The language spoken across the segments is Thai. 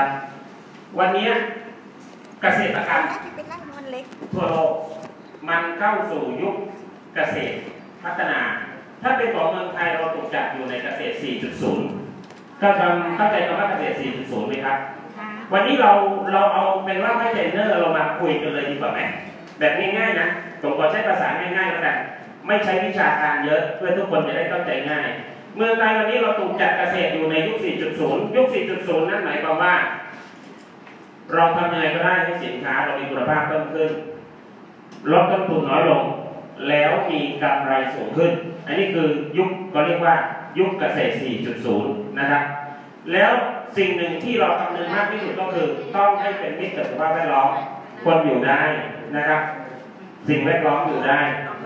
นะครับ วันนี้เกษตรกรรมน่าจะเป็นร่างมันเล็กทั่วโลกมันเข้าสู่ยุคเกษตรพัฒนา ถ้าเป็นของเมืองไทยเราถูกจัดอยู่ในเกษตร 4.0 ก็ทำเข้าใจคำว่าเกษตร 4.0 ไหมครับค่ะวันนี้เราเราเอาเป็นว่าให้เทรนเนอร์เรามาคุยกันเลยดีกว่าไหมแบบง่ายๆนะผมขอใช้ภาษาง่ายๆแล้วกันไม่ใช้วิชาการเยอะเพื่อทุกคนจะได้เข้าใจง่าย เมืองไทยวันนี้เราถูกจัดเกษตรอยู่ในยุค 4.0 ยุค 4.0 นั่นหมายความว่า เราทำยังไงก็ได้ให้สินค้าเรามีคุณภาพเพิ่มขึ้น ลดต้นทุนน้อยลง แล้วมีกำไรสูงขึ้น อันนี้คือยุคก็เรียกว่ายุคเกษตร 4.0 นะครับ แล้วสิ่งหนึ่งที่เราคำนึงมากที่สุดก็คือ ต้องให้เป็นมิตรกับสภาพแวดล้อมคนอยู่ได้นะครับ สิ่งแวดล้อมอยู่ได้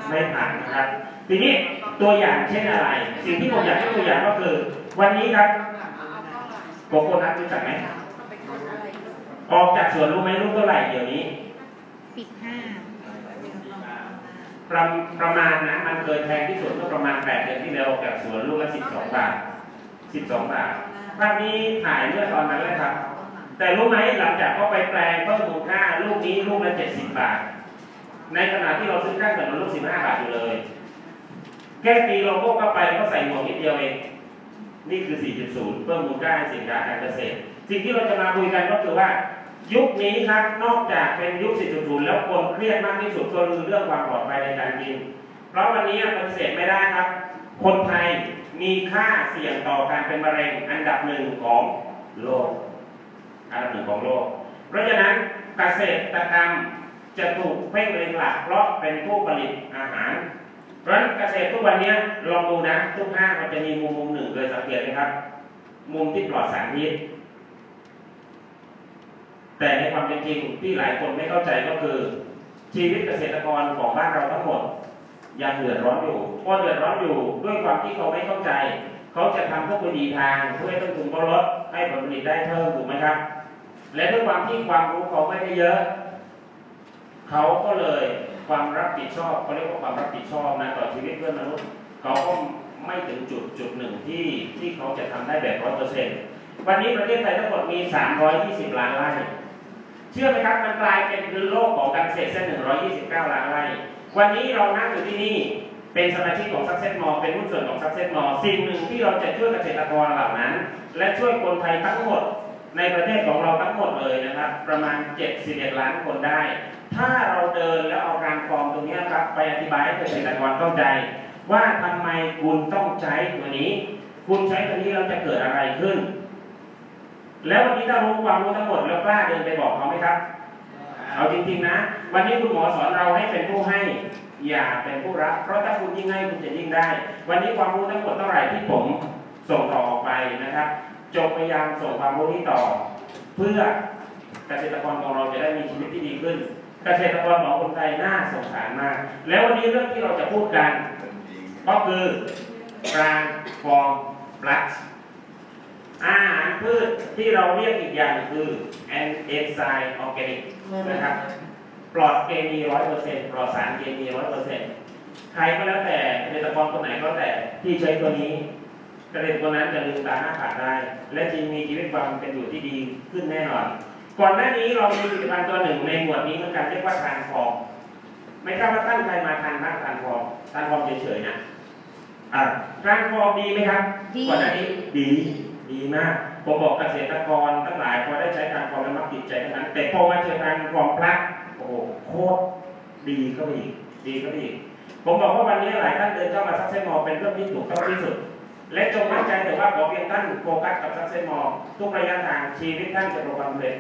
ไม่ผ่านนะครับ ทีนี้ ตัวอย่างเช่นอะไร สิ่งที่ผมอยากยกตัวอย่างก็คือ วันนี้ครับโกโก้นัทรู้จักไหมออกจากสวนรู้ไหมลูกเท่าไหร่เดี๋ยวนี้สิบห้าประประมาณนะมันเคยแพงที่สุดเมื่อประมาณ8เดือนที่แล้วออกจากสวนลูกละ12บสองบาท12บสองบาทภาพนี้ถ่ายเมื่อตอนนั้นเลยครับ แต่รู้ไหมหลังจากเขาไปแปลงเพิ่มมูลค่าลูกนี้ลูกละ70บบาท ในขณะที่เราซื้อข้างเกิดมันลูก15บาทอยู่เลย แค่ตีโลโก้เข้าไปก็ใส่หมวกนิดเดียวเอง นี่คือ 4.0 เพิ่มมูลค่าสินค้าการเกษตร สิ่งที่เราจะมาคุยกันก็คือว่า ยุคนี้ครับนอกจากเป็นยุค 4.0 แล้วคนเครียดมากที่สุดก็คือเรื่องความปลอดภัยในการกิน เพราะวันนี้ปฏิเสธไม่ได้ครับ คนไทยมีค่าเสี่ยงต่อการเป็นมะเร็งอันดับหนึ่งของโลก อันดับหนึ่งของโลก เพราะฉะนั้นเกษตรกรรมจะถูกเพ่งเล็งหลักเพราะเป็นผู้ผลิตอาหาร เพราะฉะนั้นเกษตรทุกวันนี้ลองดูนะทุกห้างมันจะมีมุมมุมหนึ่งเลยสังเกตไหมครับ มุมที่ปลอดสารพิษแต่ในความเป็นจริงที่หลายคนไม่เข้าใจก็คือ ชีวิตเกษตรกรของบ้านเราทั้งหมด ยังเดือดร้อนอยู่พอเดือดร้อนอยู่ด้วยความที่เขาไม่เข้าใจ เขาจะทำพวกวิธีทางเพื่อให้ต้นทุนเขาลดให้ผลผลิตได้เพิ่มถูกไหมครับ และด้วยความที่ความรู้เขาไม่ได้เยอะ เขาก็เลย ความรับผิดชอบเขาเรียกว่าความรับผิดชอบนะต่อชีวิตเพื่อนมนุษย์เขาก็ไม่ถึงจุดจุดหนึ่งที่ที่เขาจะทำได้แบบร้อยเปอร์เซ็นต์วันนี้ประเทศไทยทั้งหมดมี320ล้านไร่เชื่อไหมครับมันกลายเป็นโลกของการเกษตรเส้น129ล้านไร่วันนี้เรานั่งอยู่ที่นี่เป็นสมาชิกของ Success Mall เป็นหุ้นส่วนของ Success Mall สิ่งหนึ่งที่เราจะช่วยเกษตรกรเหล่านั้น และช่วยคนไทยทั้งหมด ในประเทศของเราทั้งหมดเลยนะครับ ประมาณ 71 ล้านคนได้ ถ้าเราเดินแล้วเอาการฟอร์มตรงนี้ครับไปอธิบายให้เกษตรกรเข้าใจ ว่าทำไมคุณต้องใช้ตัวนี้ คุณใช้ตัวนี้แล้วจะเกิดอะไรขึ้น แล้ววันนี้ถ้ารู้ความรู้ทั้งหมดแล้วกล้าเดินไปบอกเขาไหมครับ เอาจริงๆนะ วันนี้คุณหมอสอนเราให้เป็นผู้ให้อย่าเป็นผู้รับ เพราะถ้าคุณยิ่งให้คุณจะยิ่งได้ วันนี้ความรู้ทั้งหมดเท่าไหร่ที่ผมส่งต่อออกไปนะครับ จงพยายามส่งความรู้นี้ต่อ เพื่อเกษตรกรของเราจะได้มีชีวิตที่ดีขึ้น เกษตรกรของคนไทยน่าสงสารมาก แล้ววันนี้เรื่องที่เราจะพูดกัน ก็คือปรางฟอร์มพลัสอาหารพืชที่เราเรียกอีกอย่างคือแอนเอนไซม์ออร์แกนิกนะครับปลอดเคมีร้อยเปอร์เซ็นต์ปลอดสารเคมีร้อยเปอร์เซ็นต์ใครก็แล้วแต่เกษตรกรคนไหนก็แต่ที่ใช้ตัวนี้ เกษตรกรนั้นจะลืมตาอ้าปากได้ และจะมีชีวิตความเป็นอยู่ที่ดีขึ้นแน่นอน ก่อนหน้านี้เรามีผลิตภัณฑ์ตัวหนึ่งในหมวดนี้เหมือนกันเรียกว่า Transform ไม่ทราบว่าตั้งใจมาทานบ้าง Transform Transform เฉยๆนะอ่า Transform ดีไหมครับดีก่อนหน้านี้ดีดีมากผมบอกเกษตรกรทั้งหลายพอได้ใช้ Transform แล้วมักติดใจทั้งนั้น แต่พอมาเจอ Transform Plus โอ้โหโคตรดีกว่าไปอีกดีกว่าไปอีกผมบอกว่าวันนี้หลายท่านเดินเข้ามา Successmore เป็นเรื่องที่ถูกต้องที่สุด และจงมั่นใจแต่ว่าขอเพียงท่านโฟกัสกับ Successmore ทุกระยะทางชีวิตท่านจะประสบความสำเร็จ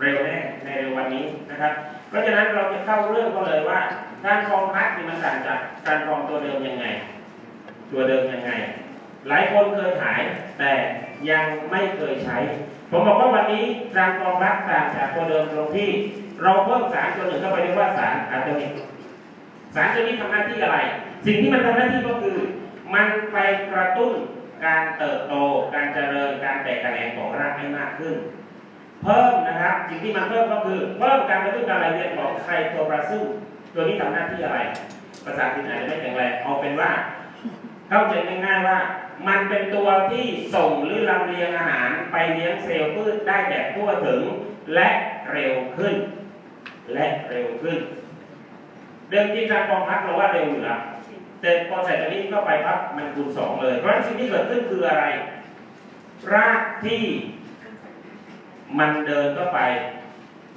เร็วแน่ในเร็ววันนี้นะครับ เพราะฉะนั้นเราจะเข้าเรื่องก็เลยว่า การฟอร์มพลัสนี่มันต่างจากการฟอร์มตัวเดิมยังไง ตัวเดิมยังไง หลายคนเคยขายแต่ยังไม่เคยใช้ ผมบอกว่าวันนี้การกรองรักต่างจากตัวเดิมตรงที่ เราเพิ่มสารตัวหนึ่งเข้าไปเรียกว่าสารอะโตมิกสารตัวนี้ทำหน้าที่อะไร สิ่งที่มันทำหน้าที่ก็คือ มันไปกระตุ้น การเติบโต การเจริญ การแตกแขนงของรากให้มากขึ้น เพิ่มนะครับสิ่งที่มันเพิ่มก็คือเพิ่มการกระตุ้นการไหลเวียนของไคโตปลาซึมตัวนี้ทำหน้าที่อะไร ภาษาอังกฤษอาจจะไม่แข็งแรงเอาเป็นว่า เข้าใจง่ายๆว่า มันเป็นตัวที่ส่งหรือลำเลียงอาหาร ไปเลี้ยงเซลล์พืชได้แบบทั่วถึงและเร็วขึ้น และเร็วขึ้น เดิมที่การกองพักเราว่าเร็วอยู่แล้ว แต่พอใส่ตัวนี้เข้าไปปั๊บมันคูณสองเลย เพราะฉะนั้นสิ่งที่เกิดขึ้นคืออะไร รากที่มันเดินเข้าไป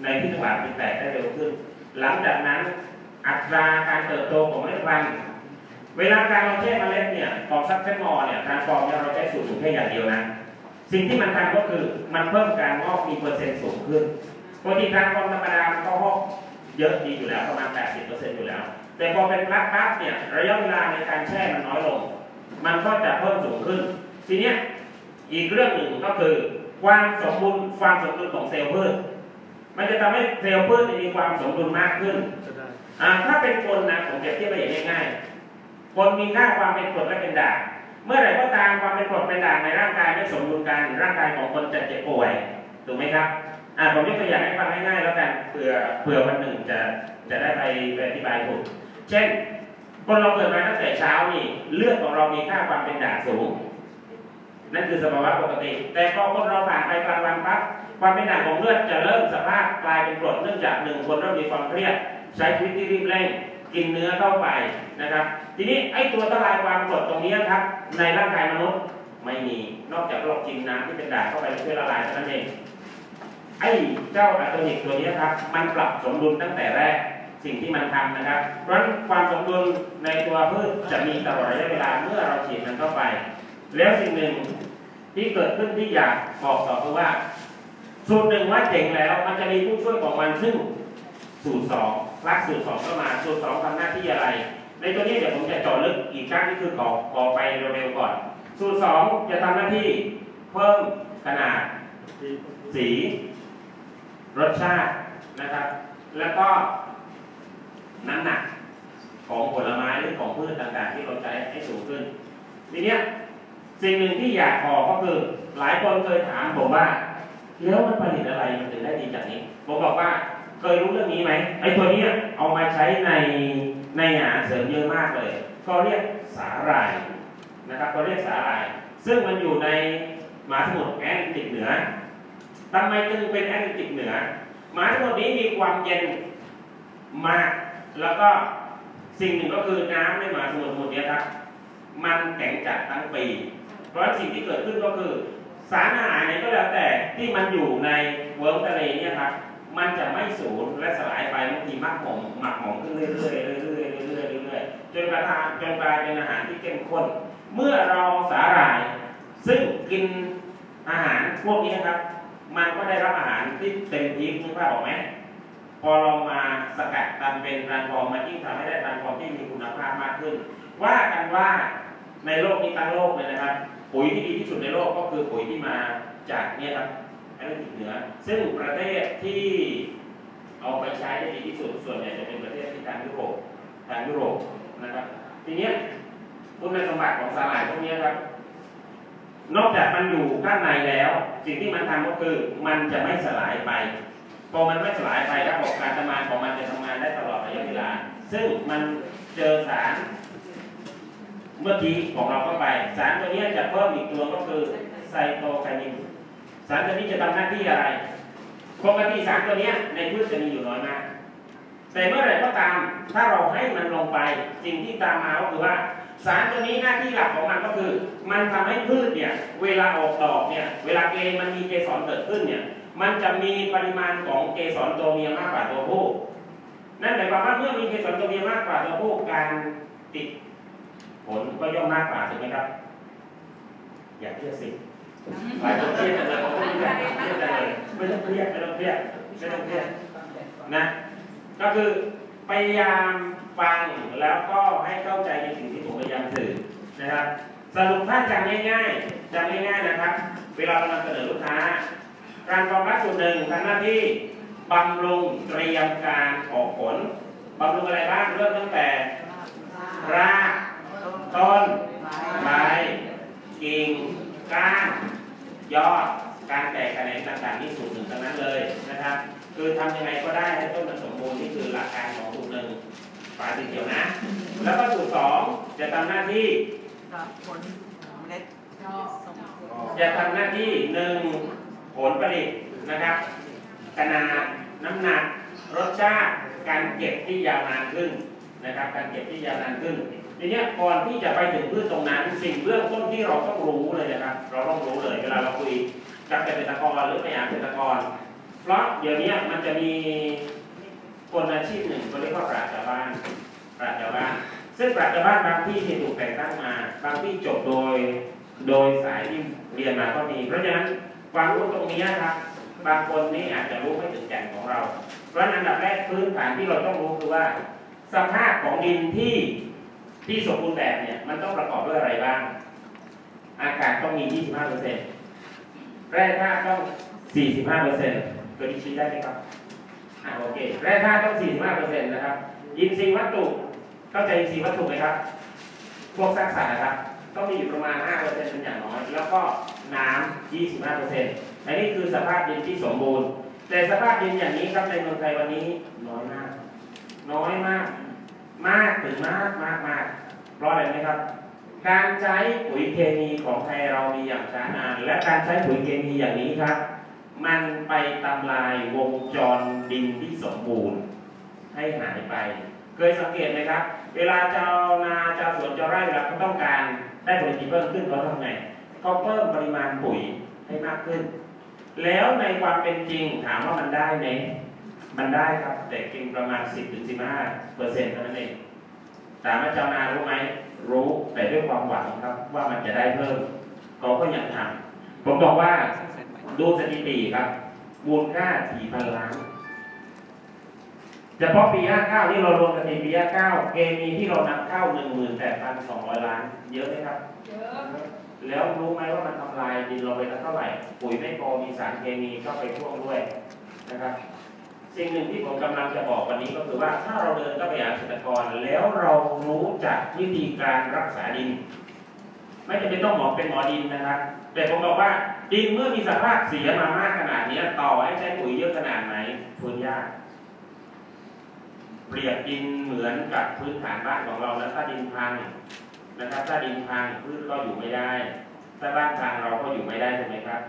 ในที่จังหวะเป็นแตกได้เร็วขึ้น หลังจากนั้นอัตราการเติบโตของเมล็ดพันธุ์เวลาการเราแช่เมล็ดเนี่ยของ Successmore เนี่ย Transform เนี่ยเราใช้สูตรสูงแค่อย่างเดียวนะ สิ่งที่มันทำก็คือมันเพิ่มการงอกมีเปอร์เซ็นต์สูงขึ้นปกติ Transform ธรรมดามันก็งอก เยอะดีอยู่แล้วประมาณ 80%อยู่แล้ว แต่พอเป็น Plus ปั๊บเนี่ยระยะเวลาในการแช่มันน้อยลง มันก็จะเพิ่มสูงขึ้น ทีเนี้ยอีกเรื่องหนึ่งก็คือ ความสมบูรณ์ความสมดุลของเซลล์พืชมันจะทำให้เซลล์พืชมีความสมดุลมากขึ้นอ่าถ้าเป็นคนนะผมเปรียบเทียบไปอย่างง่ายๆคนมีค่าความเป็นกรดและเป็นด่างเมื่อไหร่ก็ตามความเป็นกรดเป็นด่างในร่างกายไม่สมดุลกันร่างกายของคนจะเจ็บป่วยถูกไหมครับ อ่าผมยกตัวอย่างให้ฟังง่ายๆแล้วกันเผื่อเผื่อวันหนึ่งจะจะได้ไปไปอธิบายถูกเช่น คนเราเกิดมาตั้งแต่เช้านี่เลือดของเรามีค่าความเป็นด่างสูง นั่นคือสภาวะปกติ แต่พอคนเราผ่านไปกลางวันปั๊บความเป็นด่างของเลือดจะเริ่มสภาพกลายเป็นกรดเนื่องจากหนึ่งคนเริ่มมีความเครียดใช้ชีวิตที่รีบเร่งกินเนื้อเข้าไปนะครับ ทีนี้ไอ้ตัวทลายความกรดตรงนี้ครับ ในร่างกายมนุษย์ไม่มีนอกจากเรากินน้ำที่เป็นด่างเข้าไปแล้วช่วยละลายเท่านั้นเอง ไอ้เจ้าอะโตนิกตัวนี้ครับ มันปรับสมดุลตั้งแต่แรกสิ่งที่มันทำนะครับ เพราะฉะนั้นความสมดุลในตัวพืชจะมีตลอดระยะเวลาเมื่อเราฉีดมันเข้าไป แล้วสิ่งหนึ่งที่เกิดขึ้นที่อยากบอกต่อคือว่า สูตรหนึ่งว่าเจ๋งแล้ว มันจะมีผู้ช่วยของมันซึ่งสูตรสองรักสูตรสองก็มาสูตรสองทำหน้าที่อะไร ในตัวนี้เดี๋ยวผมจะเจาะลึกอีกครั้งนี่คือขอขอไปเร็วๆก่อน สูตรสองจะทำหน้าที่เพิ่มขนาดสี รสชาตินะครับ แล้วก็น้ำหนักของผลไม้หรือของพืชต่างๆ ที่เราใช้ให้สูงขึ้น ทีเนี้ยสิ่งหนึ่งที่อยากบอกก็คือหลายคนเคยถามผมว่าแล้วมันผลิตอะไรมันถึงได้ดีจากนี้ผมบอกว่าเคยรู้เรื่องนี้ไหมไอ้ตัวเนี้ยเอามาใช้ในในอาหารเสริมเยอะมากเลย ก็เรียกสาหร่ายนะครับก็เรียกสาหร่าย ซึ่งมันอยู่ในมหาสมุทรแอตแลนติกเหนือ ทำไมจึงเป็นแอตแลนติกเหนือมหาสมุทรนี้มีความเย็นมาก แล้วก็สิ่งหนึ่งก็คือน้ำในมหาสมุทรหมดเนี้ยครับ มันแข็งจัดทั้งปี เพราะสิ่งที่เกิดขึ้นก็คือ สารอาหารไหนก็แล้วแต่ที่มันอยู่ในเวิ้งทะเลเนี่ยครับ มันจะไม่สูญและสลายไปบางทีหมักหมมหมักหมมขึ้นเรื่อยๆเรื่อยๆเรื่อยๆเรื่อยๆเรื่อยๆจนกระทั่งจนกลายเป็นอาหารที่เข้มข้น เมื่อเราสาหร่าย ซึ่งกินอาหารพวกนี้ครับ มันก็ได้รับอาหารที่เต็มที่นึกภาพออกไหมพอเรามาสกัดตามเป็นรันฟอร์มมันยิ่งทำให้ได้รันฟอร์มที่มีคุณภาพมากขึ้น ว่ากันว่าในโลกนี้ทั้งโลกเลยนะครับ ปุ๋ยที่ดีที่สุดในโลกก็คือปุ๋ยที่มาจากเนี่ยครับแอตแลนติกเหนือ ซึ่งประเทศที่เอาไปใช้ได้ดีที่สุดส่วนใหญ่จะเป็นประเทศที่ทางยุโรปทางยุโรปนะครับ ทีนี้คุณสมบัติของสาหร่ายพวกนี้ครับ นอกจากมันอยู่ข้างในแล้ว สิ่งที่มันทำก็คือมันจะไม่สลายไปพอมันไม่สลายไประบบการทำงานของมันจะทำงานได้ตลอดระยะเวลา ซึ่งมันเจอสาร เมื่อกี้ของเราเข้าไป สารตัวนี้จะเพิ่มอีกตัวก็คือไซโตไคนินสารตัวนี้จะทำหน้าที่อะไรปกติสารตัวนี้ในพืชจะมีอยู่น้อยมาก แต่เมื่อไรก็ตาม ถ้าเราให้มันลงไป สิ่งที่ตามมาก็คือว่า สารตัวนี้หน้าที่หลักของมันก็คือ มันทำให้พืชเนี่ยเวลาออกดอกเนี่ยเวลาเกมันมีเกสรเกิดขึ้นเนี่ยมันจะมีปริมาณของเกสรตัวเมียมากกว่าตัวผู้นั่นหมายความว่าเมื่อมีเกสรตัวเมียมากกว่าตัวผู้การติดผลก็ย่อมมากกว่าถูกไหมครับ อย่าเครียดสิหลายคนเครียดเลยผมก็ไม่เครียดเลยไม่ต้องเครียดไม่ต้องเครียดไม่ต้องเครียดนะ ก็คือพยายาม ฟังแล้วก็ให้เข้าใจในสิ่งที่ผมพยายามสื่อนะครับสรุปถ้าจำง่ายๆจำง่ายๆนะครับ เวลาเรานำเสนอลูกค้า การกองรักส่วนหนึ่งทำหน้าที่บำรุงเตรียมการออกผลบำรุงอะไรบ้างเริ่มตั้งแต่รากต้นใบกิ่งก้านยอดการแตกแขนงต่างๆนี่สูตรหนึ่งทั้งนั้นเลยนะครับ คือทำยังไงก็ได้ให้ต้นมันสมบูรณ์นี่คือหลักการของสูตรหนึ่ง ฝาสีเขียวนะ แล้วก็สูตรสองจะทำหน้าที่กับผลเมล็ดจะทำหน้าที่หนึ่งผลผลิตนะครับขนาดน้ำหนัก รสชาติ การเก็บที่ยาวนานขึ้นนะครับ การเก็บที่ยาวนานขึ้นทีเนี้ยก่อนที่จะไปถึงพืชตรงนั้น สิ่งเบื้องต้นที่เราต้องรู้เลยนะครับ เราต้องรู้เลยเวลาเราคุยกับเกษตรกรหรือไปหาเกษตรกร เพราะเดี๋ยวนี้มันจะมี คนอาชีพหนึ่งเขาเรียกว่าปราชญ์ชาวบ้านปราชญ์ชาวบ้าน ซึ่งปราชญ์ชาวบ้านบางที่ที่ถูกแต่งตั้งมา บางที่จบโดยโดยสายที่เรียนมาก็มี เพราะฉะนั้นความรู้ตรงนี้ครับบางคนนี่อาจจะรู้ไม่ถึงแก่นของเรา เพราะอันดับแรกพื้นฐานที่เราต้องรู้คือว่า สภาพของดินที่ที่สมบูรณ์แบบเนี่ยมันต้องประกอบด้วยอะไรบ้าง อากาศต้องมี 25%แร่ธาตุต้อง 45%ตัวนี้ชี้ได้ไหมครับ อ่าโอเคแร่ธาตุต้อง45%นะครับอินทรีย์วัตถุเข้าใจอินทรีย์วัตถุไหมครับ พวกซากสัตว์นะครับต้องมีอยู่ประมาณ 5%เป็นอย่างน้อย แล้วก็น้ำ25%อันนี้คือสภาพดินที่สมบูรณ์ แต่สภาพดินอย่างนี้ครับในเมืองไทยวันนี้น้อยมาก น้อยมาก มากถึงมากมากมากเพราะอะไรไหมครับ การใช้ปุ๋ยเคมีของไทยเรามีอย่างช้านาน และการใช้ปุ๋ยเคมีอย่างนี้ครับ มันไปทำลายวงจรดินที่สมบูรณ์ ให้หายไป เคยสังเกตไหมครับ เวลาชาวนาชาวสวนชาวไร่เวลาเขาต้องการได้ผลผลิตเพิ่มขึ้นเขาทำไงเขาเพิ่มปริมาณปุ๋ยให้มากขึ้น แล้วในความเป็นจริงถามว่ามันได้ไหมมันได้ครับแต่เพียงประมาณ 10-15เปอร์เซ็นต์เท่านั้นเองถามว่าชาวนารู้ไหมรู้แต่ด้วยความหวังครับว่ามันจะได้เพิ่มเขาก็ยังทำผมบอกว่า ดูสถิติครับ มูลค่าสี่พันล้านเฉพาะปี 59นี่เรารวมกันในปี 59 เกมีที่เรานำเข้า 18,200 ล้าน เยอะไหมครับแล้วรู้ไหมว่ามันทำลายดินเราไปเท่าไหร่ ปุ๋ยไม่พอมีสารเคมีเข้าไปพ่วงด้วยนะครับสิ่งหนึ่งที่ผมกำลังจะบอกวันนี้ก็คือว่าถ้าเราเดินเข้าไปหาเกษตรกรแล้วเรารู้จักวิธีการรักษาดิน ไม่จำเป็นต้องหมอเป็นหมอดินนะครับ แต่ผมบอกว่า ดินเมื่อมีสภาพเสียมามากขนาดนี้ต่อให้ใช้ปุ๋ยเยอะขนาดไหนทุนยาก เปรียบดินเหมือนกับพื้นฐานบ้านของเราแล้วถ้าดินพังนะครับ ถ้าดินพังพืชก็อยู่ไม่ได้ถ้าบ้านพังเราก็อยู่ไม่ได้ถูกไหมครับ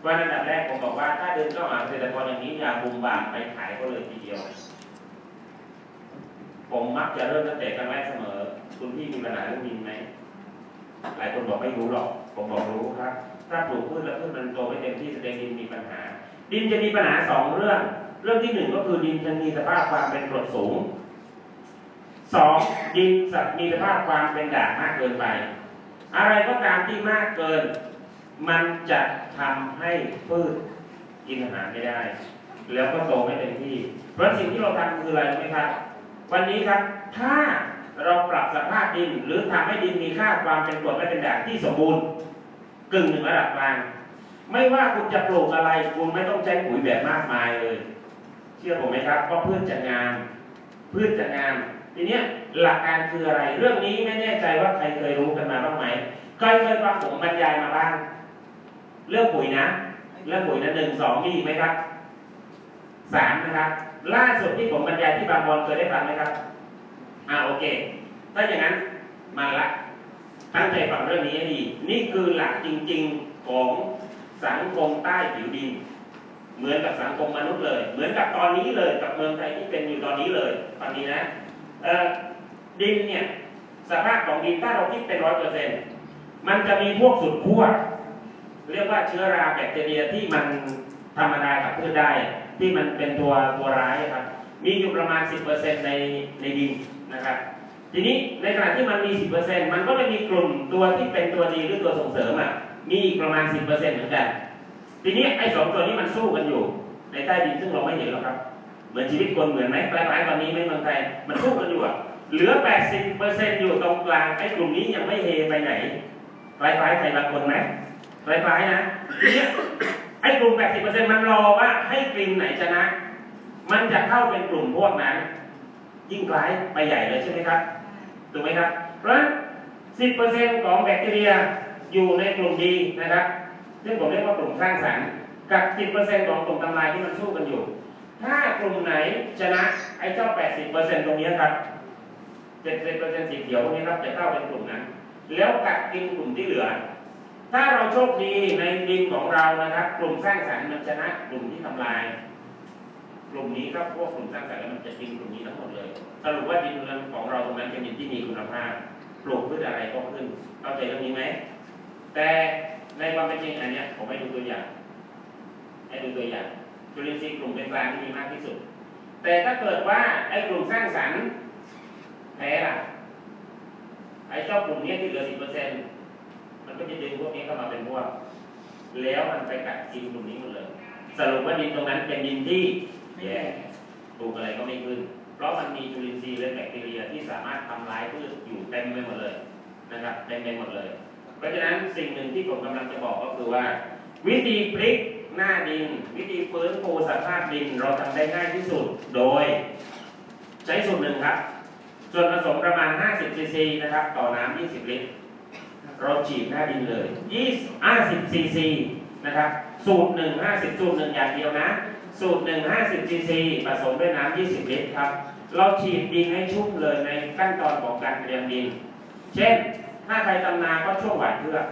เพราะฉะนั้นอันดับแรกผมบอกว่าถ้าเดินเข้าหาเกษตรกรอย่างนี้อย่าบุมบามไปขายก็เลยทีเดียว ผมมักจะเริ่มตั้งแต่ครั้งแรกเสมอ คุณพี่มีปัญหาเรื่องดินไหมหลายคนบอกไม่รู้หรอก ผมบอกรู้ครับ ถ้าปลูกพืชแล้วพืชมันโตไม่เต็มที่แสดงดินมีปัญหา ดินจะมีปัญหาสองเรื่อง เรื่องที่หนึ่งก็คือดินจะมีสภาพความเป็นกรดสูงสองดินจะมีสภาพความเป็นด่างมากเกินไป อะไรก็ตามที่มากเกิน มันจะทำให้พืชกินอาหารไม่ได้ แล้วก็โตไม่เต็มที่ เพราะสิ่งที่เราทำคืออะไรไหมครับ วันนี้ครับถ้าเราปรับสภาพดินหรือทำให้ดินมีค่าความเป็นกรดและเป็นด่างที่สมบูรณ์ กึ่งหนึ่งระดับกลาง ไม่ว่าคุณจะปลูกอะไร คุณไม่ต้องใช้ปุ๋ยแบบมากมายเลย เชื่อผมไหมครับว่าะพืชจะงามพืชจะงามทีเนี้ยหลักการคืออะไร เรื่องนี้ไม่แน่ใจว่าใครเคยรู้กันมาบ้างไหมใครเคยฟังผมบรรยายมาบ้างเรื่องปุ๋ยนะเรื่องปุ๋ยนะหนึ่งสองมีอีกไหมครับสามนะครับล่าสุดที่ผมบรรยายที่บางบอนเคยได้ฟังไหมครับ อ่าโอเค ถ้าอย่างนั้นมาละ ตั้งใจฟังเรื่องนี้ให้ดี นี่คือหลักจริง ๆของสังคมใต้ผิวดิน เหมือนกับสังคมมนุษย์เลย เหมือนกับตอนนี้เลยกับเมืองไทยที่เป็นอยู่ตอนนี้เลยตอนนี้นะเอดินเนี่ยสภาพของดินถ้าเราคิดเป็นร้อยเปอร์เซ็นต์มันจะมีพวกสุดขั้วเรียกว่าเชื้อราแบคทีเรียที่มันธรรมดากับพืชได้ ที่มันเป็นตัวตัวร้ายครับ มีอยู่ประมาณ 10%ในในดินนะครับ ทีนี้ในขณะที่มันมี 10%มันก็จะมีกลุ่มตัวที่เป็นตัวดีหรือตัวส่งเสริมอะมีอีกประมาณ 10%เหมือนกัน ทีนี้ไอ้สองตัวนี้มันสู้กันอยู่ ในใต้ดินซึ่งเราไม่เห็นหรอกครับ เหมือนชีวิตคนเหมือนไหมคล้ายๆตอนนี้ไม่เมืองไทยมันสู้กันอยู่อะเหลือ 80%อยู่ตรงกลางไอ้กลุ่มนี้ยังไม่เฮไปไหนคล้ายๆใครบางคนไหมคล้ายๆนะทีนี้ไอ้กลุ่ม 80%มันรอว่าให้กลิ่นไหนชนะ มันจะเข้าเป็นกลุ่มพวกนั้น ยิ่งคล้ายไปใหญ่เลยใช่ไหมครับ ถูกไหมครับ เพราะฉะนั้น10%ของแบคทีเรียอยู่ในกลุ่มดีนะครับ ซึ่งผมเรียกว่ากลุ่มสร้างสรรค์กับ10%ของกลุ่มทำลายที่มันสู้กันอยู่ ถ้ากลุ่มไหนชนะไอ้เจ้า80%ตรงนี้ครับ70%สีเขียวพวกนี้ครับจะเข้าเป็นกลุ่มนั้น แล้วกัดกินกลุ่มที่เหลือ ถ้าเราโชคดีในดินของเรานะครับ กลุ่มสร้างสรรค์มันชนะกลุ่มที่ทำลาย กลุ่มนี้ก็พวกกลุ่มสร้างสรรค์มันจะกินกลุ่มนี้ทั้งหมดเลย สรุปว่าดินของเราตรงนั้นเป็นดินที่มีคุณภาพปลูกพืชอะไรก็ขึ้นเข้าใจเรื่องนี้ไหมแต่ในความเป็นจริงอันนี้ผมให้ดูตัวอย่าง ให้ดูตัวอย่างจุลินทรีย์กลุ่มเป็นกลางที่มีมากที่สุด แต่ถ้าเกิดว่าไอ้กลุ่มสร้างสรรค์แพ้ล่ะไอ้เจ้ากลุ่มเนี้ยที่เหลือสิบเปอร์เซ็นต์มันก็จะดึงพวกนี้เข้ามาเป็นพวก แล้วมันไปกัดกินกลุ่มนี้หมดเลย สรุปว่าดินตรงนั้นเป็นดินที่แย่ปลูกอะไรก็ไม่ขึ้น เพราะมันมีจุลินทรีย์และแบคทีเรียที่สามารถทำลายพืชอยู่เต็มไปหมดเลยนะครับเต็มไปหมดเลย เพราะฉะนั้นสิ่งหนึ่งที่ผมกำลังจะบอกก็คือว่า วิธีพลิกหน้าดิน วิธีฟื้นฟูสภาพดินเราทำได้ง่ายที่สุดโดย ใช้สูตรหนึ่งครับ ส่วนผสมประมาณ 50ซีซีนะครับ ต่อน้ำ20 ลิตรเราฉีดหน้าดินเลย20 50ซีซีนะครับ สูตรหนึ่ง50 สูตรหนึ่งอย่างเดียวนะ สูตรหนึ่ง50ซีซีผสมด้วยน้ำ20 ลิตรครับ เราฉีดดินให้ชุ่มเลยในขั้นตอนของการเตรียมดิน เช่น ถ้าใครตำนาก็ช่วงหวานเพื่อก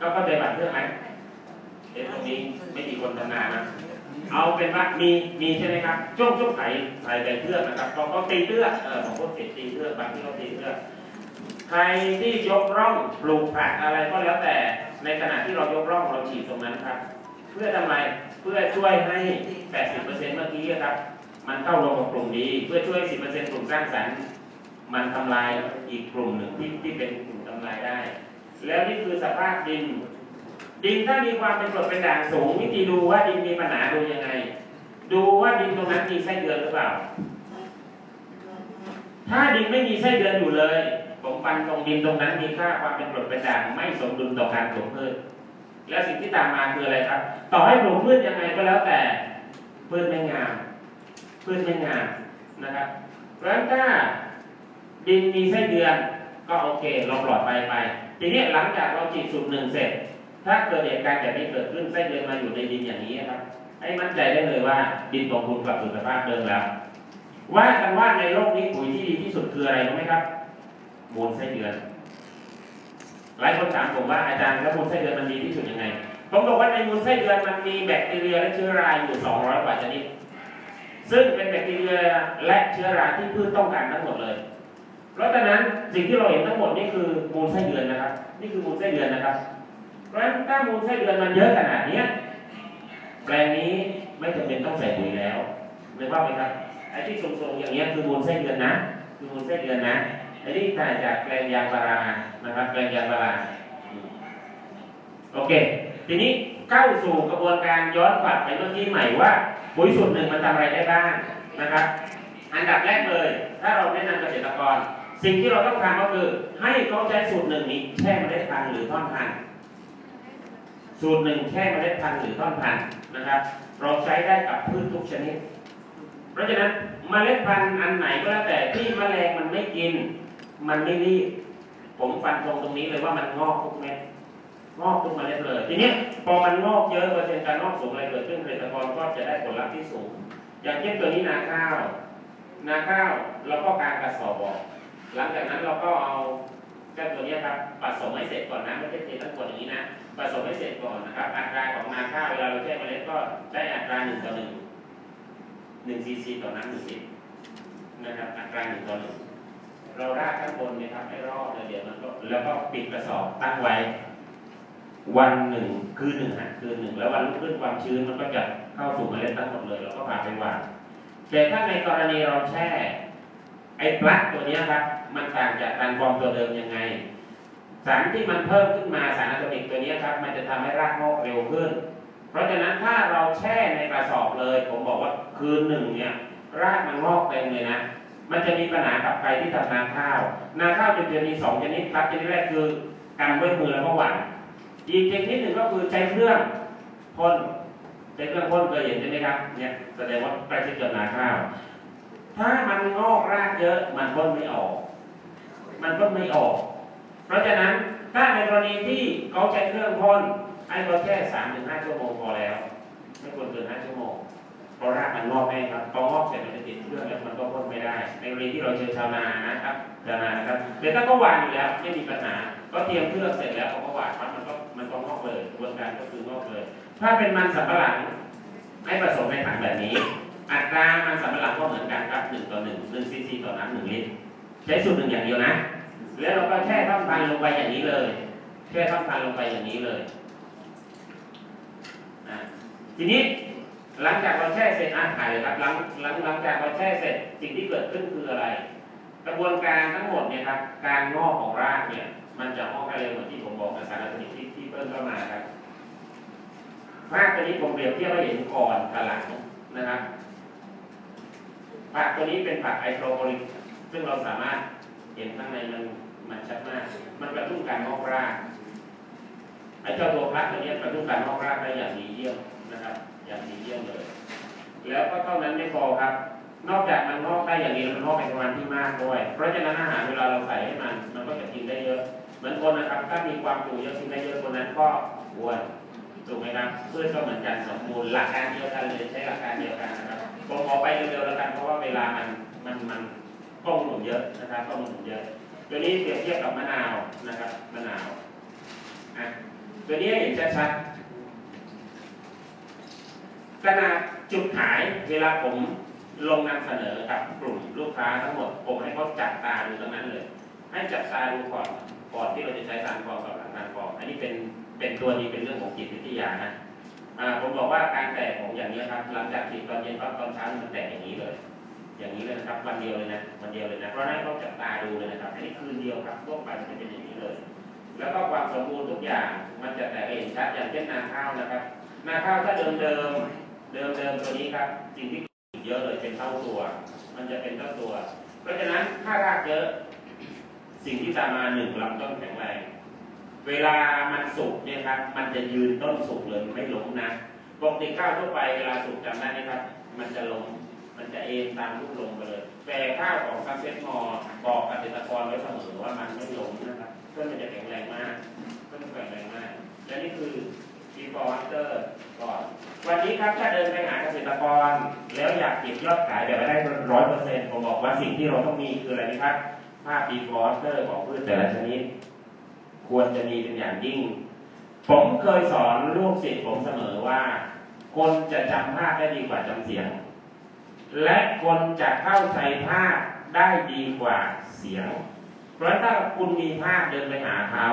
ก็เข้าใจหวานเพื่อไหมเดี๋ยวตรงนี้ไม่มีคนตำนานะ เอาเป็นว่ามีมีใช่ไหมครับ ช่วงช่วงไถไถใบเทือนะครับเขาเขาตีเทือเออของพวกเศษตีเทือบางที่เขาตีเทือใครที่ยกร่องปลูกผักอะไรก็แล้วแต่ ในขณะที่เรายกร่องเราฉีดตรงนั้นครับ เพื่อทำไมเพื่อช่วยให้ 80%เมื่อกี้ครับ มันเข้าลงกับกลุ่มดีเพื่อช่วย 10%กลุ่มสร้างสรรค์มันทำลายอีกกลุ่มหนึ่งที่ที่เป็นกลุ่มทำลายได้ แล้วนี่คือสภาพดิน ดินถ้ามีความเป็นกรดเป็นด่างสูงวิธีดูว่าดินมีปัญหาดูยังไง ดูว่าดินตรงนั้นมีไส้เดือนหรือเปล่า ถ้าดินไม่มีไส้เดือนอยู่เลยผมฟันตรงดินตรงนั้นมีค่าความเป็นกรดเป็นด่างไม่สมดุลต่อการปลูกพืชแล้วสิ่งที่ตามมาคืออะไรครับ ต่อให้ปลูกพืชยังไงก็แล้วแต่พืชไม่งาม พืชไม่งามนะครับเพราะฉะนั้นถ้าดินมีไส้เดือนก็โอเคเราปลอดภัยไป ทีนี้หลังจากเราฉีดสูตรหนึ่งเสร็จ ถ้าเกิดเหตุการณ์แบบนี้เกิดขึ้นไส้เดือนมาอยู่ในดินอย่างนี้ครับ ให้มั่นใจได้เลยว่าดินของคุณกลับสู่สภาพเดิมแล้ว ว่ากันว่าในโลกนี้ปุ๋ยที่ดีที่สุดคืออะไรรู้ไหมครับมูลไส้เดือน หลายคนถามผมว่าอาจารย์แล้วมูลไส้เดือนมันดีที่สุดยังไงผมบอกว่าในมูลไส้เดือนมันมีแบคทีเรียและเชื้อราอยู่ 200 กว่าชนิด ซึ่งเป็นแบคทีเรียและเชื้อราที่พืชต้องการทั้งหมดเลย เพราะฉะนั้นสิ่งที่เราเห็นทั้งหมดนี่คือมูลไส้เดือนนะครับ นี่คือมูลไส้เดือนนะครับ เพราะฉะนั้นถ้ามูลไส้เดือนมันเยอะขนาดนี้แปลงนี้ไม่จำเป็นต้องใส่ปุ๋ยแล้วนึกว่าไหมครับไอ้ที่สูงๆอย่างเงี้ยคือมูลไส้เดือนนะ คือมูลไส้เดือนนะไอ้ที่ถ่ายจากแปลงยางพารานะครับแปลงยางพาราโอเค ทีนี้เข้าสู่กระบวนการย้อนกลับไปเมื่อกี้ใหม่ว่าปุ๋ยสูตรหนึ่งมันทำอะไรได้บ้างนะครับ อันดับแรกเลย ถ้าเราแนะนำเกษตรกร สิ่งที่เราต้องทำก็คือ ให้เขาใช้สูตรหนึ่งนี้แช่เมล็ดพันธุ์หรือท่อนพันธุ์สูตรหนึ่งแช่เมล็ดพันธุ์หรือท่อนพันธุ์นะครับ เราใช้ได้กับพืชทุกชนิด เพราะฉะนั้นเมล็ดพันธุ์อันไหนก็แล้วแต่ที่แมลงมันไม่กิน มันไม่รีบผมฟันธงตรงนี้เลยว่ามันงอกทุกเม็ด งอกทุกเมล็ดเลย ทีนี้พอมันงอกเยอะเปอร์เซ็นต์การงอกสูงอะไรเกิดขึ้นเกษตรกรก็จะได้ผลลัพธ์ที่สูง อย่างเช่นตัวนี้นาข้าว นาข้าวเราก็การกระสอบออก หลังจากนั้นเราก็เอาเจ้าตัวนี้ครับผสมให้เสร็จก่อนนะไม่ใช่เททั้งหมดอย่างนี้นะผสมให้เสร็จก่อนนะครับอัตราของนาข้าวเวลาเราแช่เมล็ดก็ได้อัตราหนึ่งต่อหนึ่งหนึ่งซีซีต่อน้ำหนึ่งลิตรนะครับอัตราหนึ่งต่อหนึ่งเราราดข้างบนนะครับให้รอบเลยเดี๋ยวมันก็แล้วก็ปิดกระสอบตั้งไว้ วันหนึ่งคืนหนึ่งฮะคืนหนึ่งแล้ววันรุ่งขึ้นความชื้นมันก็จะเข้าสู่เมล็ดทั้งหมดเลยเราก็พาไปวางแต่ถ้าในกรณีเราแช่ ไอ้ปลั๊กตัวนี้ครับ มันต่างจากการฟอมตัวเดิมยังไง สารที่มันเพิ่มขึ้นมาสารอะโตมิกตัวนี้ครับ มันจะทำให้รากงอกเร็วขึ้น เพราะฉะนั้นถ้าเราแช่ในกระสอบเลย ผมบอกว่าคืนหนึ่งเนี่ย รากมันงอกเต็มเลยนะมันจะมีปัญหากับใครที่ทำนาข้าว นาข้าวจะจะมีสองชนิดครับชนิดแรกคือกำด้วยมือแล้วก็หวาน อีกชนิดหนึ่งก็คือใช้เครื่องพ่นใช้เครื่องพ่นเคยเห็นใช่ไหมครับเนี่ยแสดงว่าใกล้ชิดกับนาข้าว ถ้ามันงอกรากเยอะมันพ่นไม่ออก มันพ่นไม่ออก เพราะฉะนั้นถ้าในกรณีที่เขาใช้เครื่องพ่นให้เขาแค่สามถึงห้าชั่วโมงพอแล้วไม่ควรเกินห้าชั่วโมงเพราะรากมันงอกแน่ครับพองอกเสร็จมันจะติดเครื่องแล้วมันก็พ่นไม่ได้ ในกรณีที่เราเจอชาวนานะครับชาวนานะครับแต่ถ้าก็หวานอยู่แล้วไม่มีปัญหา ก็เตรียมเครื่องเสร็จแล้วเขาก็หวานปั๊บมันก็ มันก็งอกเลยกระบวนการก็คืองอกเลย ถ้าเป็นมันสำปะหลังให้ผสมในถังแบบนี้ อัตรามันสำปะหลังก็เหมือนกันครับหนึ่งต่อหนึ่งหนึ่งซีซีต่อน้ำหนึ่งลิตรใช้สูตรหนึ่งอย่างเดียวนะ แล้วเราก็แช่ท่อนพันลงไปอย่างนี้เลยแช่ท่อนพันลงไปอย่างนี้เลยทีนี้หลังจากเราแช่เสร็จอะถ่ายเลยครับหลังหลังหลังจากเราแช่เสร็จสิ่งที่เกิดขึ้นคืออะไร กระบวนการทั้งหมดเนี่ยครับการงอกของรากเนี่ย มันจะงอกได้เร็วเหมือนที่ผมบอกในสารคดีที่ ที่เพิ่มเข้ามาครับ ภาพตัวนี้ผมเปรียบเทียบให้เห็นก่อนกับหลังนะครับผักตัวนี้เป็นผักไอโตรโพลิกซึ่งเราสามารถเห็นข้างในมันมันชัดมาก มันกระตุ้นการงอกรากไอเจ้าตัวพลัสตัวนี้กระตุ้นการงอกรากได้อย่างดีเยี่ยมนะครับ อย่างดีเยี่ยมเลย แล้วก็เท่านั้นไม่พอครับ นอกจากมันงอกได้อย่างนี้มันงอกในปริมาณที่มากด้วย เพราะฉะนั้นอาหารเวลาเราใส่ให้มัน มันก็จะกินได้เยอะ เหมือนคนนะครับ ถ้ามีความจุเยอะกินได้เยอะคนนั้นก็อ้วนถูกไหมครับพืชก็เหมือนกันสมบูรณ์หลักการเดียวกันเลยใช้หลักการเดียวกันนะครับผมขอไปเร็วๆแล้วกันเพราะว่าเวลามันมันมันข้อมูลเยอะนะครับข้อมูลเยอะตัวนี้เปรียบเทียบกับมะนาวนะครับมะนาวอะตัวนี้เห็นชัดๆขนาดจุดขายเวลาผมลงนำเสนอกับกลุ่มลูกค้าทั้งหมด ผมให้เขาจับตาดูตรงนั้นเลย ให้จับตาดูก่อน ก่อนที่เราจะใช้ทางกรองกับหลังทางกรองอันนี้เป็นเป็นตัวนี้เป็นเรื่องของจิตวิทยานะอ่าผมบอกว่าการแตกของอย่างนี้ครับ หลังจากฉีดตอนเย็นปั๊บตอนเช้ามันแตกอย่างนี้เลย อย่างนี้เลยนะครับวันเดียวเลยนะวันเดียวเลยนะเพราะนั้นต้องจับตาดูเลยนะครับอันนี้คืนเดียวครับทั่วไปมันจะเป็นอย่างนี้เลย แล้วก็ความสมบูรณ์ทุกอย่างมันจะแตกเห็นชัดอย่างเช่นนาข้าวนะครับนาข้าวถ้าเดิมเดิมเดิมเดิมตัวนี้ครับสิ่งที่เยอะเลยเป็นเท่าตัว มันจะเป็นเท่าตัว เพราะฉะนั้นถ้ารากเยอะ สิ่งที่ตามมาหนึ่งลำต้นแข็งแรง เวลามันสุกเนี่ยครับ มันจะยืนต้นสุกเลยไม่ล้มนะปกติข้าวทั่วไปเวลาสุกจำได้ไหมครับ มันจะล้มมันจะเอ็นตามรูปลงไปเลย แต่ข้าวของซักเซ็ตมอบอกเกษตรกรไว้เสมอว่ามันไม่ล้มนะครับต้นมันจะแข็งแรงมากต้นมันแข็งแรงมาก และนี่คือ before after ก่อนวันนี้ครับถ้าเดินไปหาเกษตรกร แล้วอยากเก็บยอดขายแบบได้ร้อยเปอร์เซ็นต์ผมบอกว่าสิ่งที่เราต้องมีคืออะไรนะครับ ภาพ before after ของพืชแต่ละชนิด ควรจะมีเป็นอย่างยิ่ง ผมเคยสอนลูกศิษย์ผมเสมอว่า คนจะจำภาพได้ดีกว่าจำเสียง และคนจะเข้าใจภาพได้ดีกว่าเสียง เพราะถ้าคุณมีภาพเดินไปหาเขา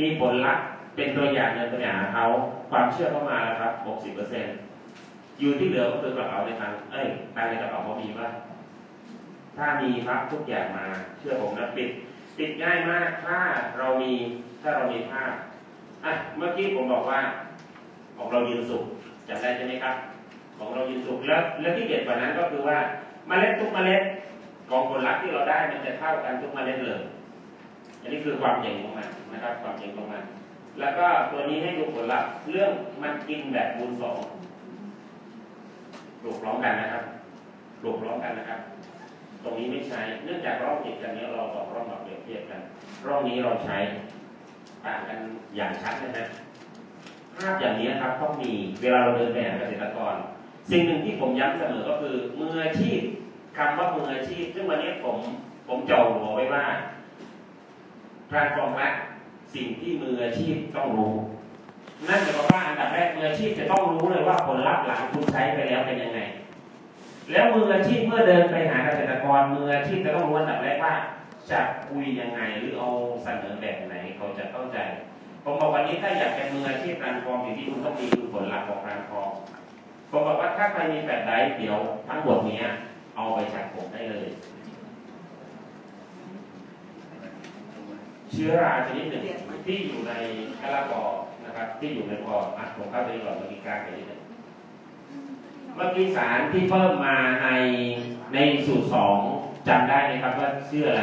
มีผลลัพธ์เป็นตัวอย่างเดินไปหาเขา ความเชื่อเข้ามาแล้วครับ 60%อยู่ที่เหลือก็คือกระเป๋าในทางเอ้ยตังในกระเป๋าเขามีป่ะ ถ้ามีครับทุกอย่างมา เชื่อผมนะปิดปิดง่ายมากถ้าเรามีถ้าเรามีภาพอะเมื่อกี้ผมบอกว่า ของเรายืนสุกจำได้ใช่ไหมครับ ของเรายืนสุกแล้ว แล้วที่เด็ดกว่านั้นก็คือว่าเมล็ดทุกเมล็ดของผลลัพธ์ที่เราได้มันจะเท่ากันทุกเมล็ดเลยอันนี้คือความเจ๋งของมันนะครับ ความเจ๋งของมัน แล้วก็ตัวนี้ให้ดูผลลัพธ์เรื่องมันกินแบบคูณสองปลูกร้อมกันนะครับปลูกร้อมกันนะครับ ตรงนี้ไม่ใช้ เนื่องจากร่องติดกันนี้เราบอกร่องมาเปรียบเทียบกัน ร่องนี้เราใช้ต่างกันอย่างชัดนะฮะภาพอย่างนี้ครับต้องมีเวลาเราเดินไปหาเกษตรกร สิ่งหนึ่งที่ผมย้ำเสมอก็คือมืออาชีพคำว่ามืออาชีพ ซึ่งวันนี้ผมผมจ่อหัวไว้ว่าทางฟอร์มละสิ่งที่มืออาชีพต้องรู้นั่นหมายความว่าอันดับแรกมืออาชีพจะต้องรู้เลยว่าผลลัพธ์หลังคุณใช้ไปแล้วเป็นยังไง แล้วมืออาชีพเมื่อเดินไปหาเกษตรกรมืออาชีพจะต้องรู้อันดับแรกว่าจะคุยยังไงหรือเอาเสนอแบบไหนเขาจะเข้าใจ ผมบอกวันนี้ถ้าอยากเป็นมืออาชีพการฟอร์มสิ่งที่คุณต้องมีคือผลลัพธ์ของการฟอร์มผมบอกว่าถ้าใครมีแบบใดเดี๋ยวทั้งหมดนี้เอาไปจากผมได้เลย เชื้อราชนิดหนึ่งที่อยู่ในกะลากนะครับ ที่อยู่ในกออะผมเข้าไปก่อนเมื่อกี้กางไปนิดหนึง เมื่อกี้สารที่เพิ่มมาในในสูตรสองจำได้ไหมครับว่าชื่ออะไร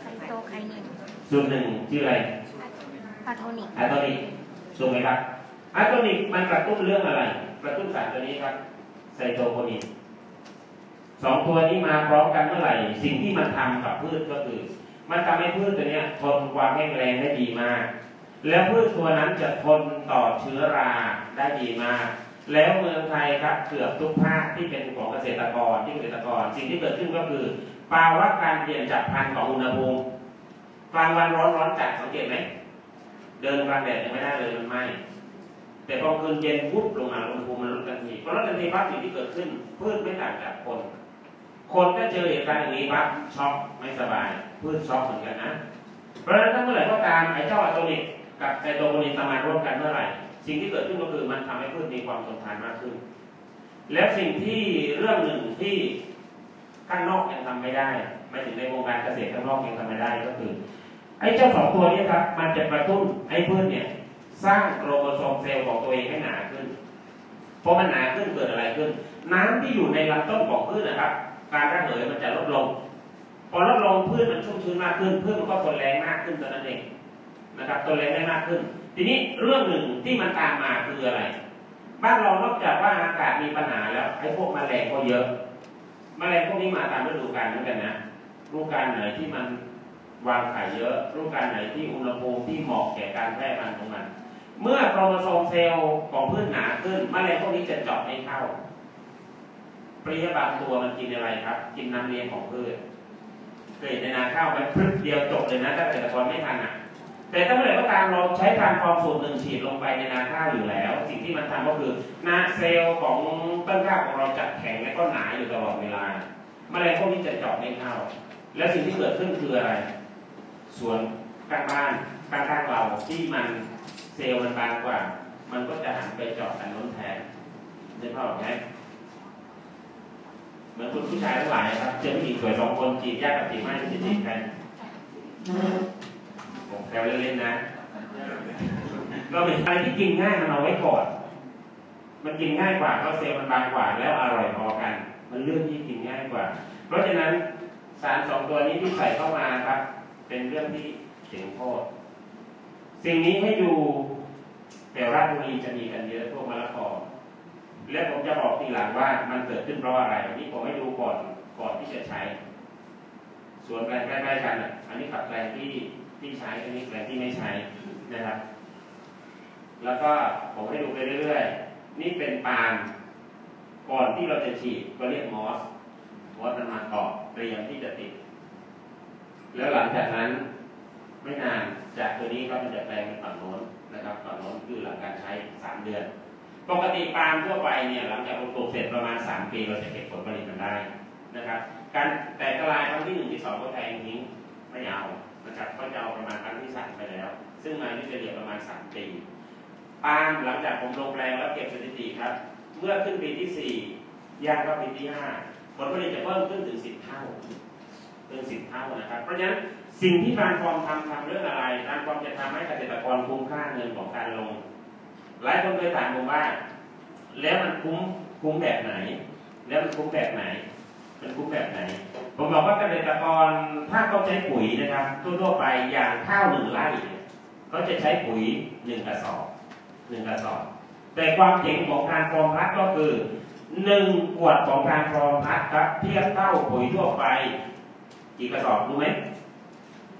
ไซโตไคนินสูตรหนึ่งชื่ออะไรพาโทนิกอะโตนิกถูกไหมครับอะโตนิกมันกระตุ้นเรื่องอะไร กระตุ้นสารตัวนี้ครับไซโตโคนินสองตัวนี้มาพร้อมกันเมื่อไหร่ สิ่งที่มันทำกับพืชก็คือ มันทำให้พืชตัวเนี้ยทนความแห้งแรงได้ดีมาก แล้วพืชตัวนั้นจะทนต่อเชื้อราได้ดีมาก แล้วเมืองไทยครับเกือบทุกภาคที่เป็นของเกษตรกรที่เกษตรกร สิ่งที่เกิดขึ้นก็คือภาวะการเปลี่ยนจากพันของอุณหภูมิกลางวันร้อนร้อนจัดสังเกตไหมเดินกลางแดดยังไม่ได้เลยมันไหมแต่พอคืนเย็นปุ๊บลงมาอุณหภูมิมันลดทันทีพอลดทันทีปั๊บสิ่งที่เกิดขึ้นพืชไม่ต่างจากคน คนถ้าเจอเหตุการณ์อย่างนี้ปั๊บช็อกไม่สบายพืชช็อกเหมือนกันนะเพราะฉะนั้นถ้าเมื่อไหร่ก็ตามไอ้เจ้าอะโตนิกกับไซโตโคนินทำงานร่วมกันเมื่อไหร่ สิ่งที่เกิดขึ้นก็คือมันทำให้พืชมีความทนทานมากขึ้น แล้วสิ่งที่เรื่องหนึ่งที่ข้างนอกยังทำไม่ได้ไม่ถึงในวงการเกษตรข้างนอกยังทำไม่ได้ก็คือไอ้เจ้าสองตัวนี้ครับมันจะกระตุ้นไอ้พืชเนี่ยสร้างโครโมโซมเซลล์ของตัวเองให้หนาขึ้นพอมันหนาขึ้นเกิดอะไรขึ้น น้ำที่อยู่ในลำต้นของพืชนะครับ การระเหยมันจะลดลง พอลดลงพืชมันชุ่มชื้นมากขึ้นพืชมันก็ทนแรงมากขึ้นตอนนั้นเองนะครับทนแรงได้มากขึ้น ทีนี้เรื่องหนึ่งที่มันตามมาคืออะไร บ้านเรานอกจากว่าอากาศมีปัญหาแล้วไอ้พวกแมลงก็เยอะแมลงพวกนี้มาตามฤดูกาลเหมือนกันนะฤดูกาลไหนที่มันวางไข่เยอะฤดูกาลไหนที่อุณหภูมิที่เหมาะแก่การแพร่พันธุ์ของมัน เมื่อโครโมโซมเซลล์ของพืชหนาขึ้นแมลงพวกนี้จะเจาะไม่เข้าเพลี้ยบางตัวมันกินอะไรครับ กินน้ำเลี้ยงของพืชเคยเห็นในนาข้าวไหมพรึบเดียวจบเลยนะถ้าเกษตรกรไม่ทันอะ แต่ถ้าเมื่อไหร่ก็ตามเราใช้ Transform สูตรหนึ่งฉีดลงไปในนาข้าวอยู่แล้ว สิ่งที่มันทำก็คือผนังเซลล์ของต้นข้าวของเราจะแข็งและก็หนาอยู่ตลอดเวลาแมลงพวกนี้จะเจาะไม่เข้าและสิ่งที่เกิดขึ้นคืออะไร ส่วนข้างบ้านข้างๆเราที่มันเซลล์มันบางกว่า มันก็จะหันไปเจาะอันนู้นแทนได้ภาพไหมเหมือนคุณผู้ชายทั้งหลายครับเจอผู้หญิงสวยสองคนจีบยากกับจีบไม่จะจีบใครผม แซวเล่นๆนะเราเป็นอะไรที่กินง่ายมันเอาไว้ก่อน มันกินง่ายกว่าเพราะเซลล์มันบางกว่าแล้วอร่อยพอกัน มันเลือกที่กินง่ายกว่า เพราะฉะนั้นสารสองตัวนี้ที่ใส่เข้ามาครับ เป็นเรื่องที่เสียงโทษสิ่งนี้ให้ดูแต่ราชบุรีจะมีกันเยอะพวกมะละกอและผมจะบอกทีหลังว่ามันเกิดขึ้นเพราะอะไรวันนี้ผมให้ดูก่อนก่อนที่จะใช้ ส่วนแปลงใกล้ๆกันอะ อันนี้กับแปลงที่ ที่ใช้อันนี้แปลงที่ไม่ใช้นะครับ แล้วก็ผมให้ดูไปเรื่อยๆ นี่เป็นปาล์มก่อนที่เราจะฉีดก็เรียกมอสมอสมันมาเกาะเตรียมที่จะติด แล้วหลังจากนั้นไม่นานจากตัวนี้ก็มันจะแปลงเป็นฝั่งโน้นนะครับฝั่งโน้นคือหลังการใช้สามเดือน ปกติปาล์มทั่วไปเนี่ยหลังจากปลูกเสร็จประมาณ 3 ปีเราจะเก็บผลผลิตมันได้นะครับ การแต่กลายครั้งที่หนึ่งที่สองก็แทงทิ้งไม่เอา มาที่เฉลี่ยประมาณ 3 ปีปาล์มหลังจากผมลงแปลงแล้วเก็บสถิติครับ เมื่อขึ้นปีที่สี่ย่างเข้าปีที่ห้าผลผลิตจะเพิ่มขึ้นถึงสิบเท่าเป็นสิบเท่านะครับ เพราะฉะนั้นสิ่งที่ทางฟอร์มทำทำเรื่องอะไรทางฟอร์มจะทำให้เกษตรกรคุ้มค่าเงินของการลง หลายคนเคยถามผมว่า แล้วมันคุ้มคุ้มแบบไหน แล้วมันคุ้มแบบไหน มันคุ้มแบบไหน ผมบอกว่าเกษตรกรถ้าเขาใช้ปุ๋ยนะครับทั่วๆไปอย่างข้าวหนึ่งไร่ เขาจะใช้ปุ๋ยหนึ่งกระสอบหนึ่งกระสอบ แต่ความเจ๋งของการฟอร์มพัดก็คือหนึ่งขวดของการฟอร์มพัดครับเทียบเท่าปุ๋ยทั่วไปกี่กระสอบรู้ไหม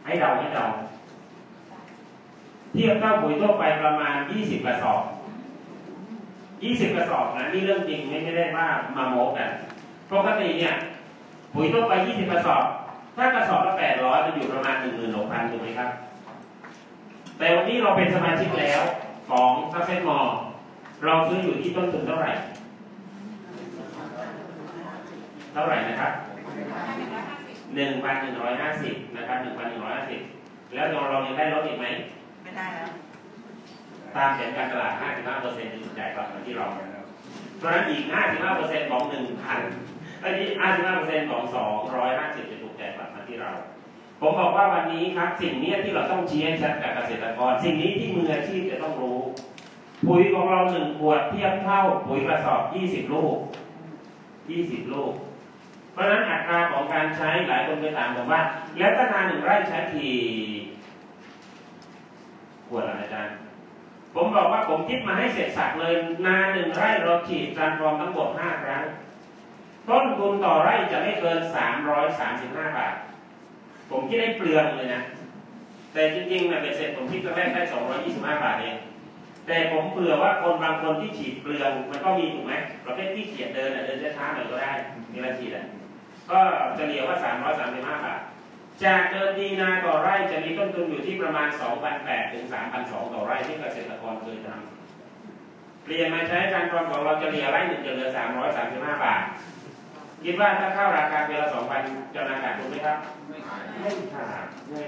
ให้เดาให้เดาเทียบเท่าปุ๋ยทั่วไปประมาณ20กระสอบ20กระสอบนะนี่เรื่องจริงไม่ไม่ได้ว่ามาโม้กันปกติเนี่ยปุ๋ยทั่วไป20กระสอบ ถ้ากระสอบละ800มันอยู่ประมาณ16,000ถูกไหมครับ แต่วันนี้เราเป็นสมาชิกแล้วของซักเซนมอเราซื้ออยู่ที่ต้นทุนเท่าไหร่ เท่าไหร่นะครับ1,150นะครับ1,150แล้วเราเรายังได้ลดอีกไหมไม่ได้แล้วตามแผนการตลาด 55%จะถูกจ่ายกลับมาที่เราเพราะฉะนั้นอีก 55%ของ1,000และนี่55%ของ 250จะถูกจ่ายกลับมาที่เรา ผมบอกว่าวันนี้ครับสิ่งนี้ที่เราต้องชี้ให้ชัดกับเกษตรกร สิ่งนี้ที่มืออาชีพจะต้องรู้ ปุ๋ยของเราหนึ่งขวดเทียบเท่า ปุ๋ยกระสอบ20ลูก20ลูก เพราะฉะนั้นอัตราของการใช้หลายคนไปถามผมว่า แล้วถ้านาหนึ่งไร่ใช้กี่ขวดล่ะอาจารย์ผมบอกว่าผมคิดมาให้เสร็จสับเลยนาหนึ่งไร่เราฉีดจานฟอร์มทั้งหมดห้าครั้งต้นทุนต่อไร่จะไม่เกิน335บาท ผมคิดได้เปลืองเลยนะ แต่จริงๆนะเป็นเสร็จผมคิดตอนแรกได้225บาทเอง แต่ผมเผื่อว่าคนบางคนที่ฉีดเปลืองมันก็มีถูกไหมประเภทที่เขียนเดินอะเดินช้าๆหน่อยก็ได้ มีเวลาฉีดอะ ก็เฉลี่ยว่า335บาท จากเดิมทีนาต่อไร่จะมีต้นทุนอยู่ที่ประมาณ2,800ถึง3,200ต่อไร่ที่เกษตรกรเคยทำเปลี่ยนมาใช้การกรของเราจะเหลือไร่หนึ่งจะเหลือ335บาท คิดว่าถ้าเข้าราคาเดือนละ2,000จะนาขาดทุนไหมครับ ไม่ขาดยังไง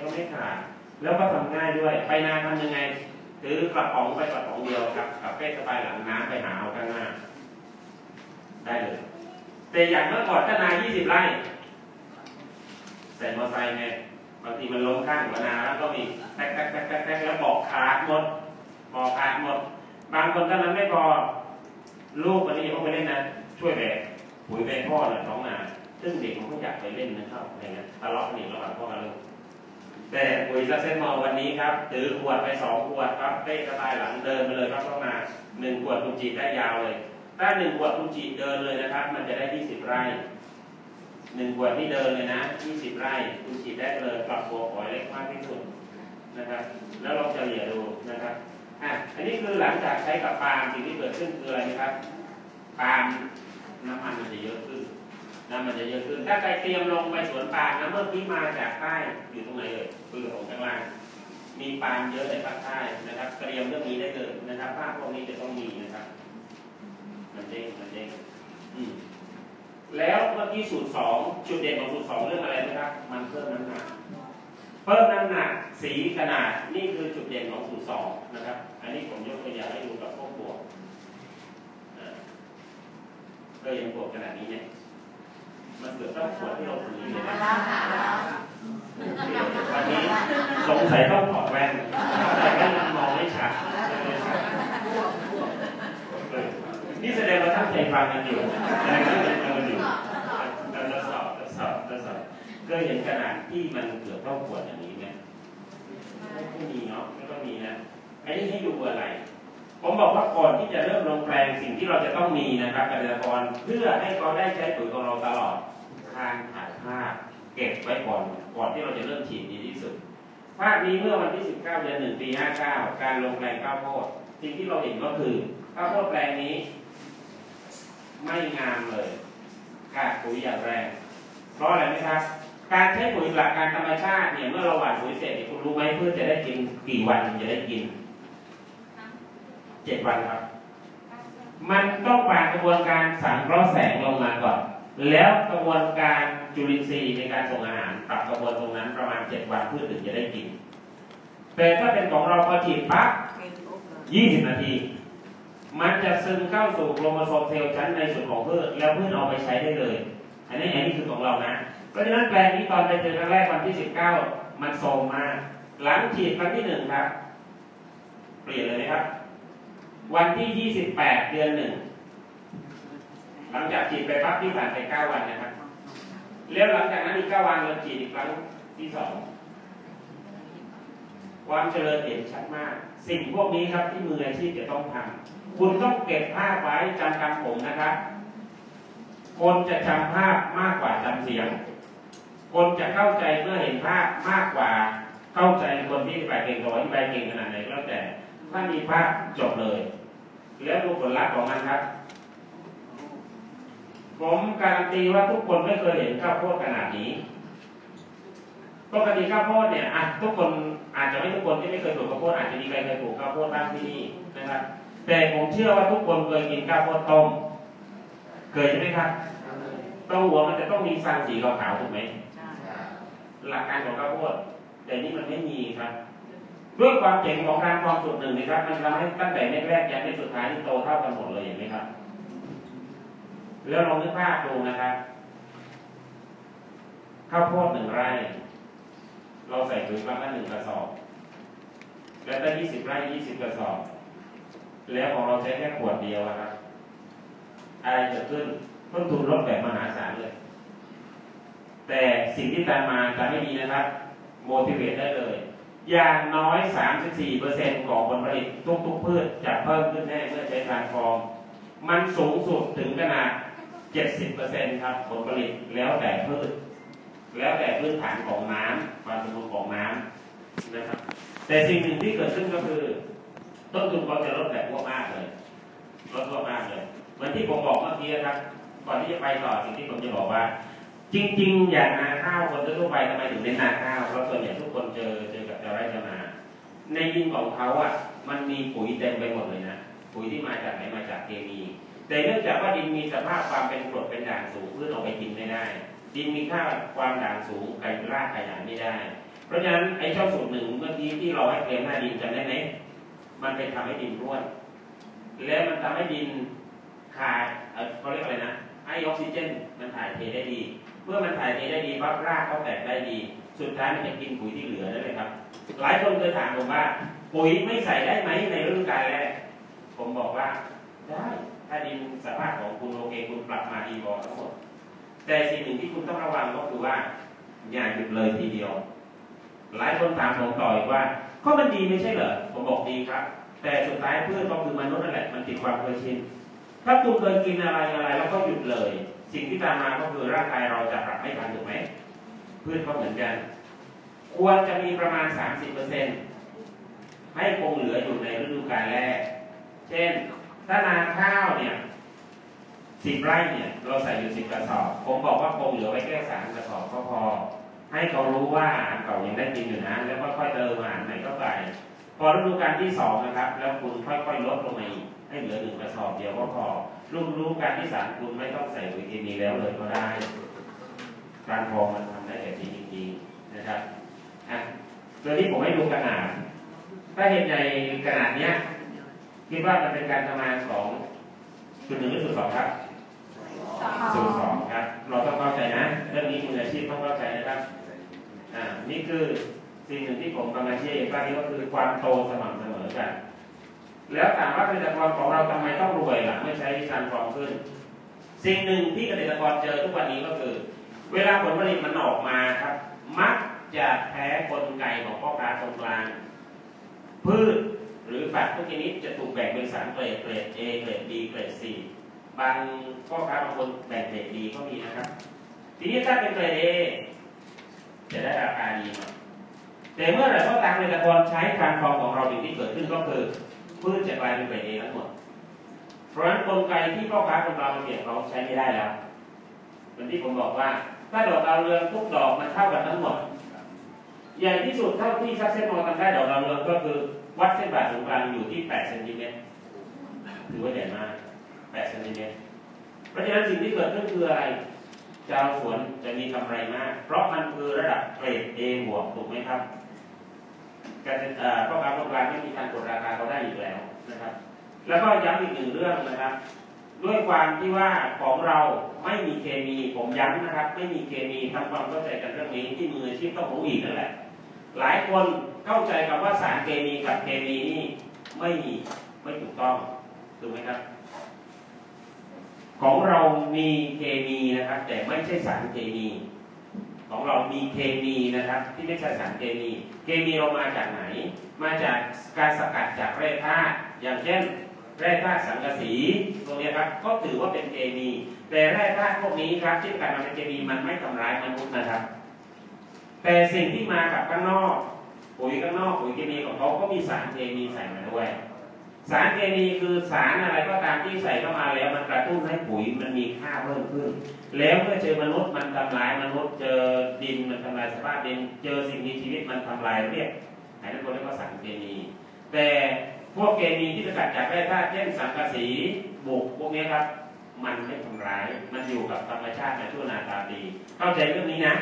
ก็ไม่ขาด แล้วก็ทำง่ายด้วย ไปนาทำยังไง ถือกระป๋องไปกระป๋องเดียวครับกับเป้สบายหลังน้ำไปหาเอาข้างหน้า ได้เลย แต่อย่างเมื่อก่อนถ้านา20ไร่ใส่มอเตอร์ไซค์ไงบางทีมันล้มข้างหัวนาแล้วก็มีแท็กแท็กแท็กแท็กแล้วบอกขาดหมดบอกขาดหมด บางคนเท่านั้นไม่พอลูกวันนี้เขาไปเล่นนะช่วยแบกปุ๋ยแบกพ่อเนี่ยท้อง ซึ่งเด็กมันก็อยากไปเล่นนะครับอะไรเงี้ยทะเลาะกันอีกระหว่างพ่อกับลูกแต่ปุ๋ยซักเซนมอลวันนี้ครับถือขวดไปสองขวดครับเป้สบายหลังเดินไปเลยครับเข้ามาหนึ่งขวดคุณจีได้ยาวเลย ถ้าหนึ่งขวดคุณจีเดินเลยนะครับ มันจะได้ยี่สิบไร่หนึ่งขวดที่เดินเลยนะยี่สิบไร่คุณจีได้เลยปรับตัวขอยเล็กมากที่สุดนะครับ แล้วลองเฉลี่ยดูนะครับอะอันนี้คือหลังจากใช้กับปาล์มสิ่งที่เกิดขึ้นคืออะไรนะครับปาล์มน้ำมันมันจะเยอะขึ้น น้ำมันจะเยอะขึ้น ถ้าใครเตรียมลงไปสวนปาล์มนะเมื่อกี้มาจากใต้อยู่ตรงไหนเลยปืนของข้างล่างมีปาล์มเยอะในภาคใต้นะครับ เตรียมเรื่องนี้ได้เลยนะครับภาพพวกนี้จะต้องมีนะครับ มันเด้งมันเด้งอืมแล้วเมื่อกี้สูตรสองจุดเด่นของสูตรสองเรื่องอะไรนะครับ มันเพิ่มน้ำหนัก เพิ่มน้ำหนักสีขนาดนี่คือจุดเด่นของสูตรสองนะครับ อันนี้ผมยกตัวอย่างให้ดูกับพวกบวกอ่าก็ยังบวกขนาดนี้เนี่ย มันเกือบเท่ขวดที่เราถืออยู่เลยนะวันนี้สงสัยต้องถอดแว่นแต่แว่นมันมองไม่ชัดนี่แสดงว่าตั้งใจฟังกันอยู่แสดงว่าตั้งใจฟังกันอยู่เราจะสอบจะสอบจะสอบก็เห็นขนาดที่มันเกือบเท่าขวดอย่างนี้ไหมไม่มีเนาะไม่ค่อยมีนะอันนี้ให้ดูอะไร ผมบอกว่าก่อนที่จะเริ่มลงแปลงสิ่งที่เราจะต้องมีนะครับเกษตรกรเพื่อให้เขาได้ใช้ปุ๋ยของเราตลอดการถ่ายภาพเก็บไว้ก่อนก่อนที่เราจะเริ่มฉีดดีที่สุดภาพนี้เมื่อวันที่ 19 เดือน1ปี 59 การลงแปลงข้าวโพดสิ่งที่เราเห็นก็คือข้าวโพดแปลงนี้ ไม่งามเลยขาดปุ๋ยอย่างแรง เพราะอะไรไหมครับ การใช้ปุ๋ยหลักการธรรมชาติเนี่ยเมื่อเราหว่านปุ๋ยเสร็จคุณรู้ไหมเพื่อจะได้กินกี่วันจะได้กิน เจ็ดวันครับ มันต้องผ่านกระบวนการสังเคราะห์แสงลงมาก่อน แล้วกระบวนการจุลินทรีย์ในการส่งอาหารปรับกระบวนตรงนั้นประมาณเจ็ดวันเพื่อถึงจะได้กิน แต่ถ้าเป็นของเราพอฉีดปั๊บยี่สิบนาที มันจะซึมเข้าสู่โครโมโซมเซลล์ชั้นในส่วนของพืชแล้วพืชเอาไปใช้ได้เลย อันนี้อันนี้คือของเรานะ เพราะฉะนั้นแปลงนี้ตอนไปเจอครั้งแรกวันที่สิบเก้ามันโทรมมาก หลังฉีดครั้งที่หนึ่งครับ เปลี่ยนเลยนะครับ วันที่ 28 เดือนหนึ่งหลังจากฉีดไปปั๊บที่ผ่านไป 9 วันนะครับแล้วหลังจากนั้นอีก 9 วันเราฉีดอีกครั้งที่สองความเจริญเห็นชัดมาก สิ่งพวกนี้ครับที่มืออาชีพจะต้องทำคุณต้องเก็บภาพไว้จำคำผมนะครับ คนจะจำภาพมากกว่าจำเสียง คนจะเข้าใจเมื่อเห็นภาพมากกว่าเข้าใจคนที่อธิบายเก่งกับอธิบายเก่งขนาดไหนก็แล้วแต่ถ้ามีภาพจบเลย แล้วดูผลลัพธ์ของมันครับ ผมการันตีว่าทุกคนไม่เคยเห็นข้าวโพดขนาดนี้ปกติข้าวโพดเนี่ยอะทุกคนอาจจะไม่ทุกคนที่ไม่เคยปลูกข้าวโพดอาจจะมีใครเคยปลูกข้าวโพดบ้างที่นี่นะครับ แต่ผมเชื่อว่าทุกคนเคยกินข้าวโพดต้มเคยใช่ไหมครับต้มหัวมันจะต้องมีฟางสีขาวๆถูกไหมหลักการของข้าวโพดแต่นี่มันไม่มีครับ ด้วยความเจ๋งของการความสุดหนึ่งนะครับ มันทำให้ตั้งแต่แรกๆยันในสุดท้ายที่โตเท่ากันหมดเลยเห็นไหมครับ แล้วลองนึกภาพดูนะครับข้าวโพดหนึ่งไร่ เราใส่ปุ๋ยครั้งละหนึ่งกระสอบ แล้วถ้ายี่สิบไร่ยี่สิบกระสอบ แล้วของเราใช้แค่ขวดเดียวอะครับ อะไรเกิดขึ้นต้นทุนลดแบบมหาศาลเลย แต่สิ่งที่ตามมาจะไม่ดีนะครับ motivate ได้เลย อย่างน้อย 34%ของผลผลิตทุกๆพืชจะเพิ่มขึ้นแน่เมื่อใช้ทานฟอร์มมันสูงสุดถึงขนาด 70%ครับผลผลิตแล้วแต่พืช แล้วแต่พื้นฐานของน้ำความสมบูรณ์ของน้ำนะครับ แต่สิ่งหนึ่งที่เกิดขึ้นก็คือ ต้นทุนเขาจะลดแบบพวกมากเลยลดพวกมากเลย เหมือนที่ผมบอกเมื่อกี้นะครับ ก่อนที่จะไปต่อสิ่งที่ผมจะบอกว่า จริง ๆ อย่างนาข้าวคนทั่วไปทำไมถึงเน้นนาข้าวเพราะส่วนใหญ่ทุกคนเจอเจอ ไร่ชาวนาในดินของเขาอะมันมีปุ๋ยเต็มไปหมดเลยนะปุ๋ยที่มาจากไหนมาจากเคมี แต่เนื่องจากว่าดินมีสภาพความเป็นกรดเป็นด่างสูงพืชออกไปกินไม่ได้ ดินมีค่าความด่างสูงไก่รากขยายไม่ได้ เพราะฉะนั้นไอ้เจ้าสูตรหนึ่งเมื่อกี้ที่เราให้เตรียมหน้าดินจำได้ไหมมันไปทำให้ดินร่วนแล้วมันทำให้ดินขาดเขาเรียกอะไรนะให้ออกซิเจน มันถ่ายเทได้ดี เมื่อมันถ่ายเทได้ดีปั๊บรากเขาแตกได้ดี สุดท้ายมันจะกินปุ๋ยที่เหลือได้เลยครับ หลายคนเคยถามผมว่า ปุ๋ยไม่ใส่ได้ไหมในฤดูกาลแรก ผมบอกว่าได้ถ้าดินสภาพของคุณโอเคคุณปรับมาดีพอทั้งหมดแต่สิ่งหนึ่งที่คุณต้องระวังก็คือว่าอย่าหยุดเลยทีเดียว หลายคนถามผมต่ออีกว่า ก็มันดีไม่ใช่เหรอผมบอกดีครับ แต่สุดท้ายเพื่อนก็คือมนุษย์นั่นแหละมันติดความเคยชินถ้าคุณเคยกินอะไรอะไรแล้วก็หยุดเลย สิ่งที่ตามมาก็คือร่างกายเราจะปรับไม่ทันถูกไหม พืชก็เหมือนกัน ควรจะมีประมาณ 30%ให้คงเหลืออยู่ในฤดูกาลแรก เช่น ถ้านาข้าวเนี่ยสิบไร่เนี่ยเราใส่อยู่สิบกระสอบ ผมบอกว่าคงเหลือไว้แค่สามกระสอบก็พอ ให้เขารู้ว่าอาหารเก่ายังได้กินอยู่นะแล้วค่อยๆเติมอาหารใหม่เข้าไปพอฤดูกาลที่สองนะครับ แล้วคุณค่อยๆลดลงมาอีกให้เหลือหนึ่งกระสอบเดียวก็พอฤดูกาลที่สามคุณไม่ต้องใส่ปุ๋ยเคมีแล้วเลยก็ได้ การฟองมันทำได้ นะครับอะตัวนี้ผมให้ดูขนาดถ้าเห็นในขนาดเนี้ยคิดว่ามันเป็นการทำงานของจุดหนึ่งหรือจุดสองครับจุดสองครับ เราต้องเข้าใจนะ เรื่องนี้มืออาชีพต้องเข้าใจนะครับอ่านี่คือสิ่งหนึ่งที่ผมกำลังเชี้เองว่านี่ก็คือความโตสม่ำเสมอกัน แล้วถามว่าเกษตรกรของเราทำไมต้องรวยล่ะเมื่อใช้การฟองขึ้น สิ่งหนึ่งที่เกษตรกรเจอทุกวันนี้ก็คือ เวลาผลผลิตมันออกมาครับ มัก จะแพ้กลไกของพ่อค้าตรงกลาง พืชหรือสัตว์ทุกชนิดจะถูกแบ่งเป็นสามเกรดเกรด A เกรด B เกรด C บางพ่อค้าบางคนแบ่งเกรด D ก็มีนะครับ ทีนี้ถ้าเป็นเกรด A จะได้ราคาดีหน่อยแต่เมื่อไหร่ก็ตามเกษตรกรใช้การฟองของเราสิ่งที่เกิดขึ้นก็คือพืชจะกลายเป็นเกรด A ทั้งหมดเพราะฉะนั้นกลไกที่พ่อค้าคนกลางมาเปลี่ยนเขาใช้ไม่ได้แล้วเหมือนที่ผมบอกว่าถ้าดอกดาวเรืองทุกดอกมันเท่ากันทั้งหมด ใหญ่ที่สุดเท่าที่ซักเซนมอทำได้ดอกดาวเรืองก็คือวัดเส้นผ่าศูนย์กลางอยู่ที่8เซนติเมตรถือว่าใหญ่มาก8เซนติเมตรเพราะฉะนั้นสิ่งที่เกิดขึ้นคืออะไรชาวสวนจะมีกำไรมาก เพราะมันคือระดับเกรด A บวกถูกไหมครับการเอ่อพ่อค้าคนกลางไม่มีการกดราคาเขาได้อีกแล้วนะครับ แล้วก็ย้ำอีกหนึ่งเรื่องนะครับ ด้วยความที่ว่าของเราไม่มีเคมีผมย้ำนะครับ ไม่มีเคมีทำความเข้าใจกันเรื่องนี้ที่มืออาชีพต้องรู้อีกนั่นแหละ หลายคนเข้าใจคำว่าสารเคมีกับเคมีนี่ไม่มีไม่ถูกต้องถูกไหมครับ ของเรามีเคมีนะครับ แต่ไม่ใช่สารเคมีของเรามีเคมีนะครับ ที่ไม่ใช่สารเคมี เคมีเรามาจากไหน มาจากการสกัดจากแร่ธาตุอย่างเช่น แร่ธาตุสังกะสีตรงนี้ครับ ก็ถือว่าเป็นเคมี แต่แร่ธาตุพวกนี้ครับที่การมาเป็นเคมีมันไม่ทำร้ายมนุษย์นะครับ แต่สิ่งที่มากับข้างนอกปุ๋ยข้างนอกปุ๋ยเคมีของเขาก็มีสารเคมีใส่มาด้วย สารเคมีคือสารอะไรก็ตามที่ใส่เข้ามาแล้วมันกระตุ้นให้ปุ๋ยมันมีค่าเพิ่มขึ้น แล้วเมื่อเจอมนุษย์มันทำลายมนุษย์เจอดินมันทำลายสภาพดินเจอสิ่งมีชีวิตมันทำลายเรียกอันนั้นเขาเรียกว่าสารเคมี แต่พวกเคมีที่สกัดจากแร่ธาตุเช่นสังกะสีบุกพวกนี้ครับ มันไม่ทำร้าย มันอยู่กับธรรมชาติมาชั่วนาตาดีเข้าใจเรื่องนี้นะ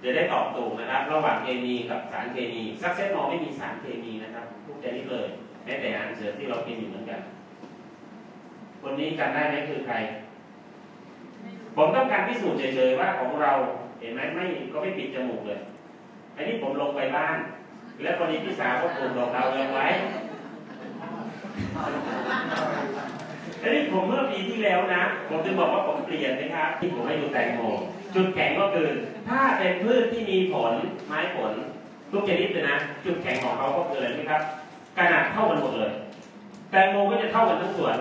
เดี๋ยวได้ตอบถูกนะครับ ระหว่างเคมีกับสารเคมี Successmore ไม่มีสารเคมีนะครับทุกชนิดเลยแม้แต่อาหารเสริมที่เรากินอยู่เหมือนกัน คนนี้จำได้ไหมคือใคร ผมต้องการพิสูจน์เฉยๆว่าของเราเห็นไหมไม่ก็ไม่ปิดจมูกเลยอันนี้ผมลงไปบ้าน แล้วพอดีพี่สาวก็ปลูกดอกดาวเรืองไว้อันนี้ผมเมื่อปีที่แล้วนะ ผมจะบอกว่าผมเปลี่ยนนะครับที่ผมให้ดูแตงโม จุดแข็งก็คือถ้าเป็นพืชที่มีผลไม้ผลทุกชนิดเลยนะ จุดแข็งของเขาก็คืออะไรไหมครับขนาดเท่ากันหมดเลย แตงโมก็จะเท่ากันทั้งส่วน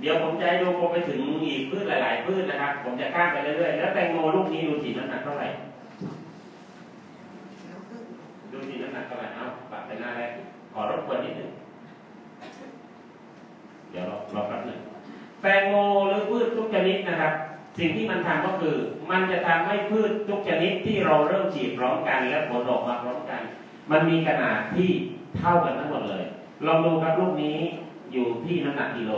เดี๋ยวผมจะให้ดูผมไปถึงอีกพืชหลาย ๆ พืชนะครับ ผมจะข้ามไปเรื่อยๆแล้วแตงโมลูกนี้ดูสีน้ำหนักเท่าไหร่ดูสีน้ำหนักเท่าไหร่เอาปรับไปหน้าแรกขอรบกวนนิดหนึ่งเดี๋ยวรอรอแป๊บหนึ่งแตงโมหรือพืชทุกชนิดนะครับ สิ่งที่มันทำก็คือ มันจะทำให้พืชทุกชนิดที่เราเริ่มฉีดพร้อมกันและผลออกมาพร้อมกัน มันมีขนาดที่เท่ากันทั้งหมดเลยลองดูครับลูกนี้อยู่ที่น้ำหนักกิโล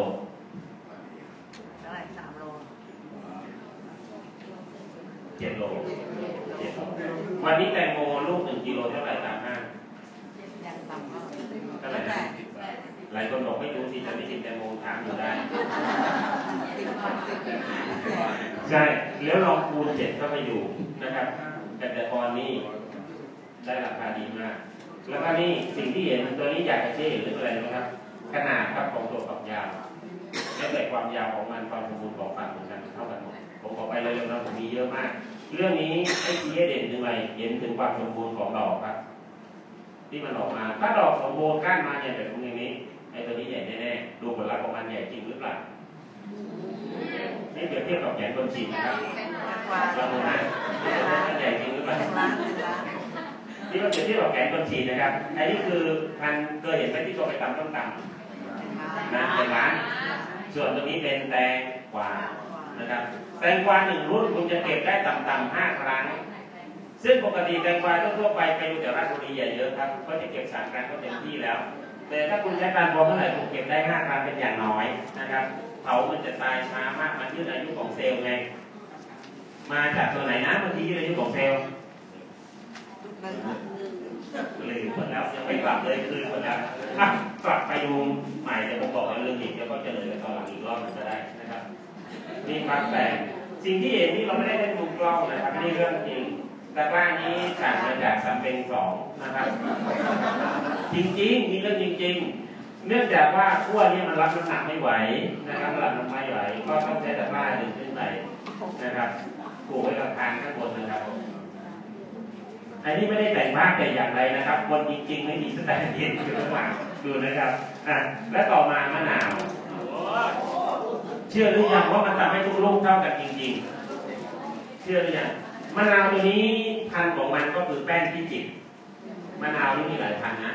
เท่าไหร่สามโลเจ็ดโลเจ็ดโลวันนี้แตงโมลูกหนึ่งกิโลเท่าไหร่ตามห้างยังต่ำก็เท่าไหร่นะ หลายคนบอกไม่รู้สิจะไม่กินแตงโมถามอยู่ได้ติดคนติดติดใช่ แล้วลองคูณเจ็ดเข้าไปอยู่นะครับแต่แต่กรนี่ได้ราคาดีมาก แล้วก็นี่สิ่งที่เห็นตัวนี้อยากจะเชื่อเห็นหรืออะไรนะครับ ขนาดครับของตัวฝักยาวและแต่ความยาวของมันความสมบูรณ์ของฝักเหมือนกันเท่ากันหมดผมขอไปเร็วๆนะผมมีเยอะมาก เรื่องนี้ให้ชี้ให้เด่นถึงอะไรเห็นถึงความสมบูรณ์ของดอกครับที่มันออกมา ถ้าดอกสมบูรณ์ก้านมาใหญ่แบบตรงนี้ไอ้ตัวนี้ใหญ่แน่ๆดูผลลัพธ์ของมันใหญ่จริงหรือเปล่านี่เปรียบเทียบกับแขนคนฉีดนะครับกว่าลองดูนะใหญ่จริงหรือเปล่านี่มันเปรียบเทียบกับแขนคนฉีดนะครับอันนี้คือพันเคยเห็นไหมที่ตัวไปตำต้มตำนะเป็นร้านส่วนตรงนี้เป็นแตงกวานะครับแตงกวาหนึ่งรุ่นคุณจะเก็บได้ต่ำๆห้าครั้ง ซึ่งปกติแตงกวาทั่วไปไปดูแต่ราชบุรีใหญ่เยอะครับก็จะเก็บสามครั้งก็เต็มที่แล้ว แต่ถ้าคุณใช้การพอเมื่อไหร่คุณเก็บได้ห้าครั้งเป็นอย่างน้อยนะครับเผามันจะตายช้ามากมันยืดอายุของเซลล์ไง มาจากตัวไหนนะเมื่อกี้ยืดอายุของเซลล์ลืมหมดแล้วยังไม่กลับเลยคืนหมดแล้วกลับไปดูใหม่เดี๋ยวผมบอกว่าเรื่องอีกเดี๋ยวก็จะเลยตอนหลังอีกรอบหนึงก็ได้นะครับนี่ครับแต่สิ่งที่เห็นนี่เราไม่ได้เล่นมุมกล้องนะครับนี่เรื่องจริง ตะกร้านี้สั่งมาจากสำเพ็งสองนะครับ จริงๆนี่เรื่องจริง ๆ เนื่องจากว่าขั้วนี้มันรับน้ำหนักไม่ไหวนะครับรับน้ำไม่ไหว ก็ต้องใช้ตะกร้าดึงขึ้นไปนะครับปลูกไว้กับทางข้างบนนะครับอันนี้ไม่ได้แต่งมากแต่อย่างไรนะครับ คนจริง ๆ ไม่มีสแตนด์อินอยู่ข้างหลังดูนะครับอะและต่อมามะนาว เชื่อหรือยังว่ามันทำให้ทุกลูกเท่ากันจริง ๆ เชื่อหรือยัง มะนาวตัวนี้พันธุ์ของมันก็คือแป้งที่จิกมะนาวนี่มีหลายพันธุ์นะ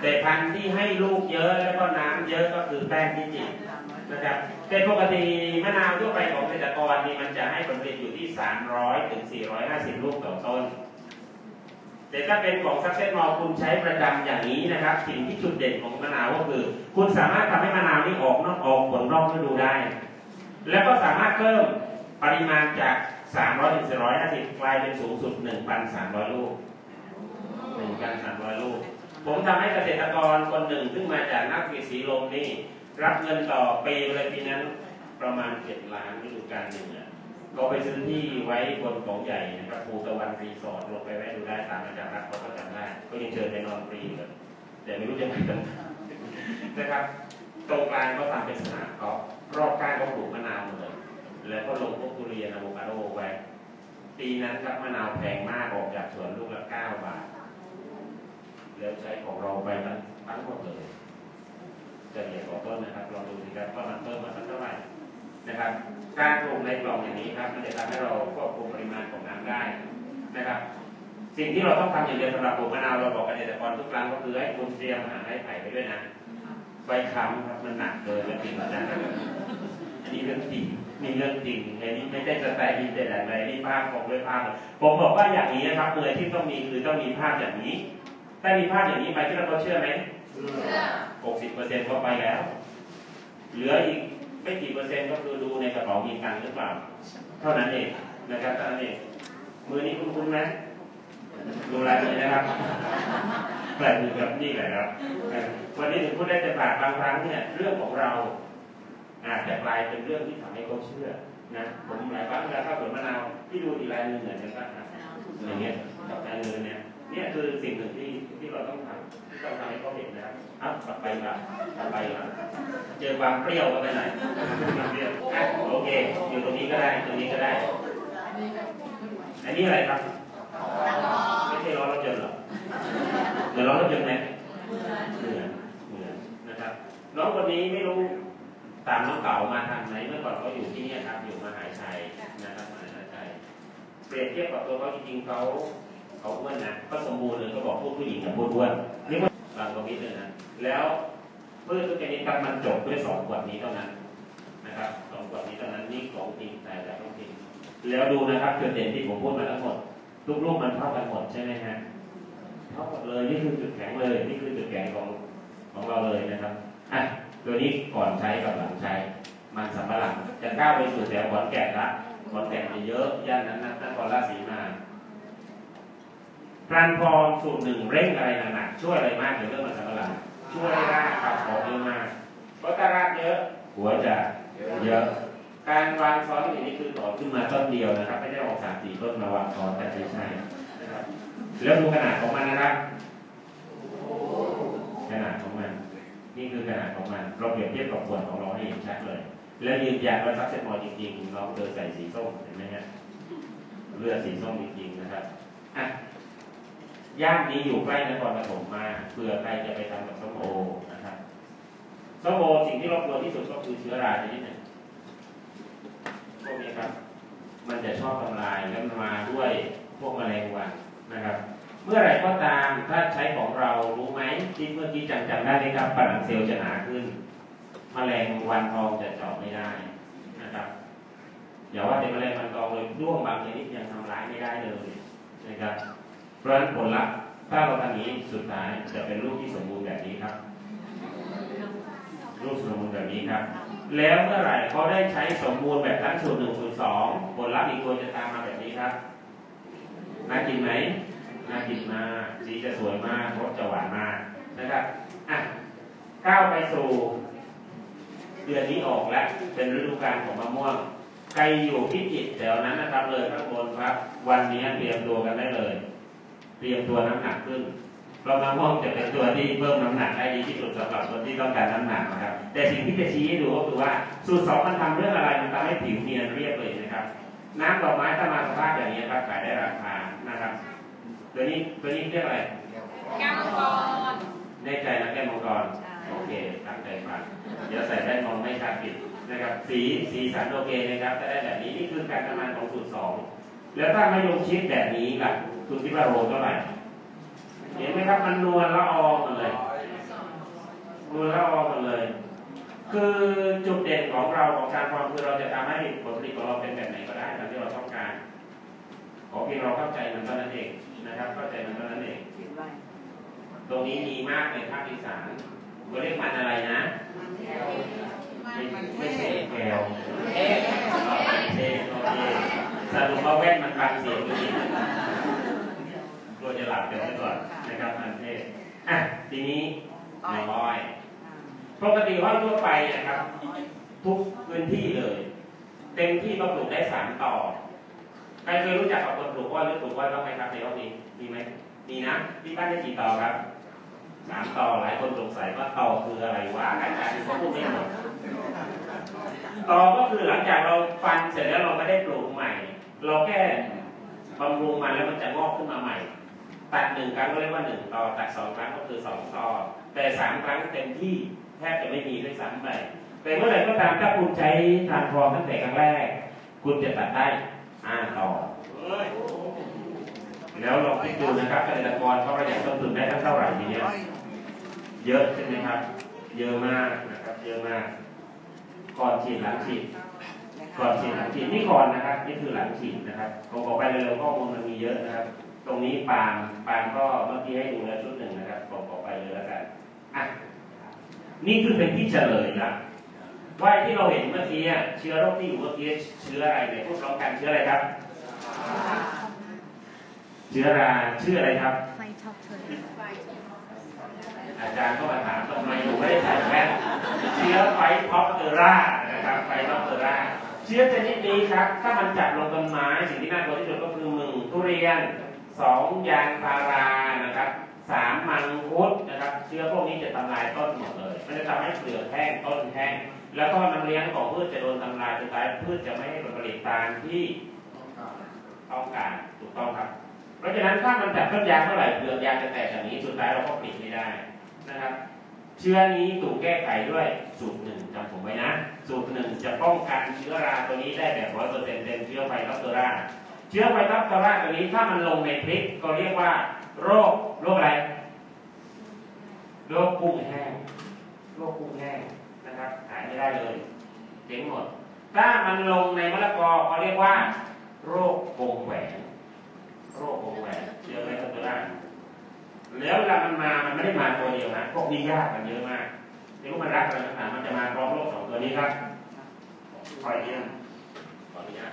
แต่พันธุ์ที่ให้ลูกเยอะแล้วก็น้ำเยอะก็คือแป้งที่จิกนะครับแต่ปกติมะนาวทั่วไปของเกษตรกรนี่มันจะให้ผลผลิตอยู่ที่ 300ถึง450 ลูกต่อต้น แต่ถ้าเป็นของซักเซนมอลคุณใช้ประจำอย่างนี้นะครับ สิ่งที่จุดเด่นของมะนาวก็คือ คุณสามารถทำให้มะนาวนี้ออกนอกออกผลนอกฤดูได้ แล้วก็สามารถเพิ่มปริมาณจาก 300ถึง450กลายเป็นสูงสุด1,300ลูก1,300ลูก ผมทำให้เกษตรกรคนหนึ่งซึ่งมาจากนักวิสีลมนี่ รับเงินต่อปีเลยปีนั้นประมาณเจ็ดล้านฤดูกาลหนึ่งอะก็ไปซื้อที่ไว้บนของใหญ่นะครับภูตะวันรีสอร์ทลงไปแวะดูได้ตามอาจารย์รักเขาก็จำได้ก็ยังเชิญไปนอนฟรีเลยแต่ไม่รู้จะไปกันนะครับตรงกลางก็ทำเป็นสนามกอล์ฟรอบข้างก็ปลูกมะนาวหมดเลย แล้วก็ลงพวกทุเรียนอะโวคาโดไว้ปีนั้นครับมะนาวแพงมากออกจากสวนลูกละเก้าบาท แล้วใช้ของเราไปทั้งทั้งหมดเลยเฉลี่ยต่อต้นนะครับลองดูสิครับว่ามันเพิ่มมาสักเท่าไหร่นะครับการปลูกในกล่องอย่างนี้ครับมันจะทำให้เราควบคุมปริมาณของน้ำได้นะครับ สิ่งที่เราต้องทำอย่างเดียวสำหรับปลูกมะนาวเราบอกเกษตรกรทุกครั้งก็คือให้คุณเตรียมหาไม้ไผ่ไปด้วยนะไปค้ำครับมันหนักเกินแล้วติดนะอันนี้เรื่องจริง นี่เรื่องจริงอันนี้ไม่ใช่สไตล์อินเตอร์เน็ตอะไรนี่ภาพของด้วยภาพผมบอกว่าอย่างนี้นะครับเลยที่ต้องมีคือต้องมีภาพอย่างนี้ ถ้ามีภาพอย่างนี้ไปที่เราเชื่อไหมหกสิบเปอร์เซ็นต์ก็ไปแล้ว เหลืออีกไม่กี่เปอร์เซ็นต์ก็คือดูในกระเป๋ามีตังค์หรือเปล่า เท่านั้นเองนะครับเท่านั้นเองมือนี้คุณคุณไหมดูลายมือนะครับลายมือครับนี่แหละครับวันนี้ถึงพูดได้แต่ปากบางครั้งเนี่ยเรื่องของเรา อาจจะกลายเป็นเรื่องที่ทำให้เขาเชื่อนะผมหลายครั้งเวลาเข้าสวนมะนาวที่ดูทีลายมือเหมือนกันป่ะครับอย่างเงี้ยกับลายมือเนี่ยเนี่ยคือสิ่งหนึ่งที่ที่เราต้องทำที่ต้องทำให้เขาเห็นนะครับอะกลับไปครับกลับไปครับเจอความเปรี้ยวก็ไปหน่อยความเปรี้ยวอะโอเค อยู่ตรงนี้ก็ได้ตรงนี้ก็ได้ อันนี้อะไรครับไม่ใช่ล้อรถยนต์หรอเหมือนล้อรถยนต์ไหมเหมือนเหมือนนะครับน้องคนนี้ไม่รู้ ตามน้องเก่ามาทางไหนเมื่อก่อนเขาอยู่ที่นี่ครับอยู่มหาชัยนะครับมหาชัยเปรียบเทียบกับตัวเขาจริงๆเขาเขาอ้วนนะก็สมบูรณ์เลยก็บอกพวกผู้หญิงกับพวกอ้วนนี่ว่าบางกวิดเลยนะแล้วพืชทุกชนิดครับมันจบด้วยสองขวดนี้เท่านั้นนะครับสองขวดนี้ตอนนั้นนี่ของจริงแต่จะต้องจริงแล้วดูนะครับจุดเด่นที่ผมพูดมาทั้งหมดทุกลูกมันเท่ากันหมดใช่ไหมฮะเท่าหมดเลยนี่คือจุดแข็งเลยนี่คือจุดแข็งของของเราเลยนะครับอะ ตัวนี้ก่อนใช้กับหลังใช้ มันสำปะหลังจะก้าวไปสู่แถวขอนแก่นละขอนแก่นเยอะย่านนั้นนะนครราชสีมาพรานพรสูตรหนึ่งเร่งอะไรหนักๆช่วยอะไรมากเกี่ยวกับเรื่องมันสำปะหลังช่วยรากขับของเยอะมากเพราะถ้ารากเยอะ หัวจะเยอะการวางซ้อนอย่างนี้คือต่อขึ้นมาต้นเดียวนะครับ ไม่ได้ออกสามสี่ต้นมาวางซ้อนแต่ไม่ใช่แล้วดูขนาดของมันนะครับขนาดของ นี่คือขนาดของมัน เราเปรียบเทียบกับขวดของเราให้เห็นชัดเลย แล้วยืนยันว่าซักเซนมอลจริงๆเราเจอใส่สีส้มเห็นไหมฮะเลือดสีส้มจริงๆนะครับอะย่านนี้อยู่ใกล้นครปฐมมากเผื่อใครจะไปทำกับส้มโอนะครับส้มโอสิ่งที่รบกวนที่สุดก็คือเชื้อราชนิดหนึ่งพวกนี้ครับ มันจะชอบทำลายแล้วมันมาด้วยพวกแมลงวันนะครับ เมื่อไรก็ตามถ้าใช้ของเรารู้ไหมที่เมื่อกี้จำจำได้ไหมครับผนังเซลล์จะหนาขึ้นแมลงวันทองจะเจาะไม่ได้นะครับอย่าว่าแต่แมลงวันทองเลยร่วงบางชนิดยังทำร้ายไม่ได้เลยนะครับเพราะฉะนั้นผลลัพธ์ถ้าเราทำนี้สุดท้ายจะเป็นลูกที่สมบูรณ์แบบนี้ครับลูกสมบูรณ์แบบนี้ครับ แล้วเมื่อไหร่เขาได้ใช้สมบูรณ์แบบทั้งสูตรหนึ่งสูตรสองผลลัพธ์อีกตัวจะตามมาแบบนี้ครับน่ากินไหม น่ากินมากสีจะสวยมากรสจะหวานมากนะครับอะก้าวไปสู่เดือนนี้ออกแล้วเป็นฤดูกาลของมะม่วงใครอยู่พิจิตรแถวนั้นนะครับ เลยข้างบนครับ วันนี้เตรียมตัวกันได้เลย เตรียมตัวน้ำหนักขึ้นเพราะมะม่วงจะเป็นตัวที่เพิ่มน้ำหนักได้ดีที่สุดสำหรับคนที่ต้องการน้ำหนักนะครับ แต่สิ่งที่จะชี้ให้ดูก็คือว่าสูตรสองมันทำเรื่องอะไรมันทำให้ผิวเนียนเรียบเลยนะครับ น้ำดอกไม้ถ้ามาสภาพอย่างนี้ครับขายได้ราคานะครับ ตัวนี้ตัวนี้เรียกอะไรแก้วมังกรแน่ใจนะแก้วมังกรโอเคตั้งใจฟังเดี๋ยวใส่ได้มองไม่ชัดผิดนะครับ สีสีสันโอเคนะครับจะได้แบบนี้นี่คือการทำงานของสูตรสองแล้วถ้าไม่ลงชิดแบบนี้ล่ะคุณคิดว่าโรเท่าไหร่เห็นไหมครับมันนวลละอองกันเลยนวลละอองกันเลย คือจุดเด่นของเราของการฟอร์มคือเราจะทำให้ผลผลิตของเราเป็นแบบไหนก็ได้ตามที่เราต้องการขอเพียงเราเข้าใจมันเท่านั้นเอง นะครับเข้าใจมันเท่านั้นเองคิดไว้ตรงนี้มีมากในภาคอีสานเขาเรียกมันอะไรนะไม่ไม่ใช่แก้วเอ๊ะมันเทโอเคสรุปว่าแว่นมันบางเสียงอยู่นิดนึงกลัวจะหลับเดี๋ยวไปก่อนนะครับมันเทศอะทีนี้หน่ออ้อยอ่าปกติอ้อยทั่วไปนะครับ ทุกพื้นที่เลย เต็มที่ก็ปลูกได้สามต่อ ใครเคยรู้จักกับคนปลูกอ้อยหรือปลูกอ้อยบ้างไหมครับในรอบนี้มีไหมมีนะที่บ้านได้กี่ต่อครับสามต่อหลายคนสงสัยว่าต่อคืออะไรวะอาจารย์ก็พูดไม่หมดต่อก็คือหลังจากเราฟันเสร็จแล้วเราไม่ได้ปลูกใหม่ เราแค่บำรุงมันแล้วมันจะงอกขึ้นมาใหม่ ตัดหนึ่งครั้งก็เรียกว่าหนึ่งต่อตัดสองครั้งก็คือสองต่อแต่สามครั้งเต็มที่แทบจะไม่มีด้วยซ้ำไปแต่เมื่อไหร่ก็ตามถ้าคุณใช้ทานฟอร์มตั้งแต่ครั้งแรก คุณจะตัดได้ ห้าต่อ แล้วลองคิดดูนะครับเกษตรกรเขาประหยัดต้นทุนได้ตั้งเท่าไหร่ทีเนี้ยเยอะใช่ไหมครับ เยอะมากนะครับ เยอะมาก ก่อนฉีดหลังฉีดก่อนฉีดหลังฉีดนี่ก่อนนะครับ นี่คือหลังฉีดนะครับผมบอกไปเร็วๆข้อมูลมันมีเยอะนะครับ ตรงนี้ปาล์มปาล์มก็เมื่อกี้ให้ดูแล้วชุดหนึ่งนะครับบอกบอกไปเลยแล้วกันอะนี่คือเป็นที่เฉลยละ ว่าไอ้ที่เราเห็นเมื่อกี้เชื้อโรคที่อยู่เมื่อกี้เชื้ออะไรเนี่ยพูดพร้อมกันเชื้ออะไรครับ เชื้อราชื่ออะไรครับไฟทอปธอร่าอาจารย์ก็มาถามทำไมหนูไม่ได้ใส่แว่นเชื้อไฟท็อปเตอร่านะครับไฟท็อปเตอร่าเชื้อชนิดนี้ครับ ถ้ามันจับลงต้นไม้สิ่งที่น่ากลัวที่สุดก็คือหนึ่งทุเรียนสองยางพารานะครับสามมังคุดนะครับ เชื้อพวกนี้จะทำลายต้นหมดเลย มันจะทำให้เปลือกแห้งต้นแห้ง แล้วก็น้ำเลี้ยงของพืชจะโดนทำลายสุดท้ายพืชจะไม่ให้ผลผลิตตามที่ต้องการถูกต้องครับ เพราะฉะนั้นถ้ามันจับต้นยางเมื่อไหร่เปลือกยางจะแตกอย่างนี้สุดท้ายเราก็ผลิตไม่ได้นะครับ เชื้อนี้ถูกแก้ไขด้วยสูตรหนึ่งจำผมไว้นะสูตรหนึ่งจะป้องกันเชื้อราตัวนี้ได้แบบร้อยเปอร์เซ็นต์เต็มเชื้อไฟท็อปเตอร่าเชื้อไฟท็อปเตอร่าตัวนี้ถ้ามันลงในพริกก็เรียกว่า โรคโรคอะไรโรคกุ้งแห้งโรคกุ้งแห้งขายไม่ได้เลยเจ๊งหมด ถ้ามันลงในมะละกอเขาเรียกว่า โรควงแหวน โรควงแหวนเดี๋ยวไปตัวได้แล้วเวลามันมา มันไม่ได้มาตัวเดียวนะพวกนี้ยากกันเยอะมากเดี๋ยวมันรักอะไรต่างๆมันจะมาพร้อมโรคสองตัวนี้ครับคอยเยี่ยมขออนุญาต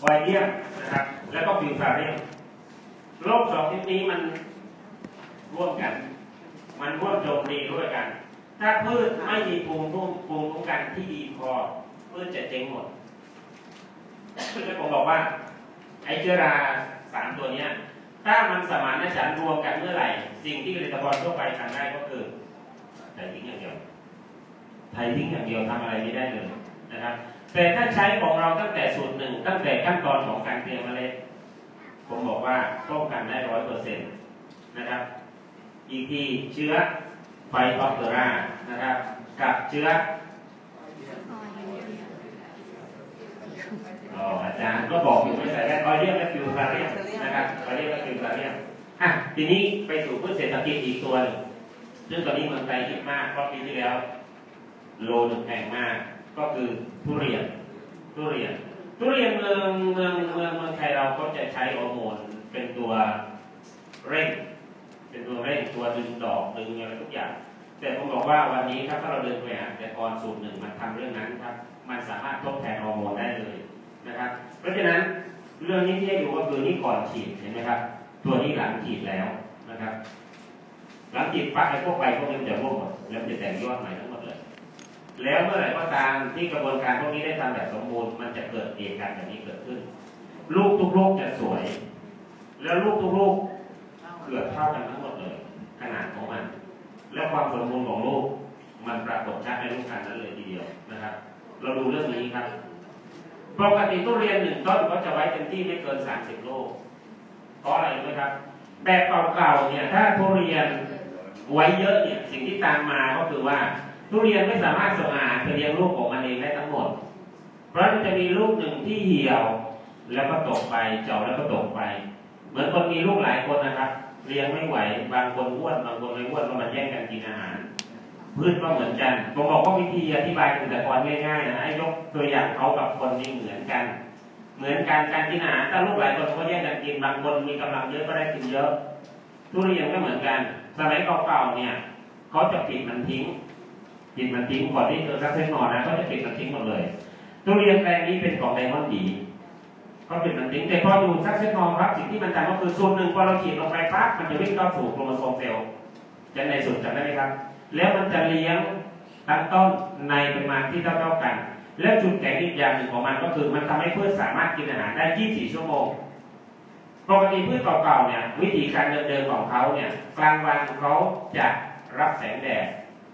คอยเยี่ยมนะครับ แล้วก็ฟิวซาเรียมโรคสองชนิดนี้มันร่วมกัน มันร่วมโจมตีด้วยกัน ถ้าพืชไม่มีภูมิคุ้มภูมิคุ้มกันที่ดีพอพืชจะเจ๊งหมดแล้วผมบอกว่า ไอ้เชื้อราสามตัวเนี้ย ถ้ามันสมานฉันท์รวมกันเมื่อไหร่ สิ่งที่เกษตรกรทั่วไปทำได้ก็คือไถทิ้งอย่างเดียวไถทิ้งอย่างเดียวทำอะไรไม่ได้เลยนะครับ แต่ถ้าใช้ของเราตั้งแต่สูตรหนึ่งตั้งแต่ขั้นตอนของการเตรียมเมล็ดผมบอกว่าป้องกันได้ร้อยเปอร์เซ็นต์นะครับ อีกทีเชื้อไฟตอปเตอรานะครับ กับเชื้ออ๋ออาจารย์ก็บอกอยู่ไม่ใส่แค่คอยเรียกและฟิวซาเรียมนะครับคอยเรียกและฟิวซาเรียมอะทีนี้ไปสู่พืชเศรษฐกิจอีกตัวหนึ่งซึ่งตอนนี้เมืองไทยฮิตมากเพราะปีที่แล้ว โลหนึ่งแพงมาก ก็คือทุเรียนทุเรียนทุเรียนเมืองเมืองเมืองเมืองไทยเราก็จะใช้ฮอร์โมนเป็นตัวเร่ง เป็นตัวเร่งตัวดึงดอกดึงอะไรทุกอย่าง แต่ผมบอกว่าวันนี้ครับถ้าเราเดินไปหาแต่กรสูตรหนึ่งมันทำเรื่องนั้นครับ มันสามารถทดแทนฮอร์โมนได้เลยนะครับ เพราะฉะนั้นเรื่องนี้ที่ให้ดูก็คือนี่ก่อนฉีดเห็นไหมครับ ตัวนี้หลังฉีดแล้วนะครับ หลังฉีดปั๊บไอ้พวกใบพวกนี้มันจะร่วงหมดแล้วมันจะแตกยอดใหม่ทั้งหมดเลย แล้วเมื่อไหร่ก็ตามที่กระบวนการพวกนี้ได้ทำแบบสมบูรณ์มันจะเกิดเหตุการณ์แบบนี้เกิดขึ้น ลูกทุกลูกจะสวย แล้วลูกทุกลูกเกือบเท่ากันทั้ง นาดของมัน และความสมบูรณ์ของลูกมันปรากฏชัดในลูกกันนั้นเลยทีเดียวนะครับ เราดูเรื่องนี้ครับปกติทุเรียนหนึ่งต้นก็จะไว้เต็มที่ไม่เกิน30โลเพราะอะไรรู้ไหมครับแบบเก่าๆเนี่ยถ้าทุเรียนไว้เยอะเนี่ยสิ่งที่ตามมาก็คือว่าทุเรียนไม่สามารถส่งอาหารไปเลี้ยงลูกของมันเองได้ทั้งหมด เพราะมันจะมีลูกหนึ่งที่เหี่ยวแล้วก็ตกไปเจาะแล้วก็ตกไป เหมือนคนมีลูกหลายคนนะครับ เลี้ยงไม่ไหว บางคนอ้วนบางคนไม่อ้วนเพราะมันแย่งกันกินอาหารพืชก็เหมือนกันผมบอกว่าวิธีอธิบายเกษตรกรง่ายๆนะให้ยกตัวอย่างเขากับคนนี่เหมือนกัน เหมือนกันการกินอาหารถ้าลูกหลายคนเขาก็แย่งกันกินบางคนมีกำลังเยอะก็ได้กินเยอะทุเรียนก็เหมือนกัน สมัยเก่าๆเนี่ยเขาจะปลิดมันทิ้งปลิดมันทิ้งก่อนที่เจอ Successmore นะเขาจะปลิดมันทิ้งหมดเลยทุเรียนแปลงนี้เป็นของ Diamond ดี เขาปลิดมันทิ้งแต่พออยู่ Successmore ครับสิ่งที่มันทำก็คือส่วนหนึ่งพอเราฉีดลงไปปั๊บมันจะวิ่งเข้าสู่โครโมโซมเซลล์จะในสุดจำได้ไหมครับ แล้วมันจะเลี้ยงตั้งต้นในปริมาณที่เท่าๆกัน และจุดแข็งอีกอย่างหนึ่งของมันก็คือมันทำให้พืชสามารถกินอาหารได้ 24 ชั่วโมงปกติพืชเก่าๆเนี่ยวิธีการเดินๆของเขาเนี่ยกลางวันเขาจะรับแสงแดด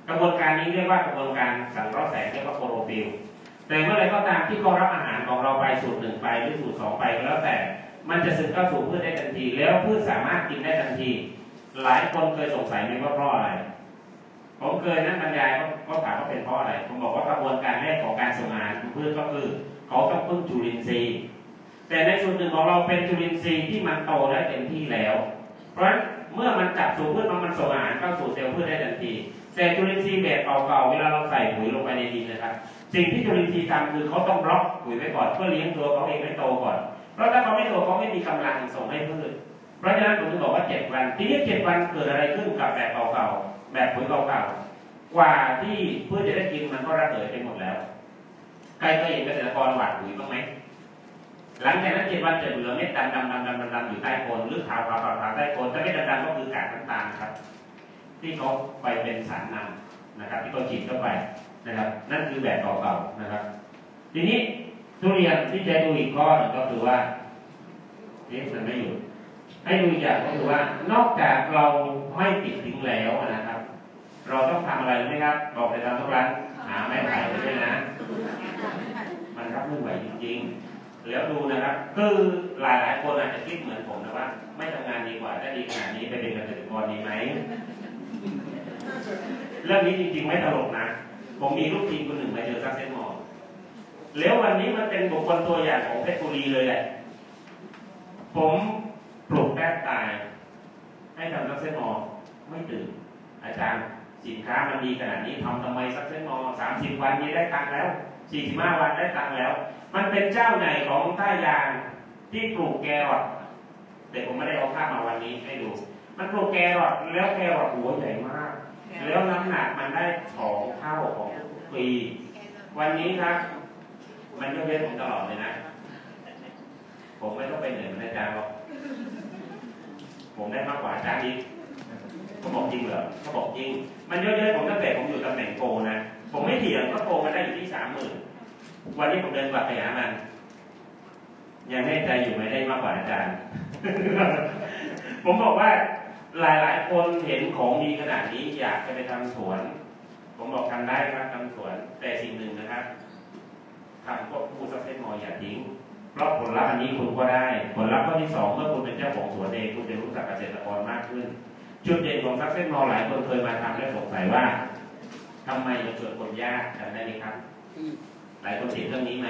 กระบวนการนี้เรียกว่ากระบวนการสังเคราะห์แสงเรียกว่าโคโรฟิลล์ แต่เมื่อไรก็ตามที่เขารับอาหารของเราไปสูตรหนึ่งไปหรือสูตรสองไปก็แล้วแต่ มันจะซึมเข้าสู่พืชได้ทันที แล้วพืชสามารถกินได้ทันที หลายคนเคยสงสัยไหมว่าเพราะอะไร ผมเคยนั่งบรรยายก็ก็ถามว่าเป็นเพราะอะไร ผมบอกว่ากระบวนการแรกของการส่งอาหารของพืชก็คือเขาต้องพึ่งจุลินทรีย์ แต่ในส่วนหนึ่งของเราเป็นจุลินทรีย์ที่มันโตได้เต็มที่แล้ว เพราะฉะนั้นเมื่อมันจับสู่พืชมันมันส่งอาหารเข้าสู่เซลล์พืชได้ทันทีแต่จุลินทรีย์แบบเก่าๆเวลาเราใส่ปุ๋ยลงไปในดินนะครับ สิ่งที่จุลินทรีย์ทำคือเขาต้องบล็อกปุ๋ยไว้ก่อนเพื่อเลี้ยงตัวเขาเองให้โตก่อน เพราะถ้าเขาไม่โตเขาไม่มีกำลังส่งให้พืชเพราะฉะนั้นผมถึงบอกว่าเจ็ดวัน ทีนี้เจ็ดวันเกิดอะไรขึ้นกับแบบเก่าๆแบบปุ๋ยเก่าๆกว่าที่พืชจะได้กินมันก็ระเหยไปหมดแล้ว ใครเคยเห็นเกษตรกรหว่านปุ๋ยบ้างไหมหลังจากนั้นเจ็ดวันจะเหลือเม็ดดำดำดำดำดำดำอยู่ใต้โคนหรือขาวขาวขาวขาวใต้โคนถ้าเม็ดดำดำก็คือกากน้ำตาลครับ ที่เขาไปเป็นสารนำนะครับ ที่เขาฉีดเข้าไป นะครับ นั่นคือแบบเก่าๆนะครับ ทีนี้ทุเรียนที่จะดูอีกข้อหนึ่งก็คือว่าเอ๊ะมันไม่หยุดให้ดูอย่างก็คือว่า นอกจากเราไม่ติดทิ้งแล้วนะครับ เราต้องทำอะไรไหมครับ บอกไปตามทุกร้านหาไม้ไผ่ไว้ด้วยนะ มันรับไม่ไหวจริงๆ แล้วดูนะครับ คือหลายหลายๆคนอาจจะคิดเหมือนผมนะว่า ไม่ทำงานดีกว่าถ้าดีขนาดนี้ไปเป็นเกษตรกรดีไหมเรื่องนี้จริงๆไม่ตลกนะ ผมมีลูกทีมคนหนึ่งมาเจอซักเซนหมอแล้ววันนี้มันเป็นบุคคลตัวอย่างของเพชรบุรีเลยแหละ ผมปลุกแทบตาย ให้ทำซักเซนหมอไม่ตื่น อาจารย์สินค้ามันดีขนาดนี้ทำทำไมซักเซนหมอ30วันนี้ได้ตังค์แล้ว45วันได้ตังค์แล้ว มันเป็นเจ้าไหนของท่ายางที่ปลูกแครอทแต่ผมไม่ได้เอาภาพมาวันนี้ให้ดู มันปลูกแครอทแล้วแครอทหัวใหญ่มาก แล้วน้ำหนักมันได้สองเท่าของทุกปี วันนี้ครับ มันก็เยอะผมตลอดเลยนะ ผมไม่ต้องไปเหนื่อยมันอาจารย์หรอกผมได้มากกว่าอาจารย์อีกเขาบอกจริงเหรอเขาบอกจริง มันเยอะๆผมตั้งแต่ผมอยู่ตำแหน่งโกนะ ผมไม่เถียงก็โกมันได้อยู่ที่สามหมื่นวันนี้ผมเดินกลับไปหามัน ยังแน่ใจอยู่ไหมได้มากกว่าอาจารย์ ผมบอกว่า หลายๆคนเห็นของดีขนาดนี้อยากจะไปทำสวน ผมบอกทำได้ครับทำสวน แต่สิ่งหนึ่งนะครับทำควบคู่สักเส้นมออย่าทิ้งเพราะผลลัพธ์อันนี้คุณก็ได้ ผลลัพธ์ข้อที่สองเมื่อคุณเป็นเจ้าของสวนเองคุณจะรู้จักเกษตรกรมากขึ้น จุดเด่นของซักเส้นมอหลายคนเคยมาทำและสงสัยว่าทำไมมันเกิดคนยากจำได้ไหมครับ หลายคนเห็นเรื่องนี้ไหม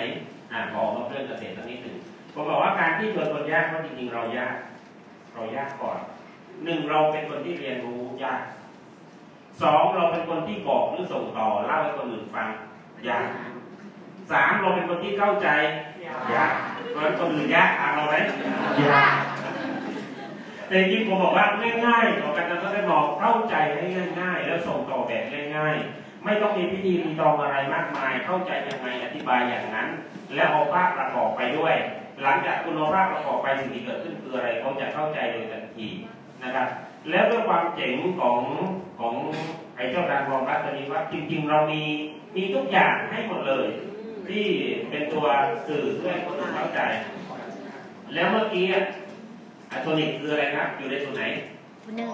อ่าพอมาเรื่องเกษตรสักนิดหนึ่งผมบอกว่าการที่ชวนคนยากเพราะจริงๆเรายาก เรายากก่อน หนึ่งเราเป็นคนที่เรียนรู้ยากสองเราเป็นคนที่บอกหรือส่งต่อเล่าให้คนอื่นฟังยากสามเราเป็นคนที่เข้าใจยากเพราะฉะนั้นคนอื่นยากอ่านเราไหมยากแต่จริงๆผมบอกว่าง่ายๆต่อการทำก็ได้บอกเข้าใจให้ง่าย ๆ แล้วส่งต่อแบบง่ายๆ ไม่ต้องมีพิธีมีตรองอะไรมากมาย เข้าใจยังไงอธิบายอย่างนั้น แล้วเอาภาพประกอบไปด้วย หลังจากคุณเอาภาพประกอบไปสิ่งที่เกิดขึ้นคืออะไรเขาจะเข้าใจโดยทันที นะครับ แล้วด้วยความเจ๋งของของไอ้เจ้าการรองรัฐตัวนี้ว่าจริง ๆ เรามีมีทุกอย่างให้หมดเลย ที่เป็นตัวสื่อเพื่อให้คนอื่นเข้าใจ แล้วเมื่อกี้อะอะโทนิกคืออะไรครับ อยู่ในส่วนไหนหนึ่ง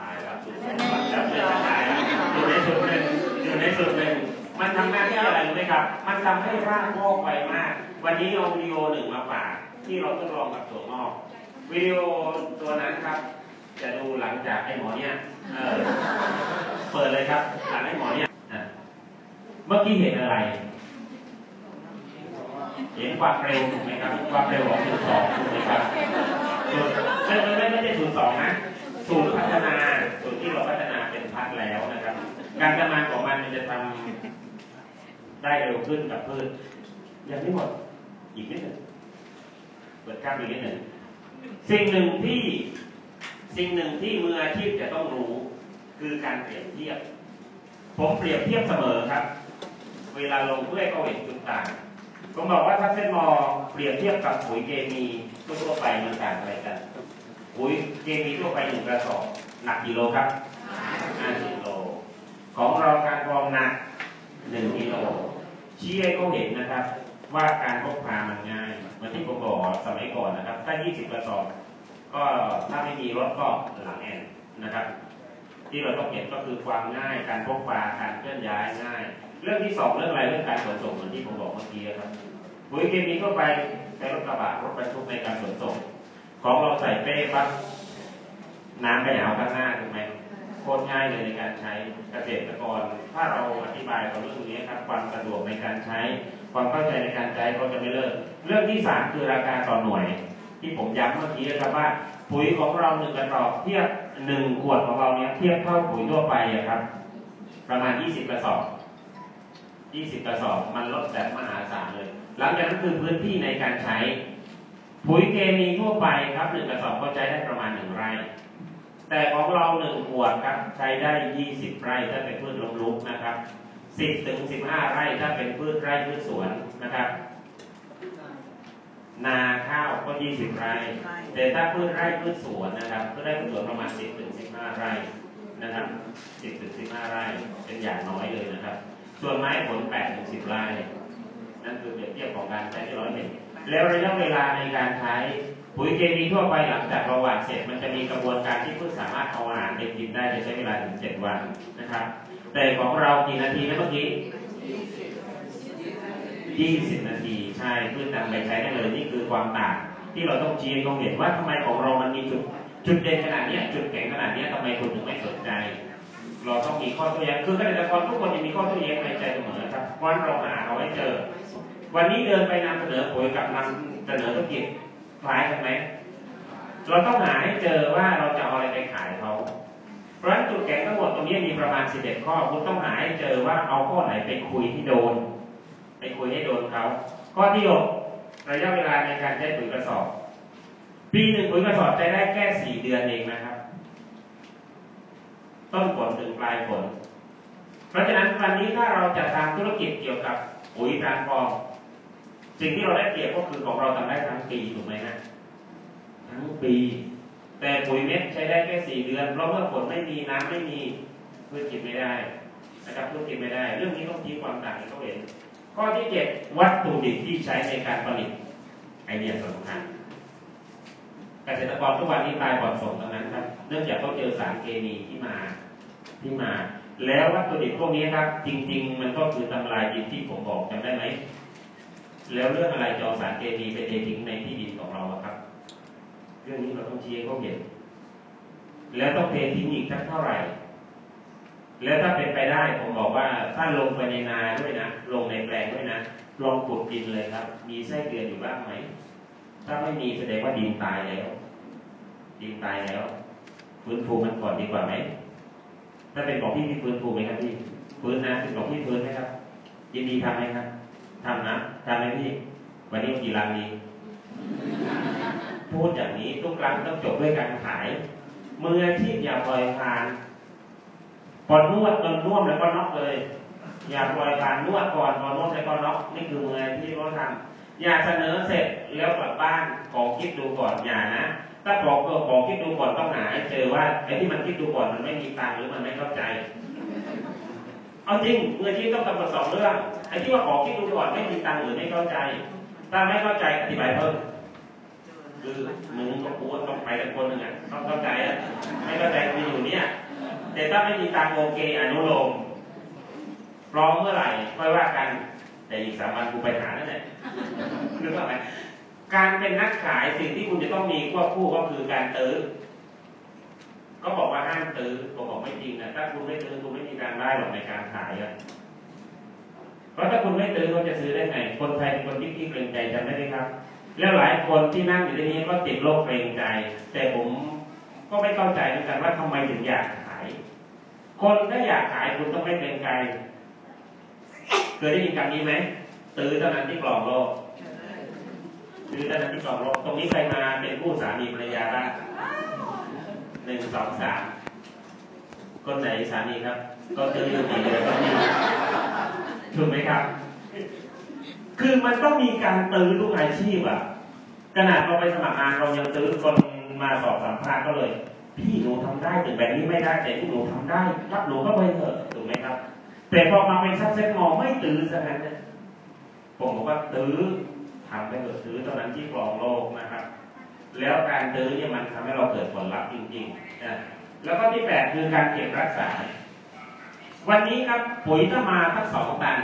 ตายแล้วสุดแล้วเพื่อนตายแล้วอยู่ในส่วนหนึ่งอยู่ในส่วนหนึ่งมันทำหน้าที่อะไรรู้ไหมครับ มันทำให้รากงอกไวมาก วันนี้เอาวิดีโอหนึ่งมาฝากที่เราทดลองกับถั่วงอก วิดีโอตัวนั้นครับ จะดูหลังจากไอ้หมอเนี่ยเปิดเลยครับ หลังไอ้หมอเนี่ยเมื่อกี้เห็นอะไร เห็นความเร็วถูกไหมครับ ความเร็วของศูนย์สองถูกไหมครับศูนย์ไม่ไม่ไม่ไม่ใช่ศูนย์สองนะศูนย์พัฒนาศูนย์ที่เราพัฒนาเป็นพัฒแล้วนะครับ การทำงานของมันมันจะทำได้เร็วขึ้นกับพืชยังไม่หมดอีกนิดหนึ่งเปิดกล้ามอีกนิดหนึ่ง สิ่งหนึ่งที่สิ่งหนึ่งที่มืออาชีพจะต้องรู้ คือการเปรียบเทียบ ผมเปรียบเทียบเสมอครับ เวลาลงเพื่อให้เขาเห็นจุดต่าง ผมบอกว่าถ้าเส้นมอเปรียบเทียบกับปุ๋ยเคมีทั่วไปมันต่างอะไรกันปุ๋ยเคมีทั่วไปหนึ่งกระสอบหนักกี่โลครับห้าสิบโล ของเราการกรองหนักหนึ่งกิโลชี้ให้เขาเห็นนะครับ ว่าการพกพามันง่ายเหมือนที่ผมบอกสมัยก่อนนะครับ ถ้า 20 กระสอบ ก็ถ้าไม่มีรถก็หลังแอนนะครับ ที่เราต้องเห็นก็คือความง่ายการพกพาการเคลื่อนย้ายง่าย เรื่องที่สองเรื่องอะไรเรื่องการขนส่งเหมือนที่ผมบอกเมื่อกี้ครับปุ๋ยเคมีทั่วไปใช้รถกระบะรถบรรทุกในการขนส่ง ของเราใส่เป้ปั๊บน้ำไปเอาข้างหน้าถูกไหมโคตรง่ายเลยในการใช้เกษตรกร ถ้าเราอธิบายกับเรื่องนี้ครับความสะดวกในการใช้ ความเข้าใจในการใช้เขาจะไม่เลิก เรื่องที่สามคือราคาต่อหน่วย ที่ผมย้ำเมื่อกี้นะครับว่าปุ๋ยของเราหนึ่งกระสอบเทียบหนึ่งขวดของเราเนี้ยเทียบเท่าปุ๋ยทั่วไปอะครับ ประมาณ20กระสอบ20กระสอบมันลดแบบมหาศาลเลย หลังจากนั้นคือพื้นที่ในการใช้ ปุ๋ยเคมีทั่วไปครับหนึ่งกระสอบก็ใช้ได้ประมาณหนึ่งไร่แต่ของเราหนึ่งขวดครับใช้ได้20ไร่ถ้าเป็นพืชล้มลุกนะครับ 10ถึง15 ไร่ถ้าเป็นพืชไร่พืชสวนนะครับ นาข้าวก็ 20 ไร่ แต่ถ้าพืชไร่พืชสวนนะครับพืชไร่พืชสวนประมาณ 10ถึง15 ไร่นะครับ10ถึง15 ไร่เป็นอย่างน้อยเลยนะครับ ส่วนไม้ผล8ถึง10 ไร่นั่นคือเปรียบเทียบของการใช้ที่ร้อยเห็นแล้วระยะเวลาในการใช้ปุ๋ยเคมีทั่วไปหลังจากเราหว่านเสร็จ มันจะมีกระบวนการที่พืชสามารถเอาอาหารไปกินได้จะใช้เวลาถึง7วันนะครับ แต่ของเรากี่นาทีนะเมื่อกี้20นาทีใช่พืชนำไปใช้ได้เลยนี่คือความต่างที่เราต้องชี้ให้เขาเห็นว่าทำไมของเรามันมีจุดจุดเด่นขนาดนี้จุดแข็งขนาดนี้ยทำไมคุณถึงไม่สนใจ เราต้องมีข้อโต้แย้งคือเกษตรกรทุกคนจะมีข้อโต้แย้งในใจเสมอครับเพราะฉะนั้นเราหาเอาไว้เจอ วันนี้เดินไปนำเสนอปุ๋ยกับนำเสนอธุรกิจคล้ายกันไหมเราต้องหาให้เจอว่าเราจะเอาอะไรไปขายเขา ราะฉะนั้นจุดแข็งทั้งหมดตรงนี้มีประมาณ 11 ข้อคุณต้องหาให้เจอว่าเอาข้อไหนไปคุยที่โดน ไปคุยให้โดนเขา ข้อที่หกระยะเวลาในการใช้ปุ๋ยกระสอบ ปีหนึ่งปุ๋ยกระสอบใช้ได้แค่สี่เดือนเองนะครับ ต้นฝนถึงปลายฝน เพราะฉะนั้นวันนี้ถ้าเราจะทำธุรกิจเกี่ยวกับปุ๋ยการฟอง สิ่งที่เราได้เปรียบก็คือของเราทำได้ทั้งปีถูกไหมฮะทั้งปี แต่ปุ๋ยเม็ดใช้ได้แค่สี่เดือนเพราะเมื่อฝนไม่มีน้ำไม่มีพืชกินไม่ได้นะครับพืชกินไม่ได้ เรื่องนี้ต้องชี้ความต่างให้เขาเห็น ข้อที่เจ็ดวัตถุดิบที่ใช้ในการผลิตไอเดียสำคัญเกษตรกรทุกวันนี้ตายปลอดสมทั้งนั้นครับ เนื่องจากเขาเจอสารเคมีที่มาที่มา แล้ววัตถุดิบพวกนี้ครับ จริง ๆ มันก็คือทำลายดินที่ผมบอกจำได้ไหมแล้วเรื่องอะไรจะเอาสารเคมีไปเททิ้งในที่ดินของเราครับ เรื่องนี้เราต้องชี้ให้เขาเห็น แล้วต้องเททิ้งอีกสักเท่าไหร่ แล้วถ้าเป็นไปได้ผมบอกว่าถ้าลงไปในนาด้วยนะลงในแปลงด้วยนะลองขุดดินเลยครับ มีไส้เดือนอยู่บ้างไหมถ้าไม่มีแสดงว่าดินตายแล้ว ดินตายแล้วฟื้นฟูมันก่อนดีกว่าไหมถ้าเป็นของพี่พี่ฟื้นฟูไหมครับพี่ฟื้นนะเป็นของพี่ฟื้นไหมครับ ยินดีทำไหมครับทำนะทำไหมพี่ วันนี้กี่ลังดี พูดอย่างนี้ทุกครั้งต้องจบด้วยการขายมืออาชีพอย่าปล่อยผ่านพอนวดจนน่วมแล้วก็น็อกเลย อย่าปล่อยผ่านนวดก่อนพอนวดแล้วก็น็อกนี่คือมืออาชีพเขาทำอย่าเสนอเสร็จแล้วกลับบ้านขอคิดดูก่อนอย่านะถ้าบอกก็ขอคิดดูก่อนต้องหาเจอว่าไอ้ที่มันคิดดูก่อนมันไม่มีตังหรือมันไม่เข้าใจเอาจริงมืออาชีพต้องทำมาสองเรื่องไอ้ที่ว่าขอคิดดูก่อนไม่มีตังหรือไม่เข้าใจ ถ้าไม่เข้าใจอธิบายเพิ่ม คือมึงก็กูต้องไปกันคนหนึ่งอะต้องเข้าใจอะไม่เข้าใจกูอยู่เนี่ย แต่ถ้าไม่มีตังโอเคอนุโลมพร้อมเมื่อไหร่ค่อยว่ากัน แต่อีกสามวันกูไปหาแล้วเนี่ยนึกว่าไหมการเป็นนักขายสิ่งที่คุณจะต้องมีควบคู่ก็คือการตื้อก็บอกว่าห้ามตื้อผมบอกไม่จริงนะถ้าคุณไม่ตื้อคุณไม่มีการได้หรอกในการขายอะเพราะถ้าคุณไม่ตื้อเขาจะซื้อได้ไง คนไทยเป็นคนที่ขี้เกรงใจจำได้ไหมครับ แล้วหลายคนที่นั่งอยู่ที่นี้ก็ติดโรคเกรงใจ แต่ผมก็ไม่เข้าใจเหมือนกันว่าทำไมถึงอยากขาย คนถ้าอยากขายคุณต้องไม่เกรงใจเคยได้ยินคำนี้ไหมตื้อเท่านั้นที่กล่องโลกตื้อเท่านั้นที่กล่องโลกตรงนี้ใครมาเป็นผู้สามีภรรยาบ้างหนึ่งสองสามคนไหนสามีครับ ก็ตื้ออยู่ดีเลยก็มีถูกไหมครับ คือมันต้องมีการตื้อทุกอาชีพอะขนาดเราไปสมัครงานเรายังตื้อคนมาสอบสัมภาษณ์ก็เลย พี่หนูทำได้แต่แบบนี้ไม่ได้แต่ที่หนูทำได้รับหนูก็ไปเถอะถูกไหมครับ แต่พอมาเป็นซักเซ็ตมอไม่ตื้อซะงั้นเนี่ยผมบอกว่าตื้อทำไปเถอะตื้อเท่านั้นที่กรองโลกนะครับ แล้วการตื้อเนี่ยมันทำให้เราเกิดผลลัพธ์จริงๆนะแล้วก็ที่แปดคือการเก็บรักษา วันนี้ครับปุ๋ยถ้ามาทั้งสองตัน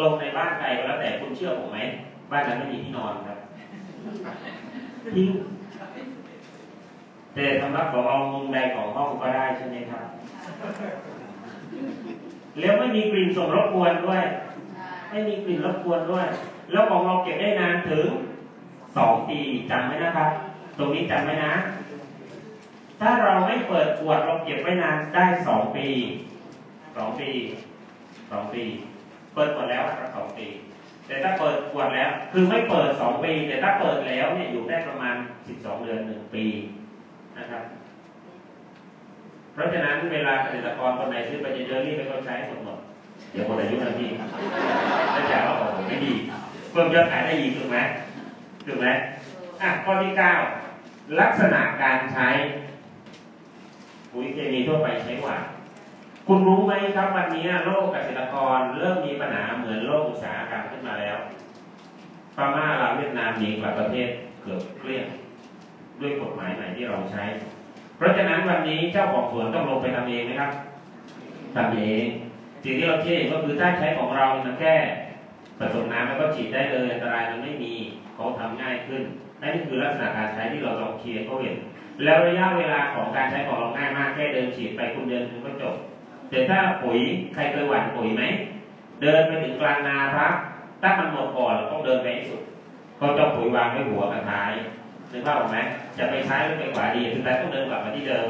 ลงในบ้านใครก็แล้วแต่คุณเชื่อผมไหมบ้านนั้นไม่มีที่นอนครับทิ้งแต่สำหรับของเรามุมใดของห้องก็ได้ใช่ไหมครับ แล้วไม่มีกลิ่นส่งรบกวนด้วย ไม่มีกลิ่นรบกวนด้วย แล้วของเราเก็บได้นานถึงสองปีจำไว้นะครับ ตรงนี้จำไว้นะ ถ้าเราไม่เปิดขวดเราเก็บไว้นานได้สองปีสองปีสองปีเปิดขวดแล้วครับสองปี แต่ถ้าเปิดขวดแล้ว คือไม่เปิดสองปี แต่ถ้าเปิดแล้วเนี่ยอยู่ได้ประมาณสิบสองเดือนหนึ่งปีนะครับ เพราะฉะนั้นเวลาเกษตรกรคนไหนซื้อไปเยอะๆรีบไปเขาใช้หมดหมดเดี๋ยวคนอายุนะพี่แล้วจะว่าโอ้โหไม่ดีเพิ่มยอดขายได้อีกถูกไหมถูกไหมอะข้อที่เก้าลักษณะการใช้ปุ๋ยเคมีทั่วไปใช้หวาน คุณรู้ไหมครับวันนี้โลกเกษตรกรเริ่มมีปัญหาเหมือนโลกอุตสาหกรรมขึ้นมาแล้วพม่าลาเวียดนามหนีกว่าประเทศเกือบเกลี้ยงด้วยกฎหมายใหม่ที่เราใช้ เพราะฉะนั้นวันนี้เจ้าของสวนต้องลงไปทำเองไหมครับทำเองสิ่งที่เราเชื่อก็คือถ้าใช้ของเรามันแค่ผสมน้ำแล้วก็ฉีดได้เลยอันตรายมันไม่มีเขาทำง่ายขึ้นนั่นคือลักษณะการใช้ที่เราลองเคลียร์เขาเห็น แล้วระยะเวลาของการใช้ของเราง่ายมากแค่เดินฉีดไปคุณเดินคุณก็จบ แต่ถ้าปุ๋ยใครเคยหว่านปุ๋ยไหม เดินไปถึงกลางนาครับถ้ามันหมดก่อนเราต้องเดินไปให้สุด ก็จะปุ๋ยวางไว้หัวกับท้ายนึกภาพออกไหมจะไปซ้ายหรือไปขวาดีสุดท้ายต้องเดินกลับมาที่เดิม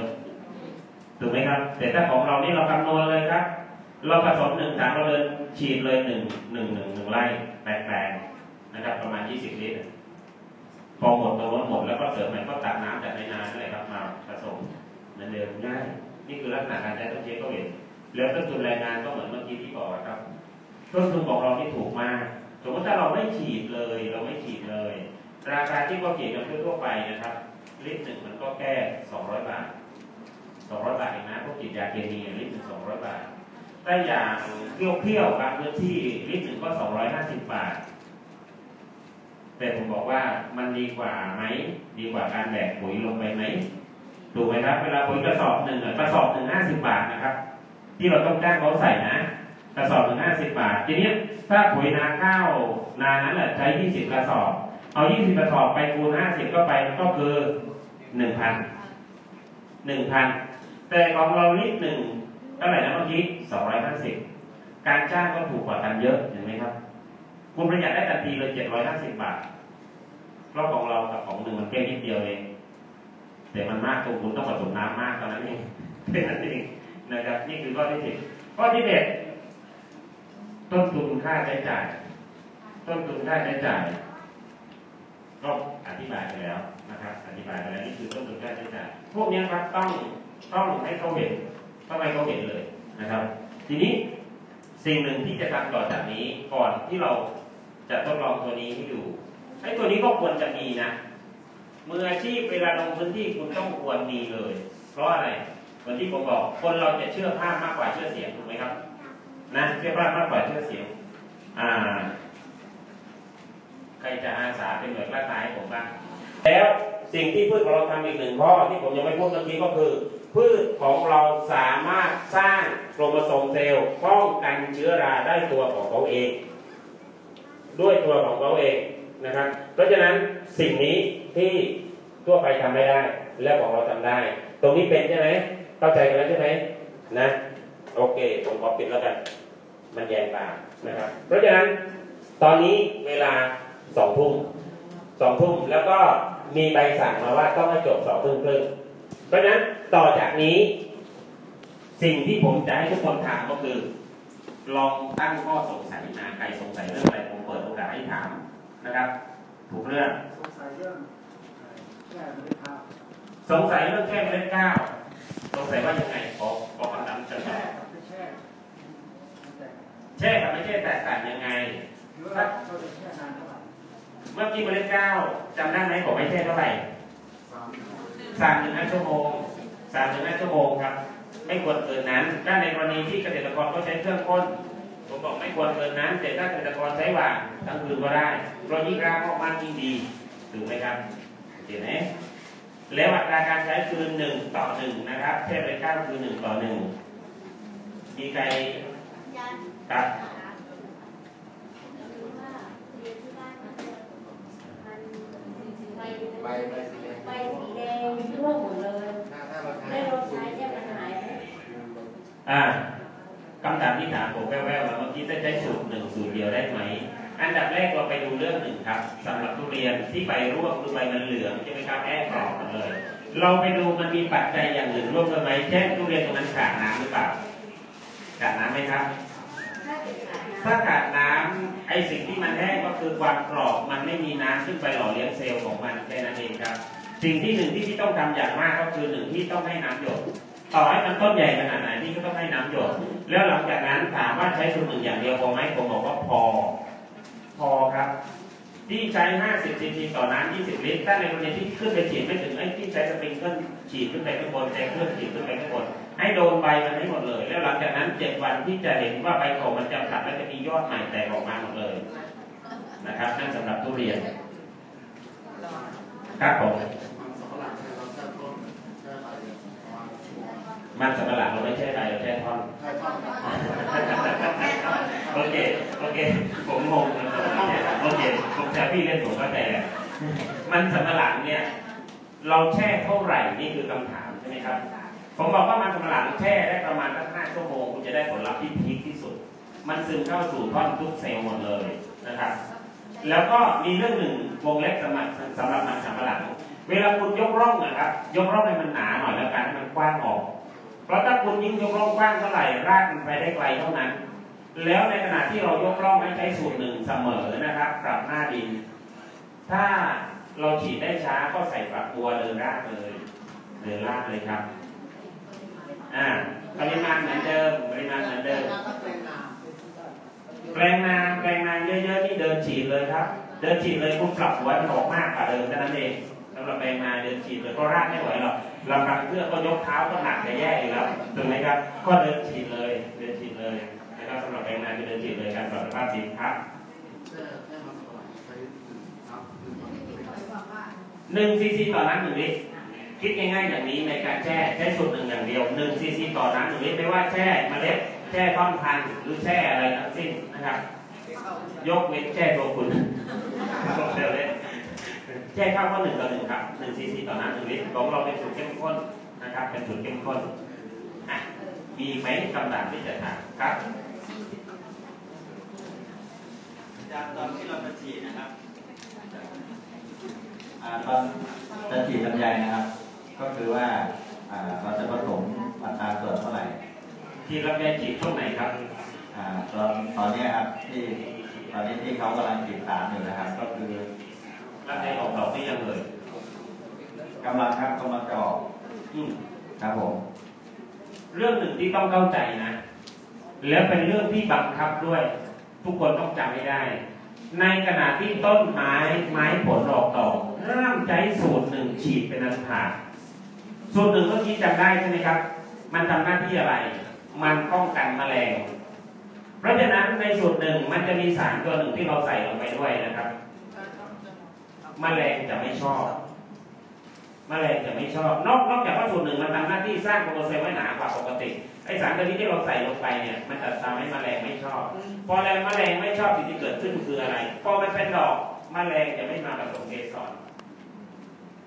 ถูกไหมครับ แต่ถ้าของเรานี่เราคำนวณเลยครับ เราผสมหนึ่งถังเราเดินฉีดเลยหนึ่งหนึ่งหนึ่งหนึ่งไร่แปลงๆนะครับ ประมาณ20ลิตรพอหมดตรงนู้นหมดแล้วก็เสริมใหม่ก็ตักน้ำจากในนาอะไรครับมาผสมเหมือนเดิมง่ายนี่คือลักษณะการใช้ต้นเชื้อก็เห็น แล้วต้นทุนแรงงานก็เหมือนเมื่อกี้ที่บอกครับต้นทุนของเราที่ถูกมากสมมติถ้าเราไม่ฉีดเลย เราไม่ฉีดเลย ราคาที่เขาเขียนกันทั่วไปนะครับลิตรหนึ่งมันก็แค่200บาท200บาทเองนะพวกฉีดยาเคมีลิตรหนึ่ง200บาทถ้าอย่างเปรี้ยวๆบางพื้นที่ลิตรหนึ่งก็250บบาท แต่ผมบอกว่ามันดีกว่าไหมดีกว่าการแบกปุ๋ยลงไปไหมถูกไหมครับเวลาปุ๋ยกระสอบหนึ่งกระสอบหนึ่งห้าสิบบาทนะครับ ที่เราต้องจ้างเขาใส่นะกระสอบหนึ่งห้าสิบบาท ทีนี้ถ้าปุ๋ยนาข้าวนานั้นแหละใช้ยี่สิบกระสอบ เอายี่สิบกระสอบไปคูณห้าสิบก็ไปก็คือหนึ่งพันหนึ่งพันแต่ของเราลิตรหนึ่งเท่าไหร่นะเมื่อกี้สองร้อยห้าสิบการจ้างก็ถูกกว่ากันเยอะเห็นไหมครับ คุณประหยัดได้ทันทีเลยเจ็ดร้อยห้าสิบบาทเพราะของเรากับของหนึ่งมันแค่นิดเดียวเองแต่มันมากตรงคุณต้องผสมน้ำมากตอนนั้นเองเป็นนั่นเอง นะครับ นี่คือข้อที่สิบข้อที่เด็ดต้นทุนค่าใช้จ่าย ต้นทุนค่าใช้จ่ายก็อธิบายไปแล้วนะครับ อธิบายไปแล้วนี่คือต้นทุนค่าใช้จ่ายพวกนี้ครับต้องต้องให้เขาเห็นต้องให้เขาเห็นเลยนะครับ ทีนี้สิ่งหนึ่งที่จะทำต่อจากนี้ก่อนที่เราจะทดลองตัวนี้ให้ดูไอ้ตัวนี้ก็ควรจะมีนะมืออาชีพเวลาลงพื้นที่คุณต้องควรมีเลย เพราะอะไร เหมือนที่ผมบอก คนเราจะเชื่อภาพมากกว่าเชื่อเสียงถูกไหมครับ นะเชื่อภาพมากกว่าเชื่อเสียง อ่า ใครจะอาสาเป็นหน่วยกล้าตายให้ผมบ้างแล้วสิ่งที่พืชของเราทำอีกหนึ่งข้อที่ผมยังไม่พูดเมื่อกี้ก็คือ พืชของเราสามารถสร้างโครโมโซมเซลล์ป้องกันเชื้อราได้ตัวของเขาเอง ด้วยตัวของเขาเองนะครับ เพราะฉะนั้นสิ่งนี้ที่ทั่วไปทำไม่ได้ แล้วของเราทำได้ ตรงนี้เป็นใช่ไหม เข้าใจกันแล้วใช่ไหมนะ โอเค ผมขอปิดแล้วกัน มันแยงตานะครับ เพราะฉะนั้นตอนนี้เวลาสองทุ่มสองทุ่มแล้วก็มีใบสั่งมาว่าต้องให้จบสองทุ่มครึ่งเพราะฉะนั้นต่อจากนี้ สิ่งที่ผมจะให้ทุกคนถามก็คือ ลองตั้งข้อสงสัยมาใครสงสัยเรื่องอะไรผมเปิดโอกาสให้ถามนะครับ ถูกเรื่องสงสัยเรื่องแก้ไม่ได้ภาพสงสัยเรื่องแค่เล็กเก้า สงสัยว่ายังไงขอขอคำถามจะแช่กับไม่แช่แต่แช่กับไม่แช่แตกต่างยังไงหรือว่าเมื่อกี้เมล็ดก้าวจำได้ไหมบอกไม่แช่เท่าไหร่สามถึงห้าชั่วโมงสามถึงห้าชั่วโมงครับ ไม่ควรเกินนั้น ถ้าในกรณีที่เกษตรกรเขาใช้เครื่องพ่นผมบอกไม่ควรเกินนั้นแต่ถ้าเกษตรกรใช้ว่านทั้งคืนก็ได้เพราะยิ่งรากออกมากยิ่งดีถูกไหมครับเห็นไหม แล้วอัตราการใช้คือหนึ่งต่อหนึ่งนะครับแค่เมล็ดก้าวคือหนึ่งต่อหนึ่งมีใครครับใบใบสีแดงใบสีแดงร่วงหมดเลยถ้าถ้าเราใช้แล้วเราใช้เนี่ยมันหายไหมอ่าคำถามที่ถามผมแว่วๆมาเมื่อกี้จะใช้สูตรหนึ่งสูตรเดียวได้ไหม อันดับแรกเราไปดูเรื่องหนึ่งครับสำหรับทุเรียนที่ใบร่วงหรือใบมันเหลืองใช่ไหมครับแอบกรอบมันเลย เราไปดูมันมีปัจจัยอย่างอื่นร่วมกันไหมเช่นทุเรียนตรงนั้นขาดน้ำหรือเปล่าขาดน้ำไหมครับ ถ้าเป็นขาดน้ถ้าขาดน้ำไอสิ่งที่มันแห้งก็คือความกรอบมันไม่มีน้ำขึ้นไปหล่อเลี้ยงเซลล์ของมันแค่นั้นเองครับ สิ่งที่หนึ่งที่พี่ต้องทำอย่างมากก็คือหนึ่งที่ต้องให้น้ำหยดต่อให้มันต้นใหญ่ขนาดไหนพี่ก็ต้องให้น้ำหยดแล้วหลังจากนั้นถามว่าใช้สูตรหนึ่งอย่างเดียวพอไหมผมบอกว่าพอ พอครับที่ใช้ 50 ซีซีต่อน้ำ 20 ลิตร ถ้าในกรณีที่ขึ้นไปฉีดไม่ถึงไอ้ที่ใช้สปริงเกิลฉีดขึ้นไปข้างบนแต่เครื่องฉีดขึ้นไปข้างบน ให้โดนใบมันให้หมดเลย แล้วหลังจากนั้น 7 วันที่จะเห็นว่าใบของมันจะตัดแล้วจะมียอดใหม่แตกออกมาหมดเลย นะครับ นั่นสำหรับทุเรียน ครับผม มงมันสำปะหลังเราไม่ใช่ใบเราแช่ท่อนแช่ต้นกับโอเคโอเค ผมงงโอเคผมแซวพี่เล่นผมก็แต่ มันสำปะหลังเนี่ย เราแช่เท่าไหร่นี่คือคำถามใช่ไหมครับ ผมบอกว่ามันสำปะหลังแช่ได้ประมาณสักห้าชั่วโมงคุณจะได้ผลลัพธ์ที่พีคที่สุด มันซึมเข้าสู่ท่อนทุกเซลล์หมดเลยนะครับ แล้วก็มีเรื่องหนึ่งวงเล็บสำหรับสำหรับมันสำปะหลังเวลาคุณยกร่องนะครับ ยกร่องให้มันหนาหน่อยแล้วกันให้มันกว้างออก เพราะถ้าคุณยิ่งยกร่องกว้างเท่าไหร่รากมันไปได้ไกลเท่านั้น แล้วในขณะที่เรายกร่องให้ใช้สูตรหนึ่งเสมอนะครับปรับหน้าดิน ถ้าเราฉีดได้ช้าก็ใส่ฝักบัวเดินรากเลยเดินรากเลยครับอ่าปริมาณเหมือนเดิมปริมาณเหมือนเดิม แปลงนาแปลงนาเยอะๆนี่เดินฉีดเลยครับ เดินฉีดเลยคุณปรับหัวมันออกมากกว่าเดิมแค่นั้นเองสำหรับแปลงนาเดินฉีดเลยก็รากไม่ไหวหรอกลำพังเพื่อก็ยกเท้าก็หนักจะแย่อยู่แล้วถูกไหมครับก็เดินฉีดเลย เดินฉีดเลยนะครับสำหรับแปลงาคือเดินฉีดเลยการปรับสภาพดินครับแค่แค่มาก่อนใช้ครับหนึ่งซีซีต่อน้ำหนึ่งลิตรคิดง่ายๆอย่างนี้ในการแช่แช่สูตรหนึ่งอย่างเดียวหนึ่งซีซีต่อน้ำหนึ่งลิตรไม่ว่าแช่เมล็ดแช่ท่อนพันธุ์หรือแช่อะไรทั้งสิ้นนะครับ ยกเว้นแช่ตัวคุณเดี๋ยวเลย แช่ข้าวก็หนึ่งต่อหนึ่งครับหนึ่งซีซีต่อน้ำหนึ่งลิตรของเราเป็นสูตรเข้มข้นนะครับ เป็นสูตรเข้มข้นอะมีไหมคำถามที่จะถามครับจากตอนที่เราจะฉีดนะครับอ่าตอนจะฉีดลำไยนะครับ ก็คือว่าอ่าเราจะผสมอัตราส่วนเท่าไหร่ที่รับยาจีบช่วงไหนครับอ่าตอนตอนเนี้ยครับที่ตอนนี้ที่เขากำลังฉีดสารอยู่นะครับ ก็คือ รับยาออกดอกได้ยังเลยกำลังครับกำลังจะออกอืมครับผม เรื่องหนึ่งที่ต้องเข้าใจนะ แล้วเป็นเรื่องที่บังคับด้วย ทุกคนต้องจำให้ได้ ในขณะที่ต้นไม้ไม้ผลออกดอกห้ามใช้สูตรหนึ่งฉีดเป็นอันขาดสูตรหนึ่งเมื่อกี้จำได้ใช่ไหมครับ มันทำหน้าที่อะไร มันป้องกันแมลง เพราะฉะนั้นในสูตรหนึ่งมันจะมีสารตัวหนึ่งที่เราใส่ลงไปด้วยนะครับ แมลงจะไม่ชอบแมลงจะไม่ชอบ นอกนอกจากว่าส่วนหนึ่งมันทำหน้าที่สร้างโปรโตเซลไว้หนากว่าปกติไอสารตัวนี้ที่เราใส่ลงไปเนี่ย มันจะทำให้แมลงไม่ชอบ พอแรงแมลงไม่ชอบสิ่งที่เกิดขึ้นคืออะไร พอมันเป็นดอกแมลงจะไม่มาผสมเกสร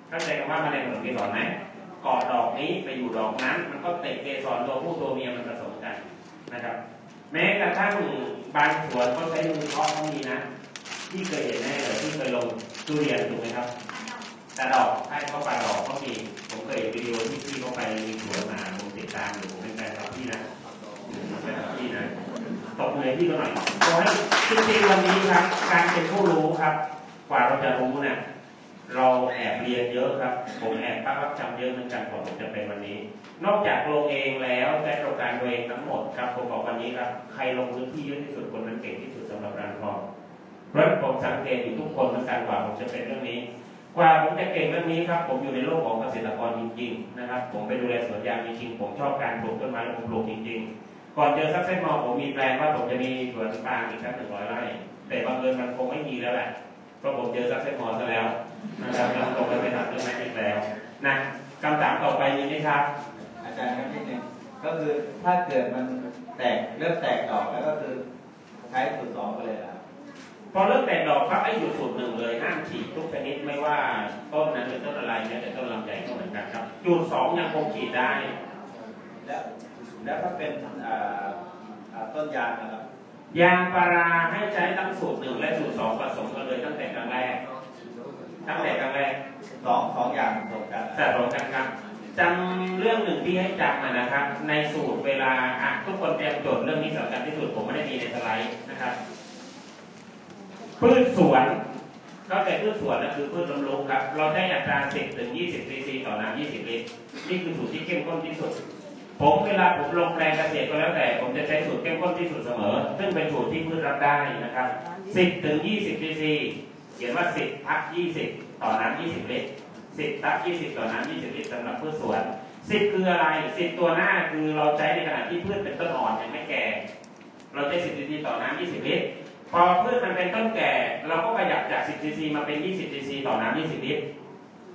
เข้าใจคำว่าแมลงผสมเกสรไหมเกาะดอกนี้ไปอยู่ดอกนั้น มันก็เตะเกสรตัวผู้ตัวเมียมันผสมกันนะครับ แม้กระทั่งบางสวนเขาใช้มือเคาะก็มีนะ ที่เคยเห็นแน่เลยที่เคยลง ทุเรียนถูกไหมครับ แต่ดอกให้เข้าไปดอกก็มี ผมเคยวิดีโอที่พี่เข้าไปมีสวนมาผมติดตามอยู่ผมเป็นแฟนคลับพี่นะเป็นแฟนคลับพี่นะตบมือพี่ก็หน่อยขอให้จริงๆวันนี้ครับ การเป็นผู้รู้ครับ กว่าเราจะรู้เนี่ยเราแอบเรียนเยอะครับ ผมแอบตั้งรับจำเยอะเหมือนกันกว่าผมจะเป็นวันนี้ นอกจากลงเองแล้วใช้ประการตัวเองทั้งหมดครับผมบอกวันนี้ครับ ใครลงพื้นที่เยอะที่สุดคนนั้นเก่งที่สุดสำหรับร้านทอง เพราะผมสังเกตอยู่ทุกคนเหมือนกันกว่าผมจะเป็นเรื่องนี้ กว่าผมจะเก่งเรื่องนี้ครับ ผมอยู่ในโลกของเกษตรกรจริงๆนะครับ ผมไปดูแลสวนยางจริงๆผมชอบการปลูกต้นไม้และผมปลูกจริง ๆ ก่อนเจอ Successmore ผมมี plan ว่าผมจะมีสวนปาล์มอีกสักหนึ่งร้อยไร่ แต่บังเอิญมันคงไม่มีแล้วแหละเพราะผมเจอ Successmore ซะแล้วนะครับแล้วผมก็ไปทำเรื่องนั้นอีกแล้วนะคำถามต่อไปมีไหมครับ อาจารย์ครับนิดนึงก็คือถ้าเกิดมันแตกเริ่มแตกดอกแล้วก็คือใช้สูตรสองไปเลยนะ พอเริ่มแตกดอกครับไอ้อยู่สูตรหนึ่งเลยห้ามฉีดทุกชนิดไม่ว่าต้นนั้นเป็นต้นอะไรเนี่ยแต่ต้นลำไยก็เหมือนกันครับสูตรสองยังคงฉีดได้ แล้วแล้วถ้าเป็นอ่าอ่าต้นยางนะครับยางพาราให้ใช้ทั้งสูตรหนึ่งและสูตรสองผสมกันเลยตั้งแต่ครั้งแรกตั้งแต่ครั้งแรกสองสองอย่างผสมกันสะสมกันครับจำเรื่องหนึ่งที่ให้จำมานะครับ ในสูตรเวลาอะทุกคนเตรียมจดเรื่องนี้สำคัญที่สุดผมไม่ได้มีในสไลด์นะครับ พืชสวนก็แต่พืชสวนนะคือพืชลำลุกครับ เราได้อัตรา10ถึง20ซีซีต่อน้ำ20ลิตรนี่คือสูตรที่เข้มข้นที่สุด ผมเวลาผมลงแปลงเกษตรก็แล้วแต่ ผมจะใช้สูตรเข้มข้นที่สุดเสมอ ซึ่งเป็นสูตรที่พืชรับได้นะครับ10ถึง20ซีซีเขียนว่า10ทับ20ต่อน้ำ20ลิตร10ทับ20ต่อน้ำ20ลิตรสำหรับพืชสวน10คืออะไร10ตัวหน้าคือเราใช้ในขณะที่พืชเป็นต้นอ่อนยังไม่แก่ เราใช้10ซีซีต่อน้ำ20ลิตร พอพืชมันเป็นต้นแก่ เราก็ขยับจาก 10ซีซีมาเป็น 20ซีซีต่อน้ำ20 ลิตร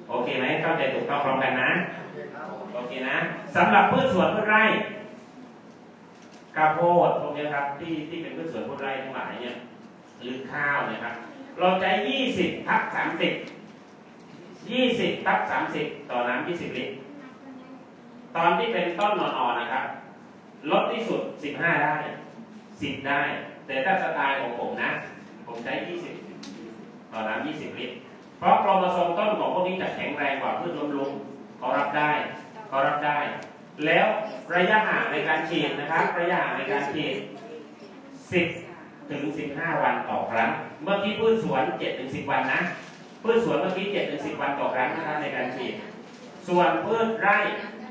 โอเคไหมเข้าใจถูกต้องพร้อมกันนะ โอเคนะสำหรับพืชสวนพืชไร่ข้าวโพดพวกนี้ครับที่ที่เป็นพืชสวนพืชไร่ทั้งหลายเนี่ยหรือข้าวเนะครับ เราใช้ 20ทับ30 20ทับ30 ต่อน้ำ20 ลิตร ตอนที่เป็นต้นอ่อนๆนะครับ ลดที่สุด 15 ได้ 10 ได้ แต่ถ้าสไตล์ของผมนะ ผมใช้ 20 ต่อน้ำ20 ลิตร เพราะโครโมโซมต้นของพวกนี้จะแข็งแรงกว่าพืชล้มลุกเขารับได้เขารับได้ แล้วระยะห่างในการฉีดนะครับ ระยะห่างในการฉีด 10 ถึง 15 วันต่อครั้ง เมื่อกี้พืชสวน 7 ถึง 10 วันนะ พืชสวนเมื่อกี้ 7 ถึง 10 วันต่อครั้งนะครับในการฉีด ส่วนพืชไร่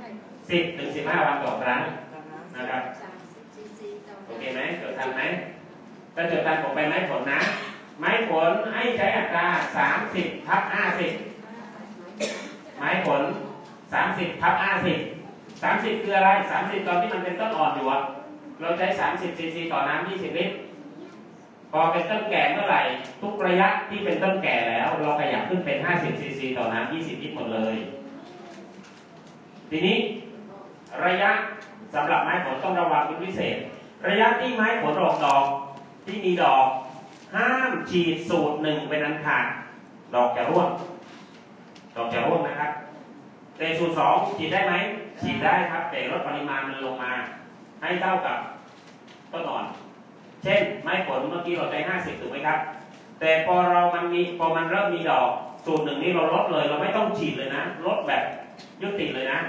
10 ถึง 15 วันต่อครั้งนะครับ โอเคไหมจดทันไหม ถ้าจดทันผมไปไม้ผลนะ ไม้ผลให้ใช้อัตรา30ทับ50ไม้ผล30ทับ50 30คืออะไร30ตอนที่มันเป็นต้นอ่อนอยู่อะเราใช้30ซีซีต่อน้ำ20ลิตรพอเป็นต้นแก่เมื่อไหร่ ทุกระยะที่เป็นต้นแก่แล้ว เราขยับขึ้นเป็น50ซีซีต่อน้ำ20ลิตรหมดเลย ทีนี้ระยะสำหรับไม้ผลต้องระวังเป็นพิเศษ ระยะที่ไม้ผลออกดอก ที่มีดอกห้ามฉีดสูตรหนึ่งเป็นอันขาดดอกจะร่วงดอกจะร่วงนะครับแต่สูตรสองฉีดได้ไหมฉีดได้ครับ แต่ลดปริมาณมันลงมา ให้เท่ากับต้นอ่อน เช่น ไม้ผลเมื่อกี้เราใช้50ถูกไหมครับ แต่พอเรามันมีพอมันเริ่มมีดอกสูตรหนึ่งนี้เราลดเลย เราไม่ต้องฉีดเลยนะ ลดแบบยุติเลยนะ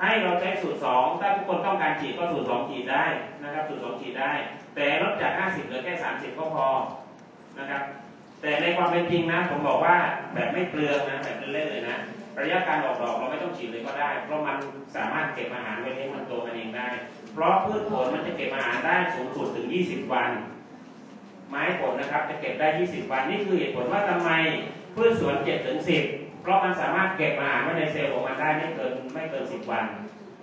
ให้เราใช้สูตรสองถ้าทุกคนต้องการฉีดก็สูตรสองฉีดได้นะครับ สูตรสองฉีดได้ แต่ลดจาก 50เหลือแค่ 30 ก็พอนะครับ แต่ในความเป็นจริงนะผมบอกว่าแบบไม่เปลืองนะแบบเล่นๆเลยนะระยะการออกดอกเราไม่ต้องฉีดเลยก็ได้ เพราะมันสามารถเก็บอาหารไว้เลี้ยงมันโตมันเองได้ เพราะพืชผลมันจะเก็บอาหารได้สูงสุดถึง 20 วัน ไม้ผลนะครับจะเก็บได้ 20 วันนี่คือเหตุผลว่าทำไมพืชสวน7ถึง10 เพราะมันสามารถเก็บอาหารไว้ในเซลล์ของมันได้ไม่เกินไม่เกิน 10 วัน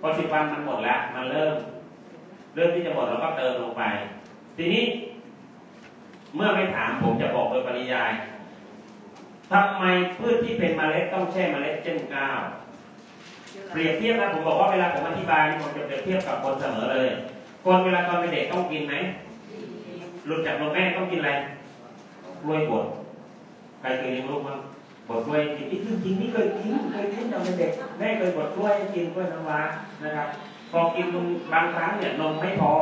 พอ10 วันมันหมดแล้วมันเริ่ม เริ่มที่จะหมดเราก็เติมลงไป ทีนี้ เมื่อไม่ถามผมจะบอกโดยปริยายทำไมพืชที่เป็นเมล็ดต้องแช่เมล็ดเช่นก้าวเปรียบเทียบนะผมบอกว่าเวลาผมอธิบายผมจะเปรียบเทียบกับคนเสมอเลย คนเวลาตอนเป็นเด็กต้องกินไหมหลุดจากนมแม่ต้องกินอะไรกล้วยบดใครเคยเลี้ยงลูกบ้างบดกล้วยกินนี่คือกินนี่เคยกินเคยกินตอนเป็นเด็กแม่เคยบดกล้วยให้กินกล้วยน้ำว้านะครับพอกินบางครั้งเนี่ยนมไม่พอ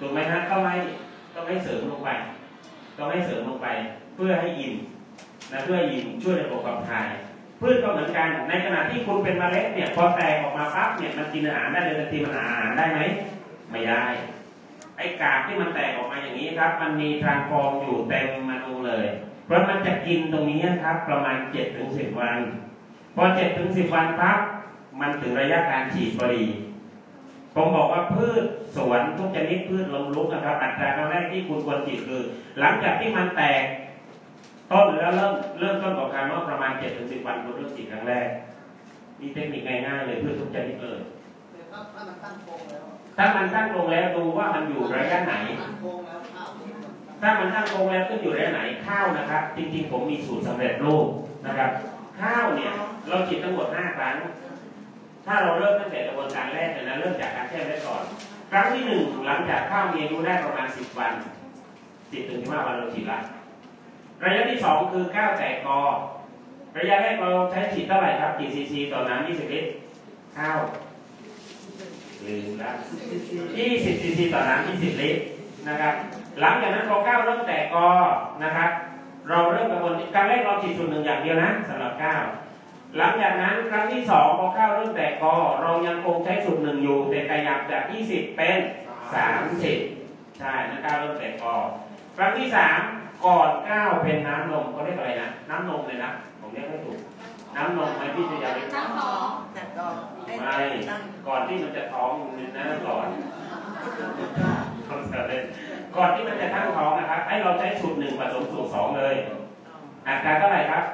ถูกไหมฮะต้องให้ต้องให้เสริมลงไปต้องให้เสริมลงไป เพื่อให้อิ่มนะเพื่ออิ่มช่วยในระบบขับถ่ายพืชก็เหมือนกัน ในขณะที่คุณเป็นมเมล็ดเนี่ยพอแตกออกมาปั๊บเนี่ยมันกินอาหารได้เลยทันทีมันอาหารได้ไหมไม่ได้ไอ้กากที่มันแตกออกมาอย่างนี้ครับ มันมีทรานฟอร์มอยู่เต็มมนูเลย เพราะมันจะกินตรงนี้ครับ ประมาณ7ถึง10วัน พอ7ถึง10วันปั๊บมันถึงระยะการฉีดพอดี ผมบอกว่าพืชสวนทุกชนิดพืชลมลุกนะครับ อัตราครั้งแรกที่คุณควรฉีดคือ หลังจากที่มันแตกต้นแล้วเริ่มเริ่มต้นของการว่าประมาณ7ถึง10วันคุณเริ่มฉีดครั้งแรกมีเทคนิคง่ายๆเลยพืชทุกชนิดเลยถ้าถ้ามันตั้งโครงแล้วถ้ามันตั้งลงแล้วดูว่ามันอยู่ระยะไหนตั้งโครงแล้วข้าวถ้ามันตั้งลงแล้วขึ้นอยู่ระยะไหนข้าวนะครับ จริงๆผมมีสูตรสำเร็จรูปนะครับ ข้าวเนี่ยเราฉีดทั้งหมด5ครั้ง ถ้าเราเริ่มตั้งแต่กระบวนการแรกเลยนะเริ่มจากการแช่ไว้ก่อน ครั้งที่หนึ่งหลังจากข้าวมีอายุได้ประมาณ10วัน10ถึง15วันเราฉีดละระยะที่สองคือข้าวแตกกอระยะแรกเราใช้ฉีดเท่าไหร่ครับกี่ซีซีต่อน้ำ20ลิตรข้าวลืมแล้ว20ซีซีต่อน้ำ20ลิตรนะครับ หลังจากนั้นพอข้าวเริ่มแตกกอนะครับ เราเริ่มกระบวนการแรกเราฉีดส่วนหนึ่งอย่างเดียวนะสำหรับข้าว หลังจากนั้นครั้งที่สองพอข้าวเริ่มแตกกอเรายังคงใช้สูตรหนึ่งอยู่ แต่ขยับจาก 20 เป็น 30 ใช่นั่นข้าวเริ่มแตกกอครั้งที่สามก่อนข้าวเป็นน้ำนมเขาเรียกอะไรนะน้ำนมเลยนะผมเรียกไม่ถูก น้ำนมไหมพี่จะอยากเป็นตั้งท้องแต่ก็เอ้ยไม่ตั้งก่อนที่มันจะท้องนั่นก่อนคอนเสิร์ตเลยก่อนที่มันจะตั้งท้องนะครับ ให้เราใช้สูตรหนึ่งผสมสูตรสองเลยอัตราเท่าไหร่ครับ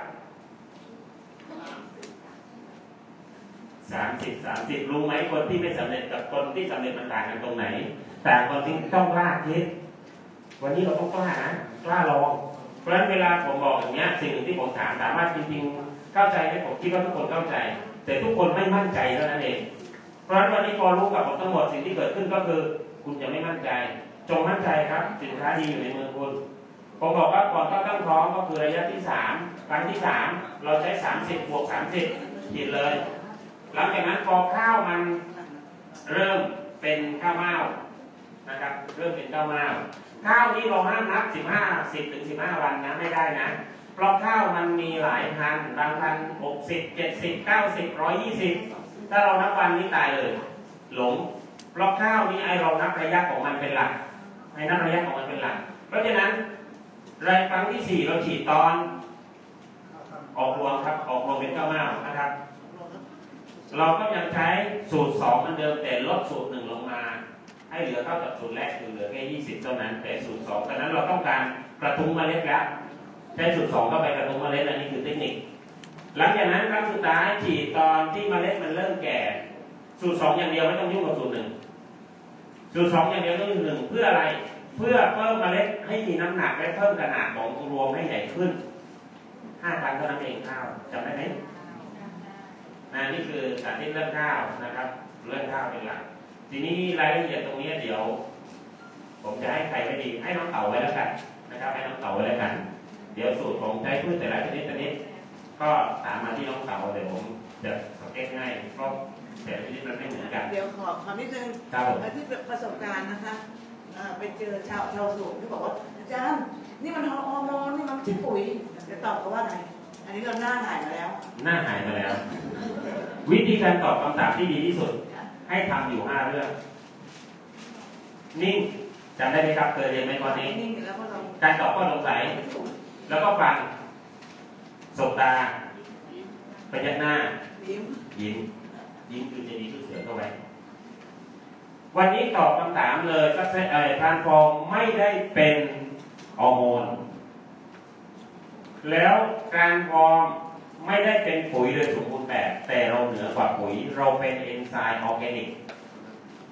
สามสิบสามสิบรู้ไหมคนที่ไม่สำเร็จกับคนที่สำเร็จมันต่างกันตรงไหน แต่คนที่ต้องกล้าคิด วันนี้เราต้องกล้านะกล้าลอง เพราะฉะนั้นเวลาผมบอกอย่างเงี้ยสิ่งหนึ่งที่ผมถามสามารถจริงๆเข้าใจไหมผมคิดว่าทุกคนเข้าใจ แต่ทุกคนไม่มั่นใจเท่านั้นเอง เพราะฉะนั้นวันนี้พอรู้กับผมทั้งหมดสิ่งที่เกิดขึ้นก็คือ คุณจะไม่มั่นใจ จงมั่นใจครับสินค้าดีอยู่ในมือคุณผมบอกว่าก่อนเข้าตั้งท้องก็คือระยะที่สามครั้งที่สามเราใช้สามสิบบวกสามสิบฉีดเลย หลังจากนั้นพอข้าวมันเริ่มเป็นข้าวเม่านะครับ เริ่มเป็นข้าวเม่าข้าวนี้เราห้ามนับสิบห้าสิบถึงสิบห้าวันนะไม่ได้นะ เพราะข้าวมันมีหลายพันบางพันหกสิบเจ็ดสิบเก้าสิบร้อยยี่สิบถ้าเรานับวันนี้ตายเลย หลงเพราะข้าวนี้ไอเรานับระยะของมันเป็นหลักไอนับระยะของมันเป็นหลัก เพราะฉะนั้นรายครั้งที่สี่เราฉีดตอน ออกรวมครับออกรวมเป็นข้าวเม่านะครับ เราก็ยังใช้สูตรสองเหมือนเดิมแต่ลดสูตรหนึ่งลงมา ให้เหลือเท่ากับสูตรแรกคือเหลือแค่ยี่สิบเท่านั้น แต่สูตรสองตอนนั้นเราต้องการกระทุ้งเมล็ดแล้วใช้สูตรสองเข้าไปกระทุ้งเมล็ดอันนี้คือเทคนิค หลังจากนั้นครั้งสุดท้ายฉีดตอนที่เมล็ดมันเริ่มแก่ สูตรสองอย่างเดียวไม่ต้องยุ่งกับสูตรหนึ่งสูตรสองอย่างเดียวต้องยุ่งหนึ่งเพื่ออะไรเพื่อเพิ่มเมล็ดให้มีน้ำหนักและเพิ่มขนาดของรวมให้ใหญ่ขึ้นห้าครั้งเท่านั้นเองข้าวจำได้ไหม นะนี่คือสาธิตเรื่องข้าวนะครับ เรื่องข้าวเป็นหลัก ทีนี้รายละเอียดตรงนี้เดี๋ยว ผมจะให้ใครไม่ดีให้น้องเต่าไว้แล้วกันนะครับ ให้น้องเต่าไว้แล้วกัน เดี๋ยวสูตรของใช้พืชแต่ละชนิดชนิดก็ถามมาที่น้องเต่าเดี๋ยวผมจะสเก็ตให้เพราะแต่ละชนิดมันไม่เหมือนกันเดี๋ยวขอคำนิดนึงครับผมที่ประสบการณ์นะคะเอ่อไปเจอชาวชาวสูงที่บอกว่าอาจารย์นี่มันฮอร์โมนนี่มันไม่ใช่ปุ๋ยจะตอบเขาว่าไง อันนี้เราหน้าหายมาแล้ว หน้าหายมาแล้ว วิธีการตอบคำถามที่ดีที่สุด ให้ทำอยู่ห้าเรื่อง นิ่งจำได้ไหมครับเคยเรียนไหมข้อนี้ นิ่งแล้วก็เราการตอบข้อสงสัย แล้วก็ฟังสบตาพยักหน้า ยิ้ม ยิ้มยิ้มคือจะดีที่เสือเข้าไปวันนี้ตอบคำถามเลยก็ใช้เอ่อทานฟองไม่ได้เป็นฮอร์โมน แล้วการฟองไม่ได้เป็นปุ๋ยโดยสมบูรณ์แบบแต่เราเหนือกว่าปุ๋ย เราเป็นเอนไซม์ออร์แกนิก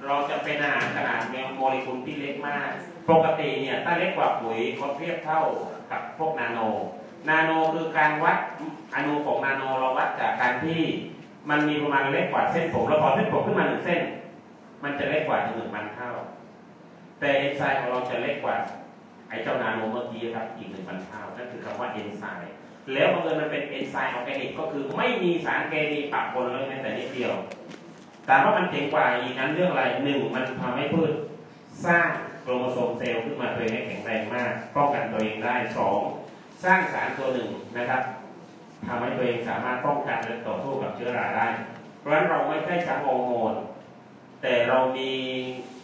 เราจะเป็นอาหารขนาดโมเลกุลที่เล็กมาก ปกติเนี่ยถ้าเล็กกว่าปุ๋ยก็เทียบเท่ากับพวกนาโน นาโนคือการวัดอนุของนาโนเราวัดจากการที่มันมีประมาณเล็กกว่าเส้นผมเราพอเส้นผมขึ้นมาหนึ่งเส้น มันจะเล็กกว่าถึงหนึ่งพันเท่า แต่เอนไซม์ของเราจะเล็กกว่าไอ้เจ้านาโนเมื่อกี้ครับอีกหนึ่งพันเท่า คือคำว่าเอนไซม์แล้วบังเอิญมันเป็นเอนไซม์ออร์แกนิกก็คือไม่มีสารเคมีปะปนเลยแม้แต่นิดเดียวถามว่ามันเจ๋งกว่าอีกนั้นเรื่องอะไรหนึ่งมันทำให้พืชสร้างโครโมโซมเซลล์ขึ้นมาตัวเองให้แข็งแรงมากป้องกันตัวเองได้สองสร้างสารตัวหนึ่งนะครับทำให้ตัวเองสามารถป้องกันและต่อสู้กับเชื้อราได้ เพราะฉะนั้นเราไม่ใช่ชั้นฮอร์โมนแต่เรามี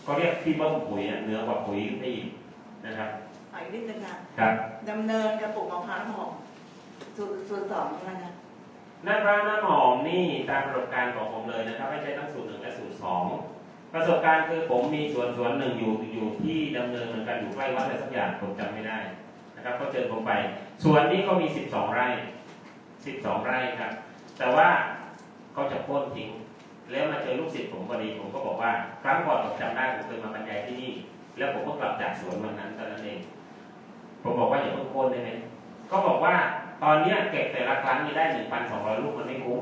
เขาเรียกที่เบิ้มปุ๋ยเหนือกว่าปุ๋ยขึ้นไปอีกนะครับอีกนิดนึง ค่ะครับดำเนินกับปลูกมะพร้าวน้ำหอมสูตรสูตรสองใช่ไหมคะน้ำร้านน้ำหอมนี่ตามประสบการณ์ของผมเลยนะครับ ไม่ใช่ทั้งสูตรหนึ่งและสูตรสองประสบการณ์คือผมมีสวนสวนหนึ่งอยู่อยู่ที่ดำเนินเหมือนกันอยู่ใกล้วัดอะไรสักอย่างผมจำไม่ได้นะครับ ก็เจอผมไปสวนนี้ก็มี12ไร่12ไร่ครับ แต่ว่าเขาจะโค่นทิ้ง แล้วมาเจอลูกศิษย์ผมพอดีผมก็บอกว่า ครั้งก่อนผมจำได้ผมเคยมาบรรยายที่นี่ แล้วผมก็กลับจากสวนวันนั้นตอนนั้นเอง ผมบอกว่าอย่าเพิ่งโค่นได้ไหมก็บอกว่าตอนเนี้ยเก็บแต่ละครั้งนี่ได้1,200ลูกมันไม่คุ้ม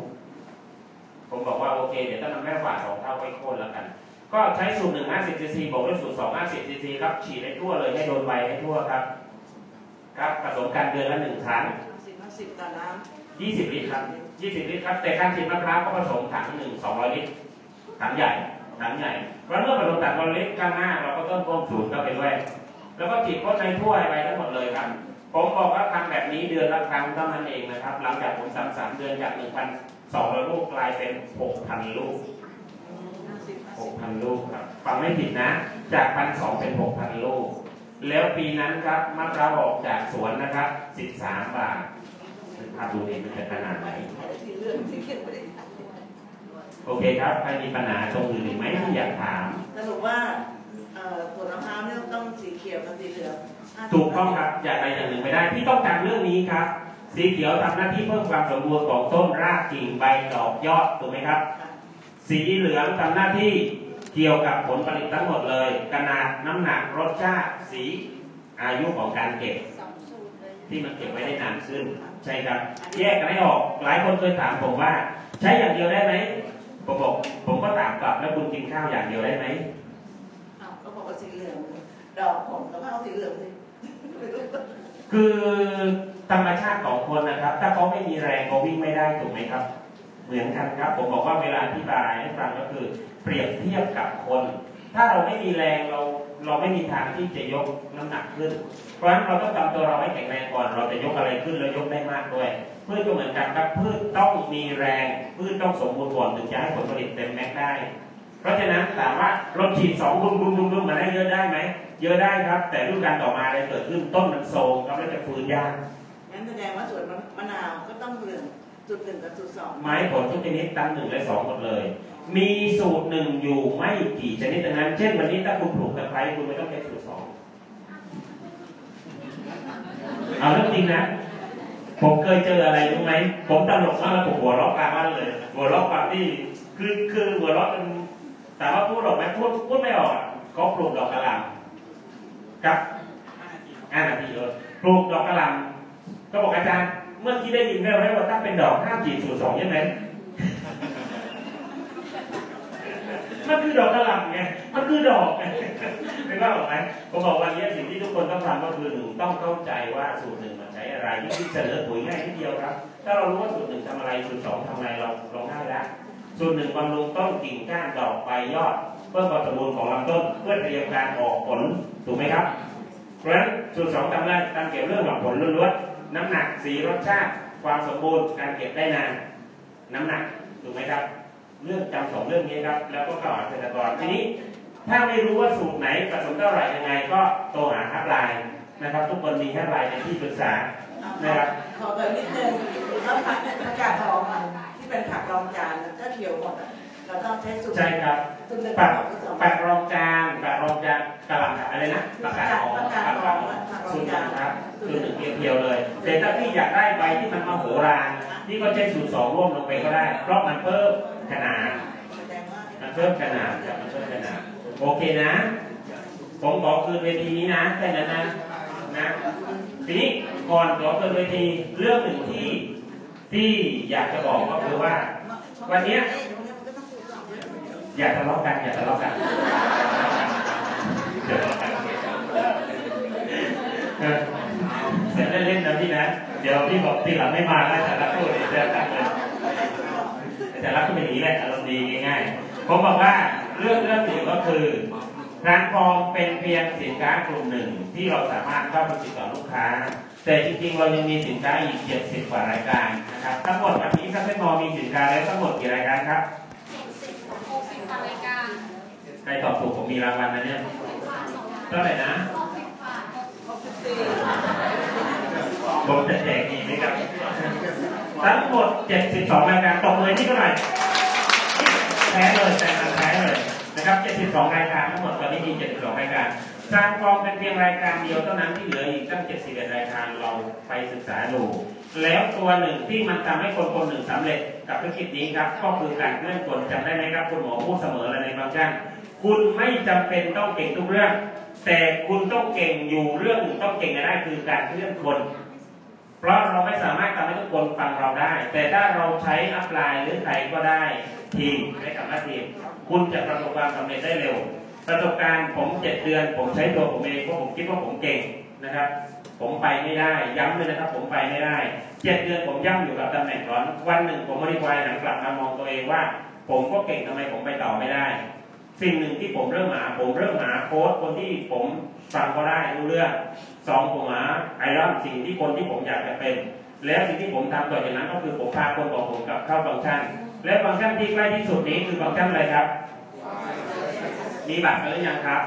ผมบอกว่าโอเคเดี๋ยวถ้ามันแม่กว่าสองเท่าก็โค่นแล้วกัน ก็ใช้สูตร1 50 cc บวกด้วยสูตร2 50 cc ครับฉีดให้ทั่วเลยให้โดนใบให้ทั่วครับ ครับผสมกันเดือนละหนึ่งครั้งสิบห้าสิบต่อน้20ลิตรครับ20ลิตรครับแต่การฉีดมะพร้าวก็ผสมถังหนึ่ง200ลิตรถังใหญ่ถังใหญ่เพราะเมื่อผสมถัง200ลิตรข้างหน้าเราก็ต้องเพิ่มสูตรเข้าไปด้วย แล้วก็ฉีดพ่นในถ้วยไปทั้งหมดเลยครับ ผมบอกว่าทำแบบนี้เดือนละครั้งเท่านั้นเองนะครับ หลังจากผมทำสามเดือนจาก1,200ลูกกลายเป็น6,000ลูกห้าสิบห้าสิบ6,000ลูกครับฟังไม่ผิดนะ จาก1,200เป็น6,000ลูก แล้วปีนั้นครับมะพร้าวออกจากสวนนะครับ13บสาทนึกภาพดูนี่มันจะขนาดไหนโอเคครับใครมีปัญหาตรงอื่นไหมที่อยากถามสรุปว่า ผลมะพร้าวเนี่ยต้องสีเขียวกับสีเหลืองถูกต้องครับอย่างใดอย่างหนึ่งไม่ได้ที่ต้องจำเรื่องนี้ครับ สีเขียวทำหน้าที่เพิ่มความสมบูรณ์ของต้นรากกิ่งใบดอกยอดถูกไหมครับ สีเหลืองทำหน้าที่เกี่ยวกับผลผลิตทั้งหมดเลยขนาดน้ำหนักรสชาติสีอายุของการเก็บที่มันเก็บไว้ได้นานขึ้นใช่ครับ แยกกันให้ออกหลายคนเคยถามผมว่า ใช้อย่างเดียวได้ไหมผมบอกผมก็ถามกลับแล้วคุณกินข้าวอย่างเดียวได้ไหม อ้าวก็บอกว่าสีเหลือง ดอกผมก็เอาสีเหลืองสิคือธรรมชาติของคนนะครับ ถ้าเขาไม่มีแรงเขาวิ่งไม่ได้ถูกไหมครับ เหมือนกันครับ ผมบอกว่าเวลาอธิบายให้ฟังก็คือ เปรียบเทียบกับคน ถ้าเราไม่มีแรงเราเราไม่มีทางที่จะยกน้ำหนักขึ้น เพราะฉะนั้นเราต้องทำตัวเราให้แข็งแรงก่อนเราจะยกอะไรขึ้นแล้วยกได้มากด้วยพืชก็เหมือนกันครับพืชต้องมีแรงพืชต้องสมบูรณ์ก่อนถึงจะให้ผลผลิตเต็มแม็กได้ เพราะฉะนั้นถามว่าเราฉีดสองบุ้มบุ้มบุ้มบุ้มมาได้เยอะได้ไหม เยอะได้ครับ แต่ฤดูกาลต่อมาอะไรเกิดขึ้นต้นมันโทรมครับแล้วจะฟื้นยากงั้นแสดงว่าสวนมะนาวก็ต้องเหลืองจุดหนึ่งกับจุดสองไม้ผลทุกชนิดตั้งหนึ่งและสองหมดเลย มีสูตรหนึ่งอยู่ไม่กี่ชนิดดังนั้น เช่นวันนี้ถ้าคุณปลูกตะไคร้คุณไม่ต้องใช้สูตรสองเอาเรื่องจริงนะผมเคยเจออะไรรู้ไหมผมตลกมากแล้วผมหัวเราะกลางบ้านเลยหัวเราะกลางที่คือคือหัวเราะจนแต่ว่าพูดออกไหมพูดพูดไม่ออกอะเขาปลูกดอกกระหล่ำ ครับห้านาทีเลยปลูกดอกกระหล่ำก็บอกอาจารย์ เมื่อกี้ได้ยินแว่วๆว่าถ้าเป็นดอกห้าจีดสูตรสองใช่ไหมมันคือดอกกระหล่ำไง มันคือดอกไงไม่ว่าหรอกไหมผมบอกวันนี้สิ่งที่ทุกคนต้องทำก็คือหนึ่งต้องเข้าใจว่าสูตรหนึ่งมันใช้อะไรที่ที่เสนอปุ๋ยง่ายนิดเดียวครับ ถ้าเรารู้ว่าสูตรหนึ่งทำอะไรสูตรสองทำอะไรเราเราง่ายแล้วสูตรหนึ่งบำรุงต้นกิ่งก้านดอกใบยอด เพื่อความสมบูรณ์ของลำต้นเพื่อเตรียมการออกผล ถูกไหมครับ เพราะฉะนั้นสูตรสองทำอะไรทำเกี่ยวเรื่องของผลล้วนๆน้ำหนักสีรสชาติ ความสมบูรณ์การเก็บได้นานน้ำหนักถูกไหมครับ เรื่องจำสองเรื่องนี้ครับ แล้วก็เข้าหาเกษตรกรทีนี้ ถ้าไม่รู้ว่าสูตรไหนผสมเท่าไหร่ยังไง ก็โทรหาฮับไลน์นะครับ ทุกคนมีฮับไลน์ในที่ปรึกษานะครับขอเติมนิดนึงแล้วผักเนี่ยผักกาดทองอะที่เป็นผักรองจานก็เขียวหมดอะเราต้องใช้สูตรใช่ครับ สูตรหนึ่งปักกับสูตรสองปักรองจานปักรองจานกระหล่ำอะไรนะปักกาดทองปักกาดปักทกาอดงทองผักรอสูงตรหจานึ่นงครับสูตรหนึ่งเพียวๆเลยแต่ถ้าพี่อยากได้ใบที่มันมาโหรานนี่ก็ใช้สูตรสองร่วมลงไปก็ได้ เพราะมันเพิ่มขนาดแสดงว่ามันเพิ่มขนาดครับมันเพิ่มขนาดโอเคนะ ผมขอคืนเวทีนี้นะแค่นั้นนะนะทีนี้ก่อนขอคืนเวทีเรื่องหนึ่งที่ที่อยากจะบอกก็คือว่า วันเนี้ย อย่าทะเลาะกันอย่าทะเลาะกันอย่าทะเลาะกันเสร็จเล่นๆนะพี่นะ เดี๋ยวพี่บอกทีหลังไม่มาแล้วแต่ละพูดเดี๋ยวจะตัดเลยแต่ละก็เป็นอย่างนี้แหละอารมณ์ดีง่ายๆผมบอกว่าเรื่องเรื่องหนึ่งก็คือร้านทองเป็นเพียงสินค้ากลุ่มหนึ่งที่เราสามารถเข้าไปติดต่อลูกค้า แต่จริงๆ เรายังมีสินค้าอีก70กว่ารายการนะครับทั้งหมดวันนี้ถ้าเส้นมอมีสินค้าแล้วทั้งหมดกี่รายการครับ หกสิบกว่ารายการใครตอบถูกผมมีรางวัลนะเนี่ยเท่าไหร่นะหกสิบบาทผมจะแจกดีไหมครับ ทั้งหมด 72 รายการตบมือที่เท่าไหร่แพ้เลยแต่แพ้เลยนะครับ 72 รายการทั้งหมดตอนนี้มี 72 รายการทางกองเป็นเพียงรายการเดียวเท่านั้นที่เหลืออีกตั้ง 71 รายการเราไปศึกษาดู แล้วตัวหนึ่งที่มันทำให้คนคนหนึ่งสำเร็จกับธุรกิจนี้ครับ ก็คือการเคลื่อนกลจำได้ไหมครับคุณหมอพูดเสมอเลยในบางช่างคุณไม่จำเป็นต้องเก่งทุกเรื่อง แต่คุณต้องเก่งอยู่เรื่องต้องเก่งกันได้คือการเคลื่อนคนเพราะเราไม่สามารถทำให้ทุกคนฟังเราได้ แต่ถ้าเราใช้อัพไลน์หรือใครก็ได้ทีมใช้คำว่าทีม คุณจะประสบความสำเร็จได้เร็ว ประสบการณ์ผมเจ็ดเดือน ผมใช้ตัวผมเองเพราะผมคิดว่าผมเก่งนะครับ ผมไปไม่ได้ ย้ำเลยนะครับ ผมไปไม่ได้เจ็ดเดือนผมย่ำอยู่กับตำแหน่งร้อน วันหนึ่งผมบริวารหลังกลับมามองตัวเองว่า ผมก็เก่งทำไมผมไปต่อไม่ได้ สิ่งหนึ่งที่ผมเริ่มหา ผมเริ่มหาโค้ชคนที่ผมฟังก็ได้รู้เรื่องสองผมหาไอรอนสิ่งที่คนที่ผมอยากจะเป็น แล้วสิ่งที่ผมทำต่อจากนั้นก็คือผมพาคนของผมกลับเข้าฟังก์ชัน และฟังก์ชันที่ใกล้ที่สุดนี้คือฟังก์ชันอะไรครับ มีบัตรกันหรือยังครับ